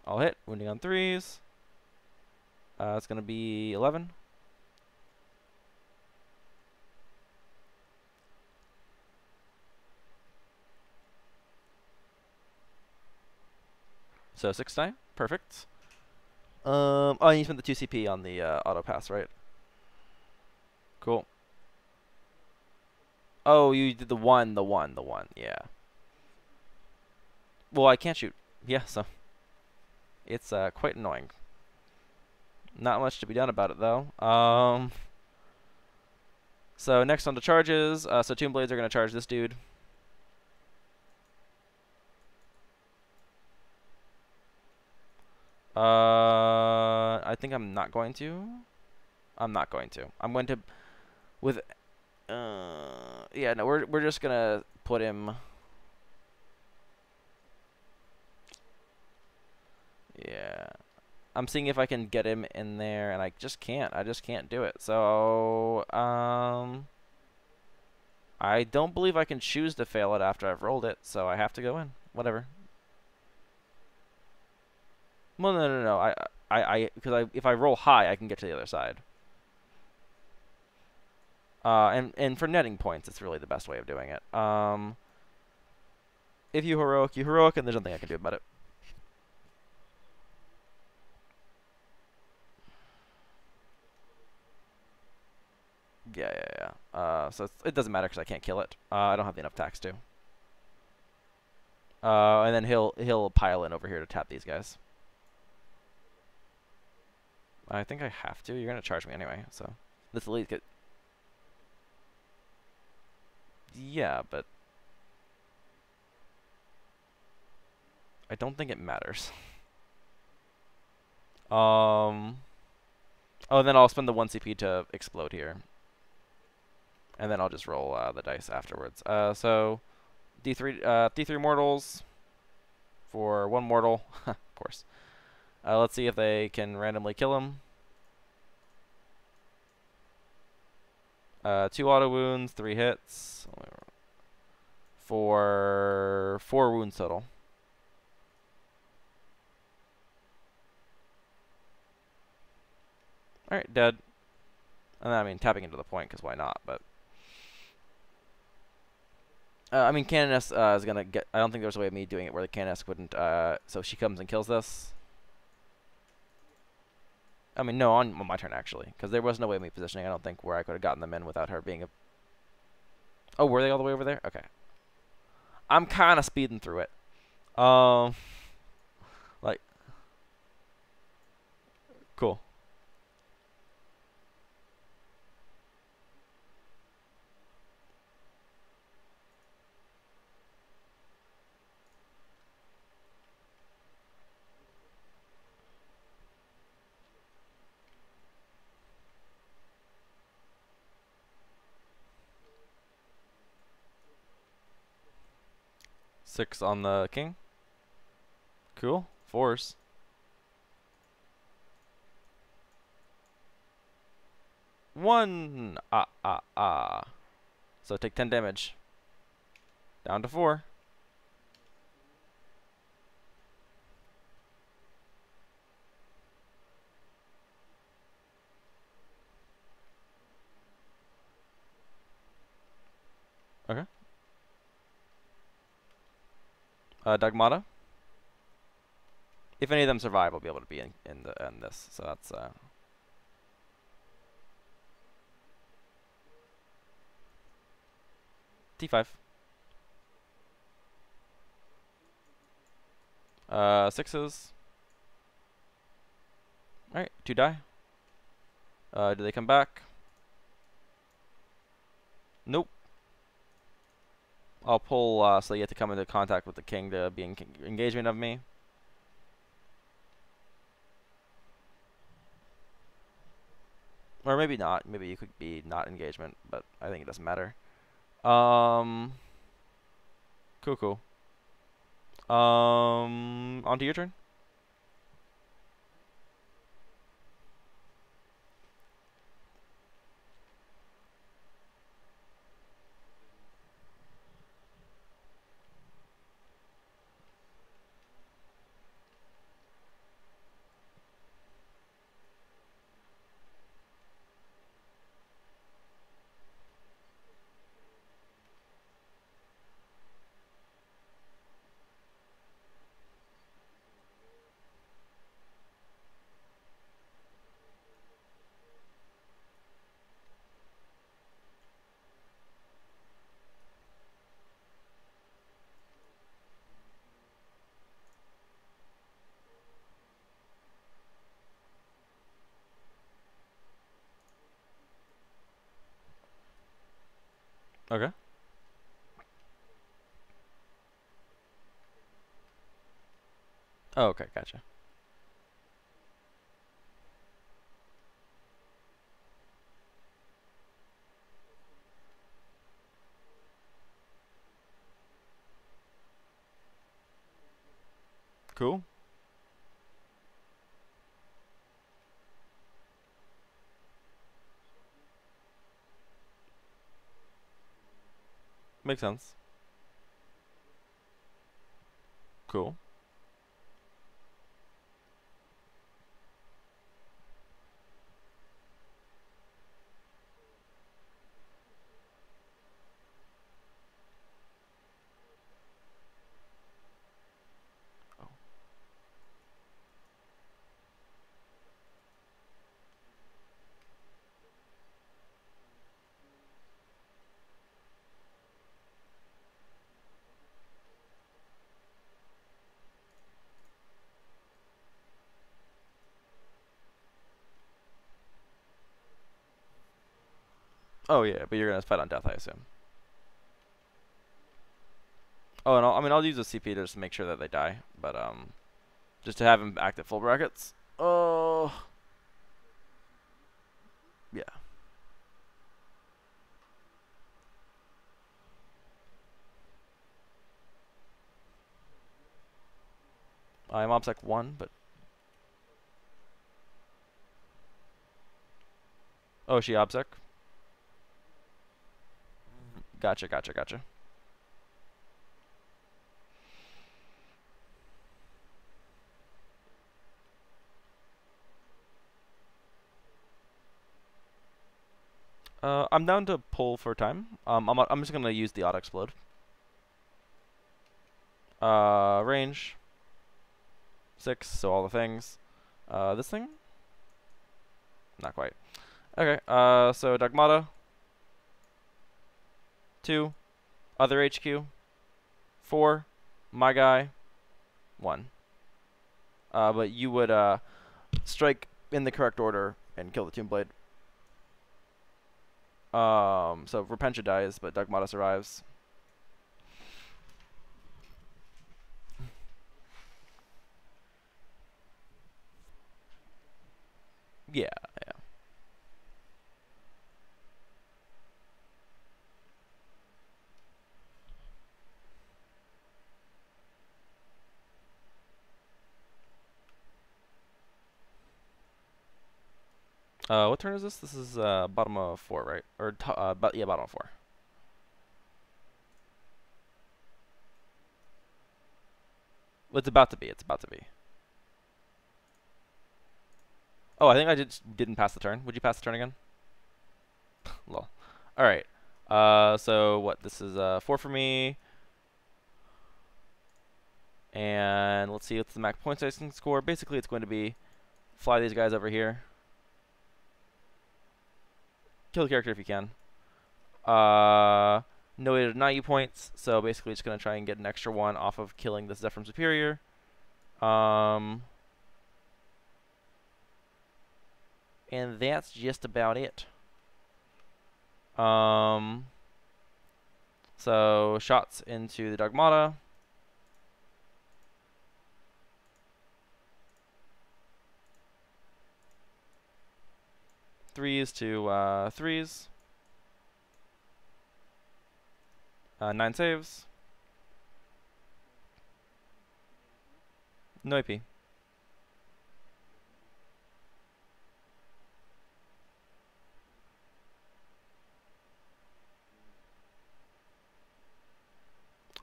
I'll hit wounding on threes. Uh, it's gonna be 11. So six die, perfect. Um, oh, you spent the two CP on the uh, auto pass, right? Cool. Oh, you did the one, the one, the one, yeah. Well, I can't shoot. Yeah, so it's uh, quite annoying. Not much to be done about it though. Um. So next on the charges. Uh, so Tomb Blades are gonna charge this dude. Uh, I think I'm not going to. I'm not going to. I'm going to, with, uh, yeah, no, we're we're just gonna put him. Yeah, I'm seeing if I can get him in there, and I just can't. I just can't do it. So, um, I don't believe I can choose to fail it after I've rolled it, so I have to go in. Whatever. Well, no, no, no. I, I, because I, if I roll high, I can get to the other side. Uh, and and for netting points, it's really the best way of doing it. Um, if you heroic, you heroic, and there's nothing I can do about it. Yeah, yeah, yeah. Uh, so it doesn't matter because I can't kill it. Uh, I don't have enough tax to. Uh, and then he'll he'll pile in over here to tap these guys. I think I have to. You're gonna charge me anyway, so let's at least get. Yeah, but I don't think it matters. um. Oh, and then I'll spend the one CP to explode here, and then I'll just roll uh, the dice afterwards. Uh, so D3 uh, D3 mortals for one mortal, of course. Uh, let's see if they can randomly kill him. Uh, two auto wounds, three hits. For four wounds total. Alright, dead. And I mean, tapping into the point, because why not, but... Uh, I mean, Canoness uh, is going to get... I don't think there's a way of me doing it where the Canoness wouldn't... Uh, so she comes and kills this. I mean, no, on, my turn, actually. Because there was no way of me positioning, I don't think, where I could have gotten them in without her being a... Oh, were they all the way over there? Okay. I'm kind of speeding through it. Um, like, cool. Six on the king. Cool. Force. One. Ah, ah, ah. So take 10 damage. Down to four. Okay. Uh, Dogmata. If any of them survive, I'll be able to be in, in the in this. So that's uh. T5. Uh, sixes. Alright, two die. Uh, do they come back? Nope. I'll pull, uh, so you have to come into contact with the king to be in engagement of me. Or maybe not. Maybe you could be not engagement, but I think it doesn't matter. Um, cool, cool. Um, on to your turn. Okay. Oh, okay, gotcha. Cool. Makes sense. Cool. Oh yeah, but you're gonna fight on death, I assume. Oh, and I'll, I mean, I'll use a CP just to make sure that they die, but um, just to have him act at full brackets. Oh, yeah. I'm OBSEC one, but oh, she OBSEC. Gotcha, gotcha, gotcha. Uh, I'm down to pull for time. Um, I'm, I'm just gonna use the auto explode. Uh, range. Six, so all the things. Uh, this thing? Not quite. Okay, uh, so Dogmata. Two. Other HQ. Four. My guy. One. Uh, but you would, uh, strike in the correct order and kill the Tomb Blade. Um, so Repentia dies, but Dogmata survives. Yeah, yeah. Uh, what turn is this? This is uh, bottom of four, right? Or uh, yeah, bottom of four. It's about to be. It's about to be. Oh, I think I did didn't pass the turn. Would you pass the turn again? Lol. All right. Uh, so what? This is uh four for me. And let's see what's the max points I can score. Basically, it's going to be fly these guys over here. Kill the character if you can. Uh, no way to deny you points, so basically just going to try and get an extra one off of killing this Zephyr Superior. Um, and that's just about it. Um, so shots into the Dogmata. Threes to uh, threes. Uh, nine saves. No AP.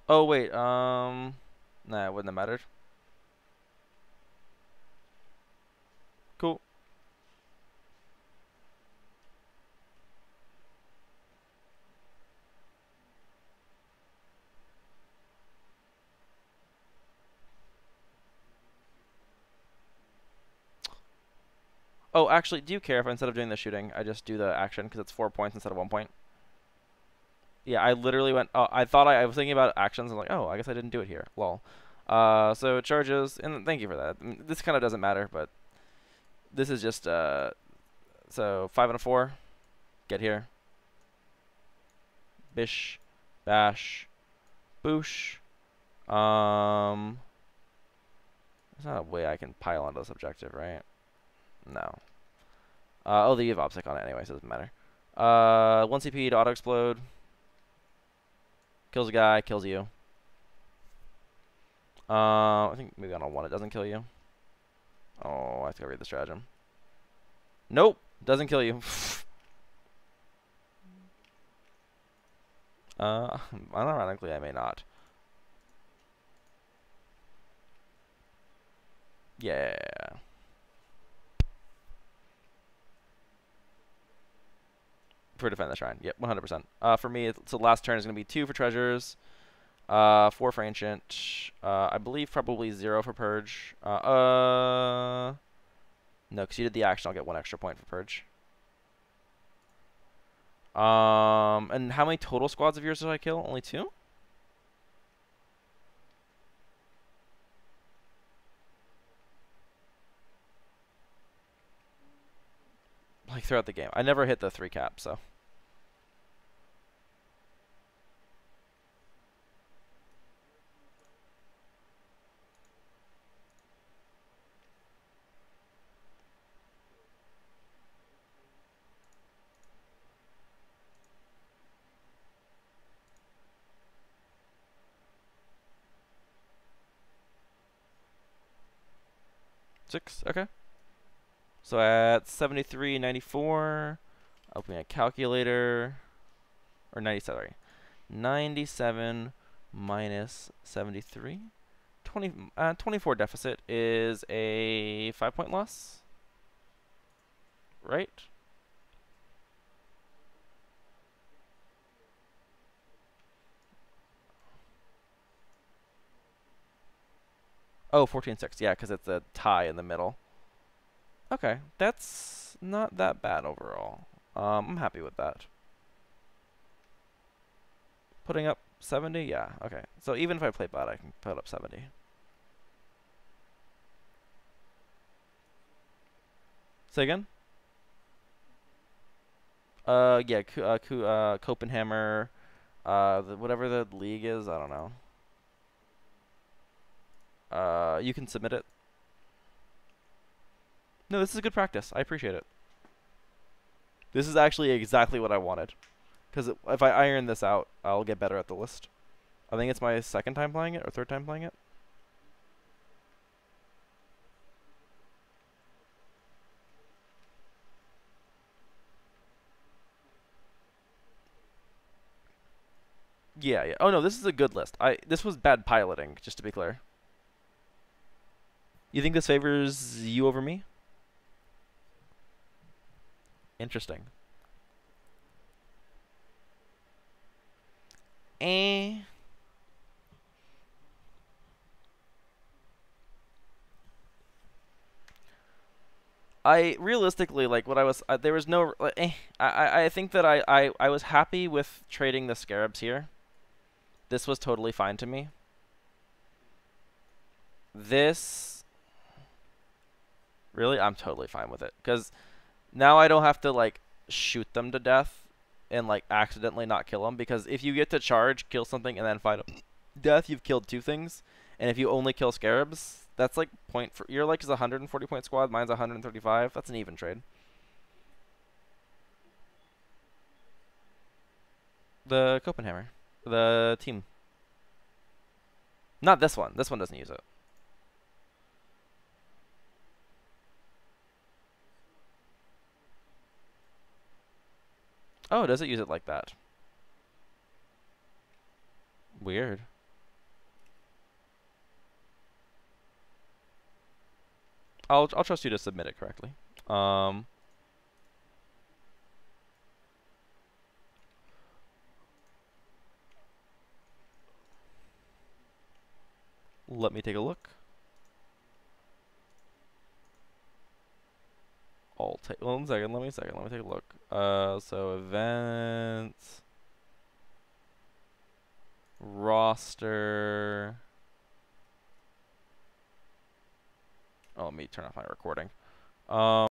Oh wait, um, nah, it wouldn't have mattered. Cool. Oh, actually, do you care if instead of doing the shooting, I just do the action because it's four points instead of one point? Yeah, I literally went. Oh, I thought I, I was thinking about actions. I'm like, oh, I guess I didn't do it here. Lol. Uh, so charges, and thank you for that. This kind of doesn't matter, but this is just uh, so five and a four. Get here. Bish, bash, boosh. Um, there's not a way I can pile onto this objective, right? No. Uh, oh, they have OBSEC on it anyway, so it doesn't matter. Uh, 1 CP to auto-explode. Kills a guy, kills you. Uh, I think maybe on a 1 it doesn't kill you. Oh, I have to go read the stratagem. Nope, doesn't kill you. uh, I may not. Yeah. For defend the shrine. Yep, 100%. Uh, for me, so the last turn is going to be two for treasures, uh, four for ancient. Uh, I believe probably zero for purge. Uh, uh no, because you did the action. I'll get one extra point for purge. Um, and how many total squads of yours did I kill? Only two. Like throughout the game, I never hit the three cap, so. Six, okay. So at 73.94, opening a calculator, or 97, sorry, 97 minus 73. 20, uh, 24 deficit is a 5 point loss, right? Oh, 14-6. Yeah, because it's a tie in the middle. Okay, that's not that bad overall. Um, I'm happy with that. Putting up 70? Yeah, okay. So even if I play bad, I can put up 70. Say again? Uh, yeah, uh, uh, Copenhammer, uh, the, whatever the league is, I don't know. Uh, you can submit it. No, this is a good practice. I appreciate it. This is actually exactly what I wanted. Because if I iron this out, I'll get better at the list. I think it's my second time playing it, or third time playing it. Yeah, yeah. Oh no, this is a good list. I this was bad piloting, just to be clear. You think this favors you over me? Interesting. Eh. I realistically like what I was. Uh, there was no. Eh, I I think that I, I I was happy with trading the scarabs here. This was totally fine to me. This. Really, I'm totally fine with it because now I don't have to like shoot them to death and like accidentally not kill them because if you get to charge, kill something, and then fight death, you've killed two things. And if you only kill scarabs, that's like point for your like is a 140 point squad. Mine's 135. That's an even trade. The Copenhammer, the team. Not this one. This one doesn't use it. Oh, does it use it like that? Weird. I'll I'll trust you to submit it correctly. Um. Let me take a look. Take one second. Let me second. Let me take a look. Uh, so events, roster. Oh, let me turn off my recording. Um.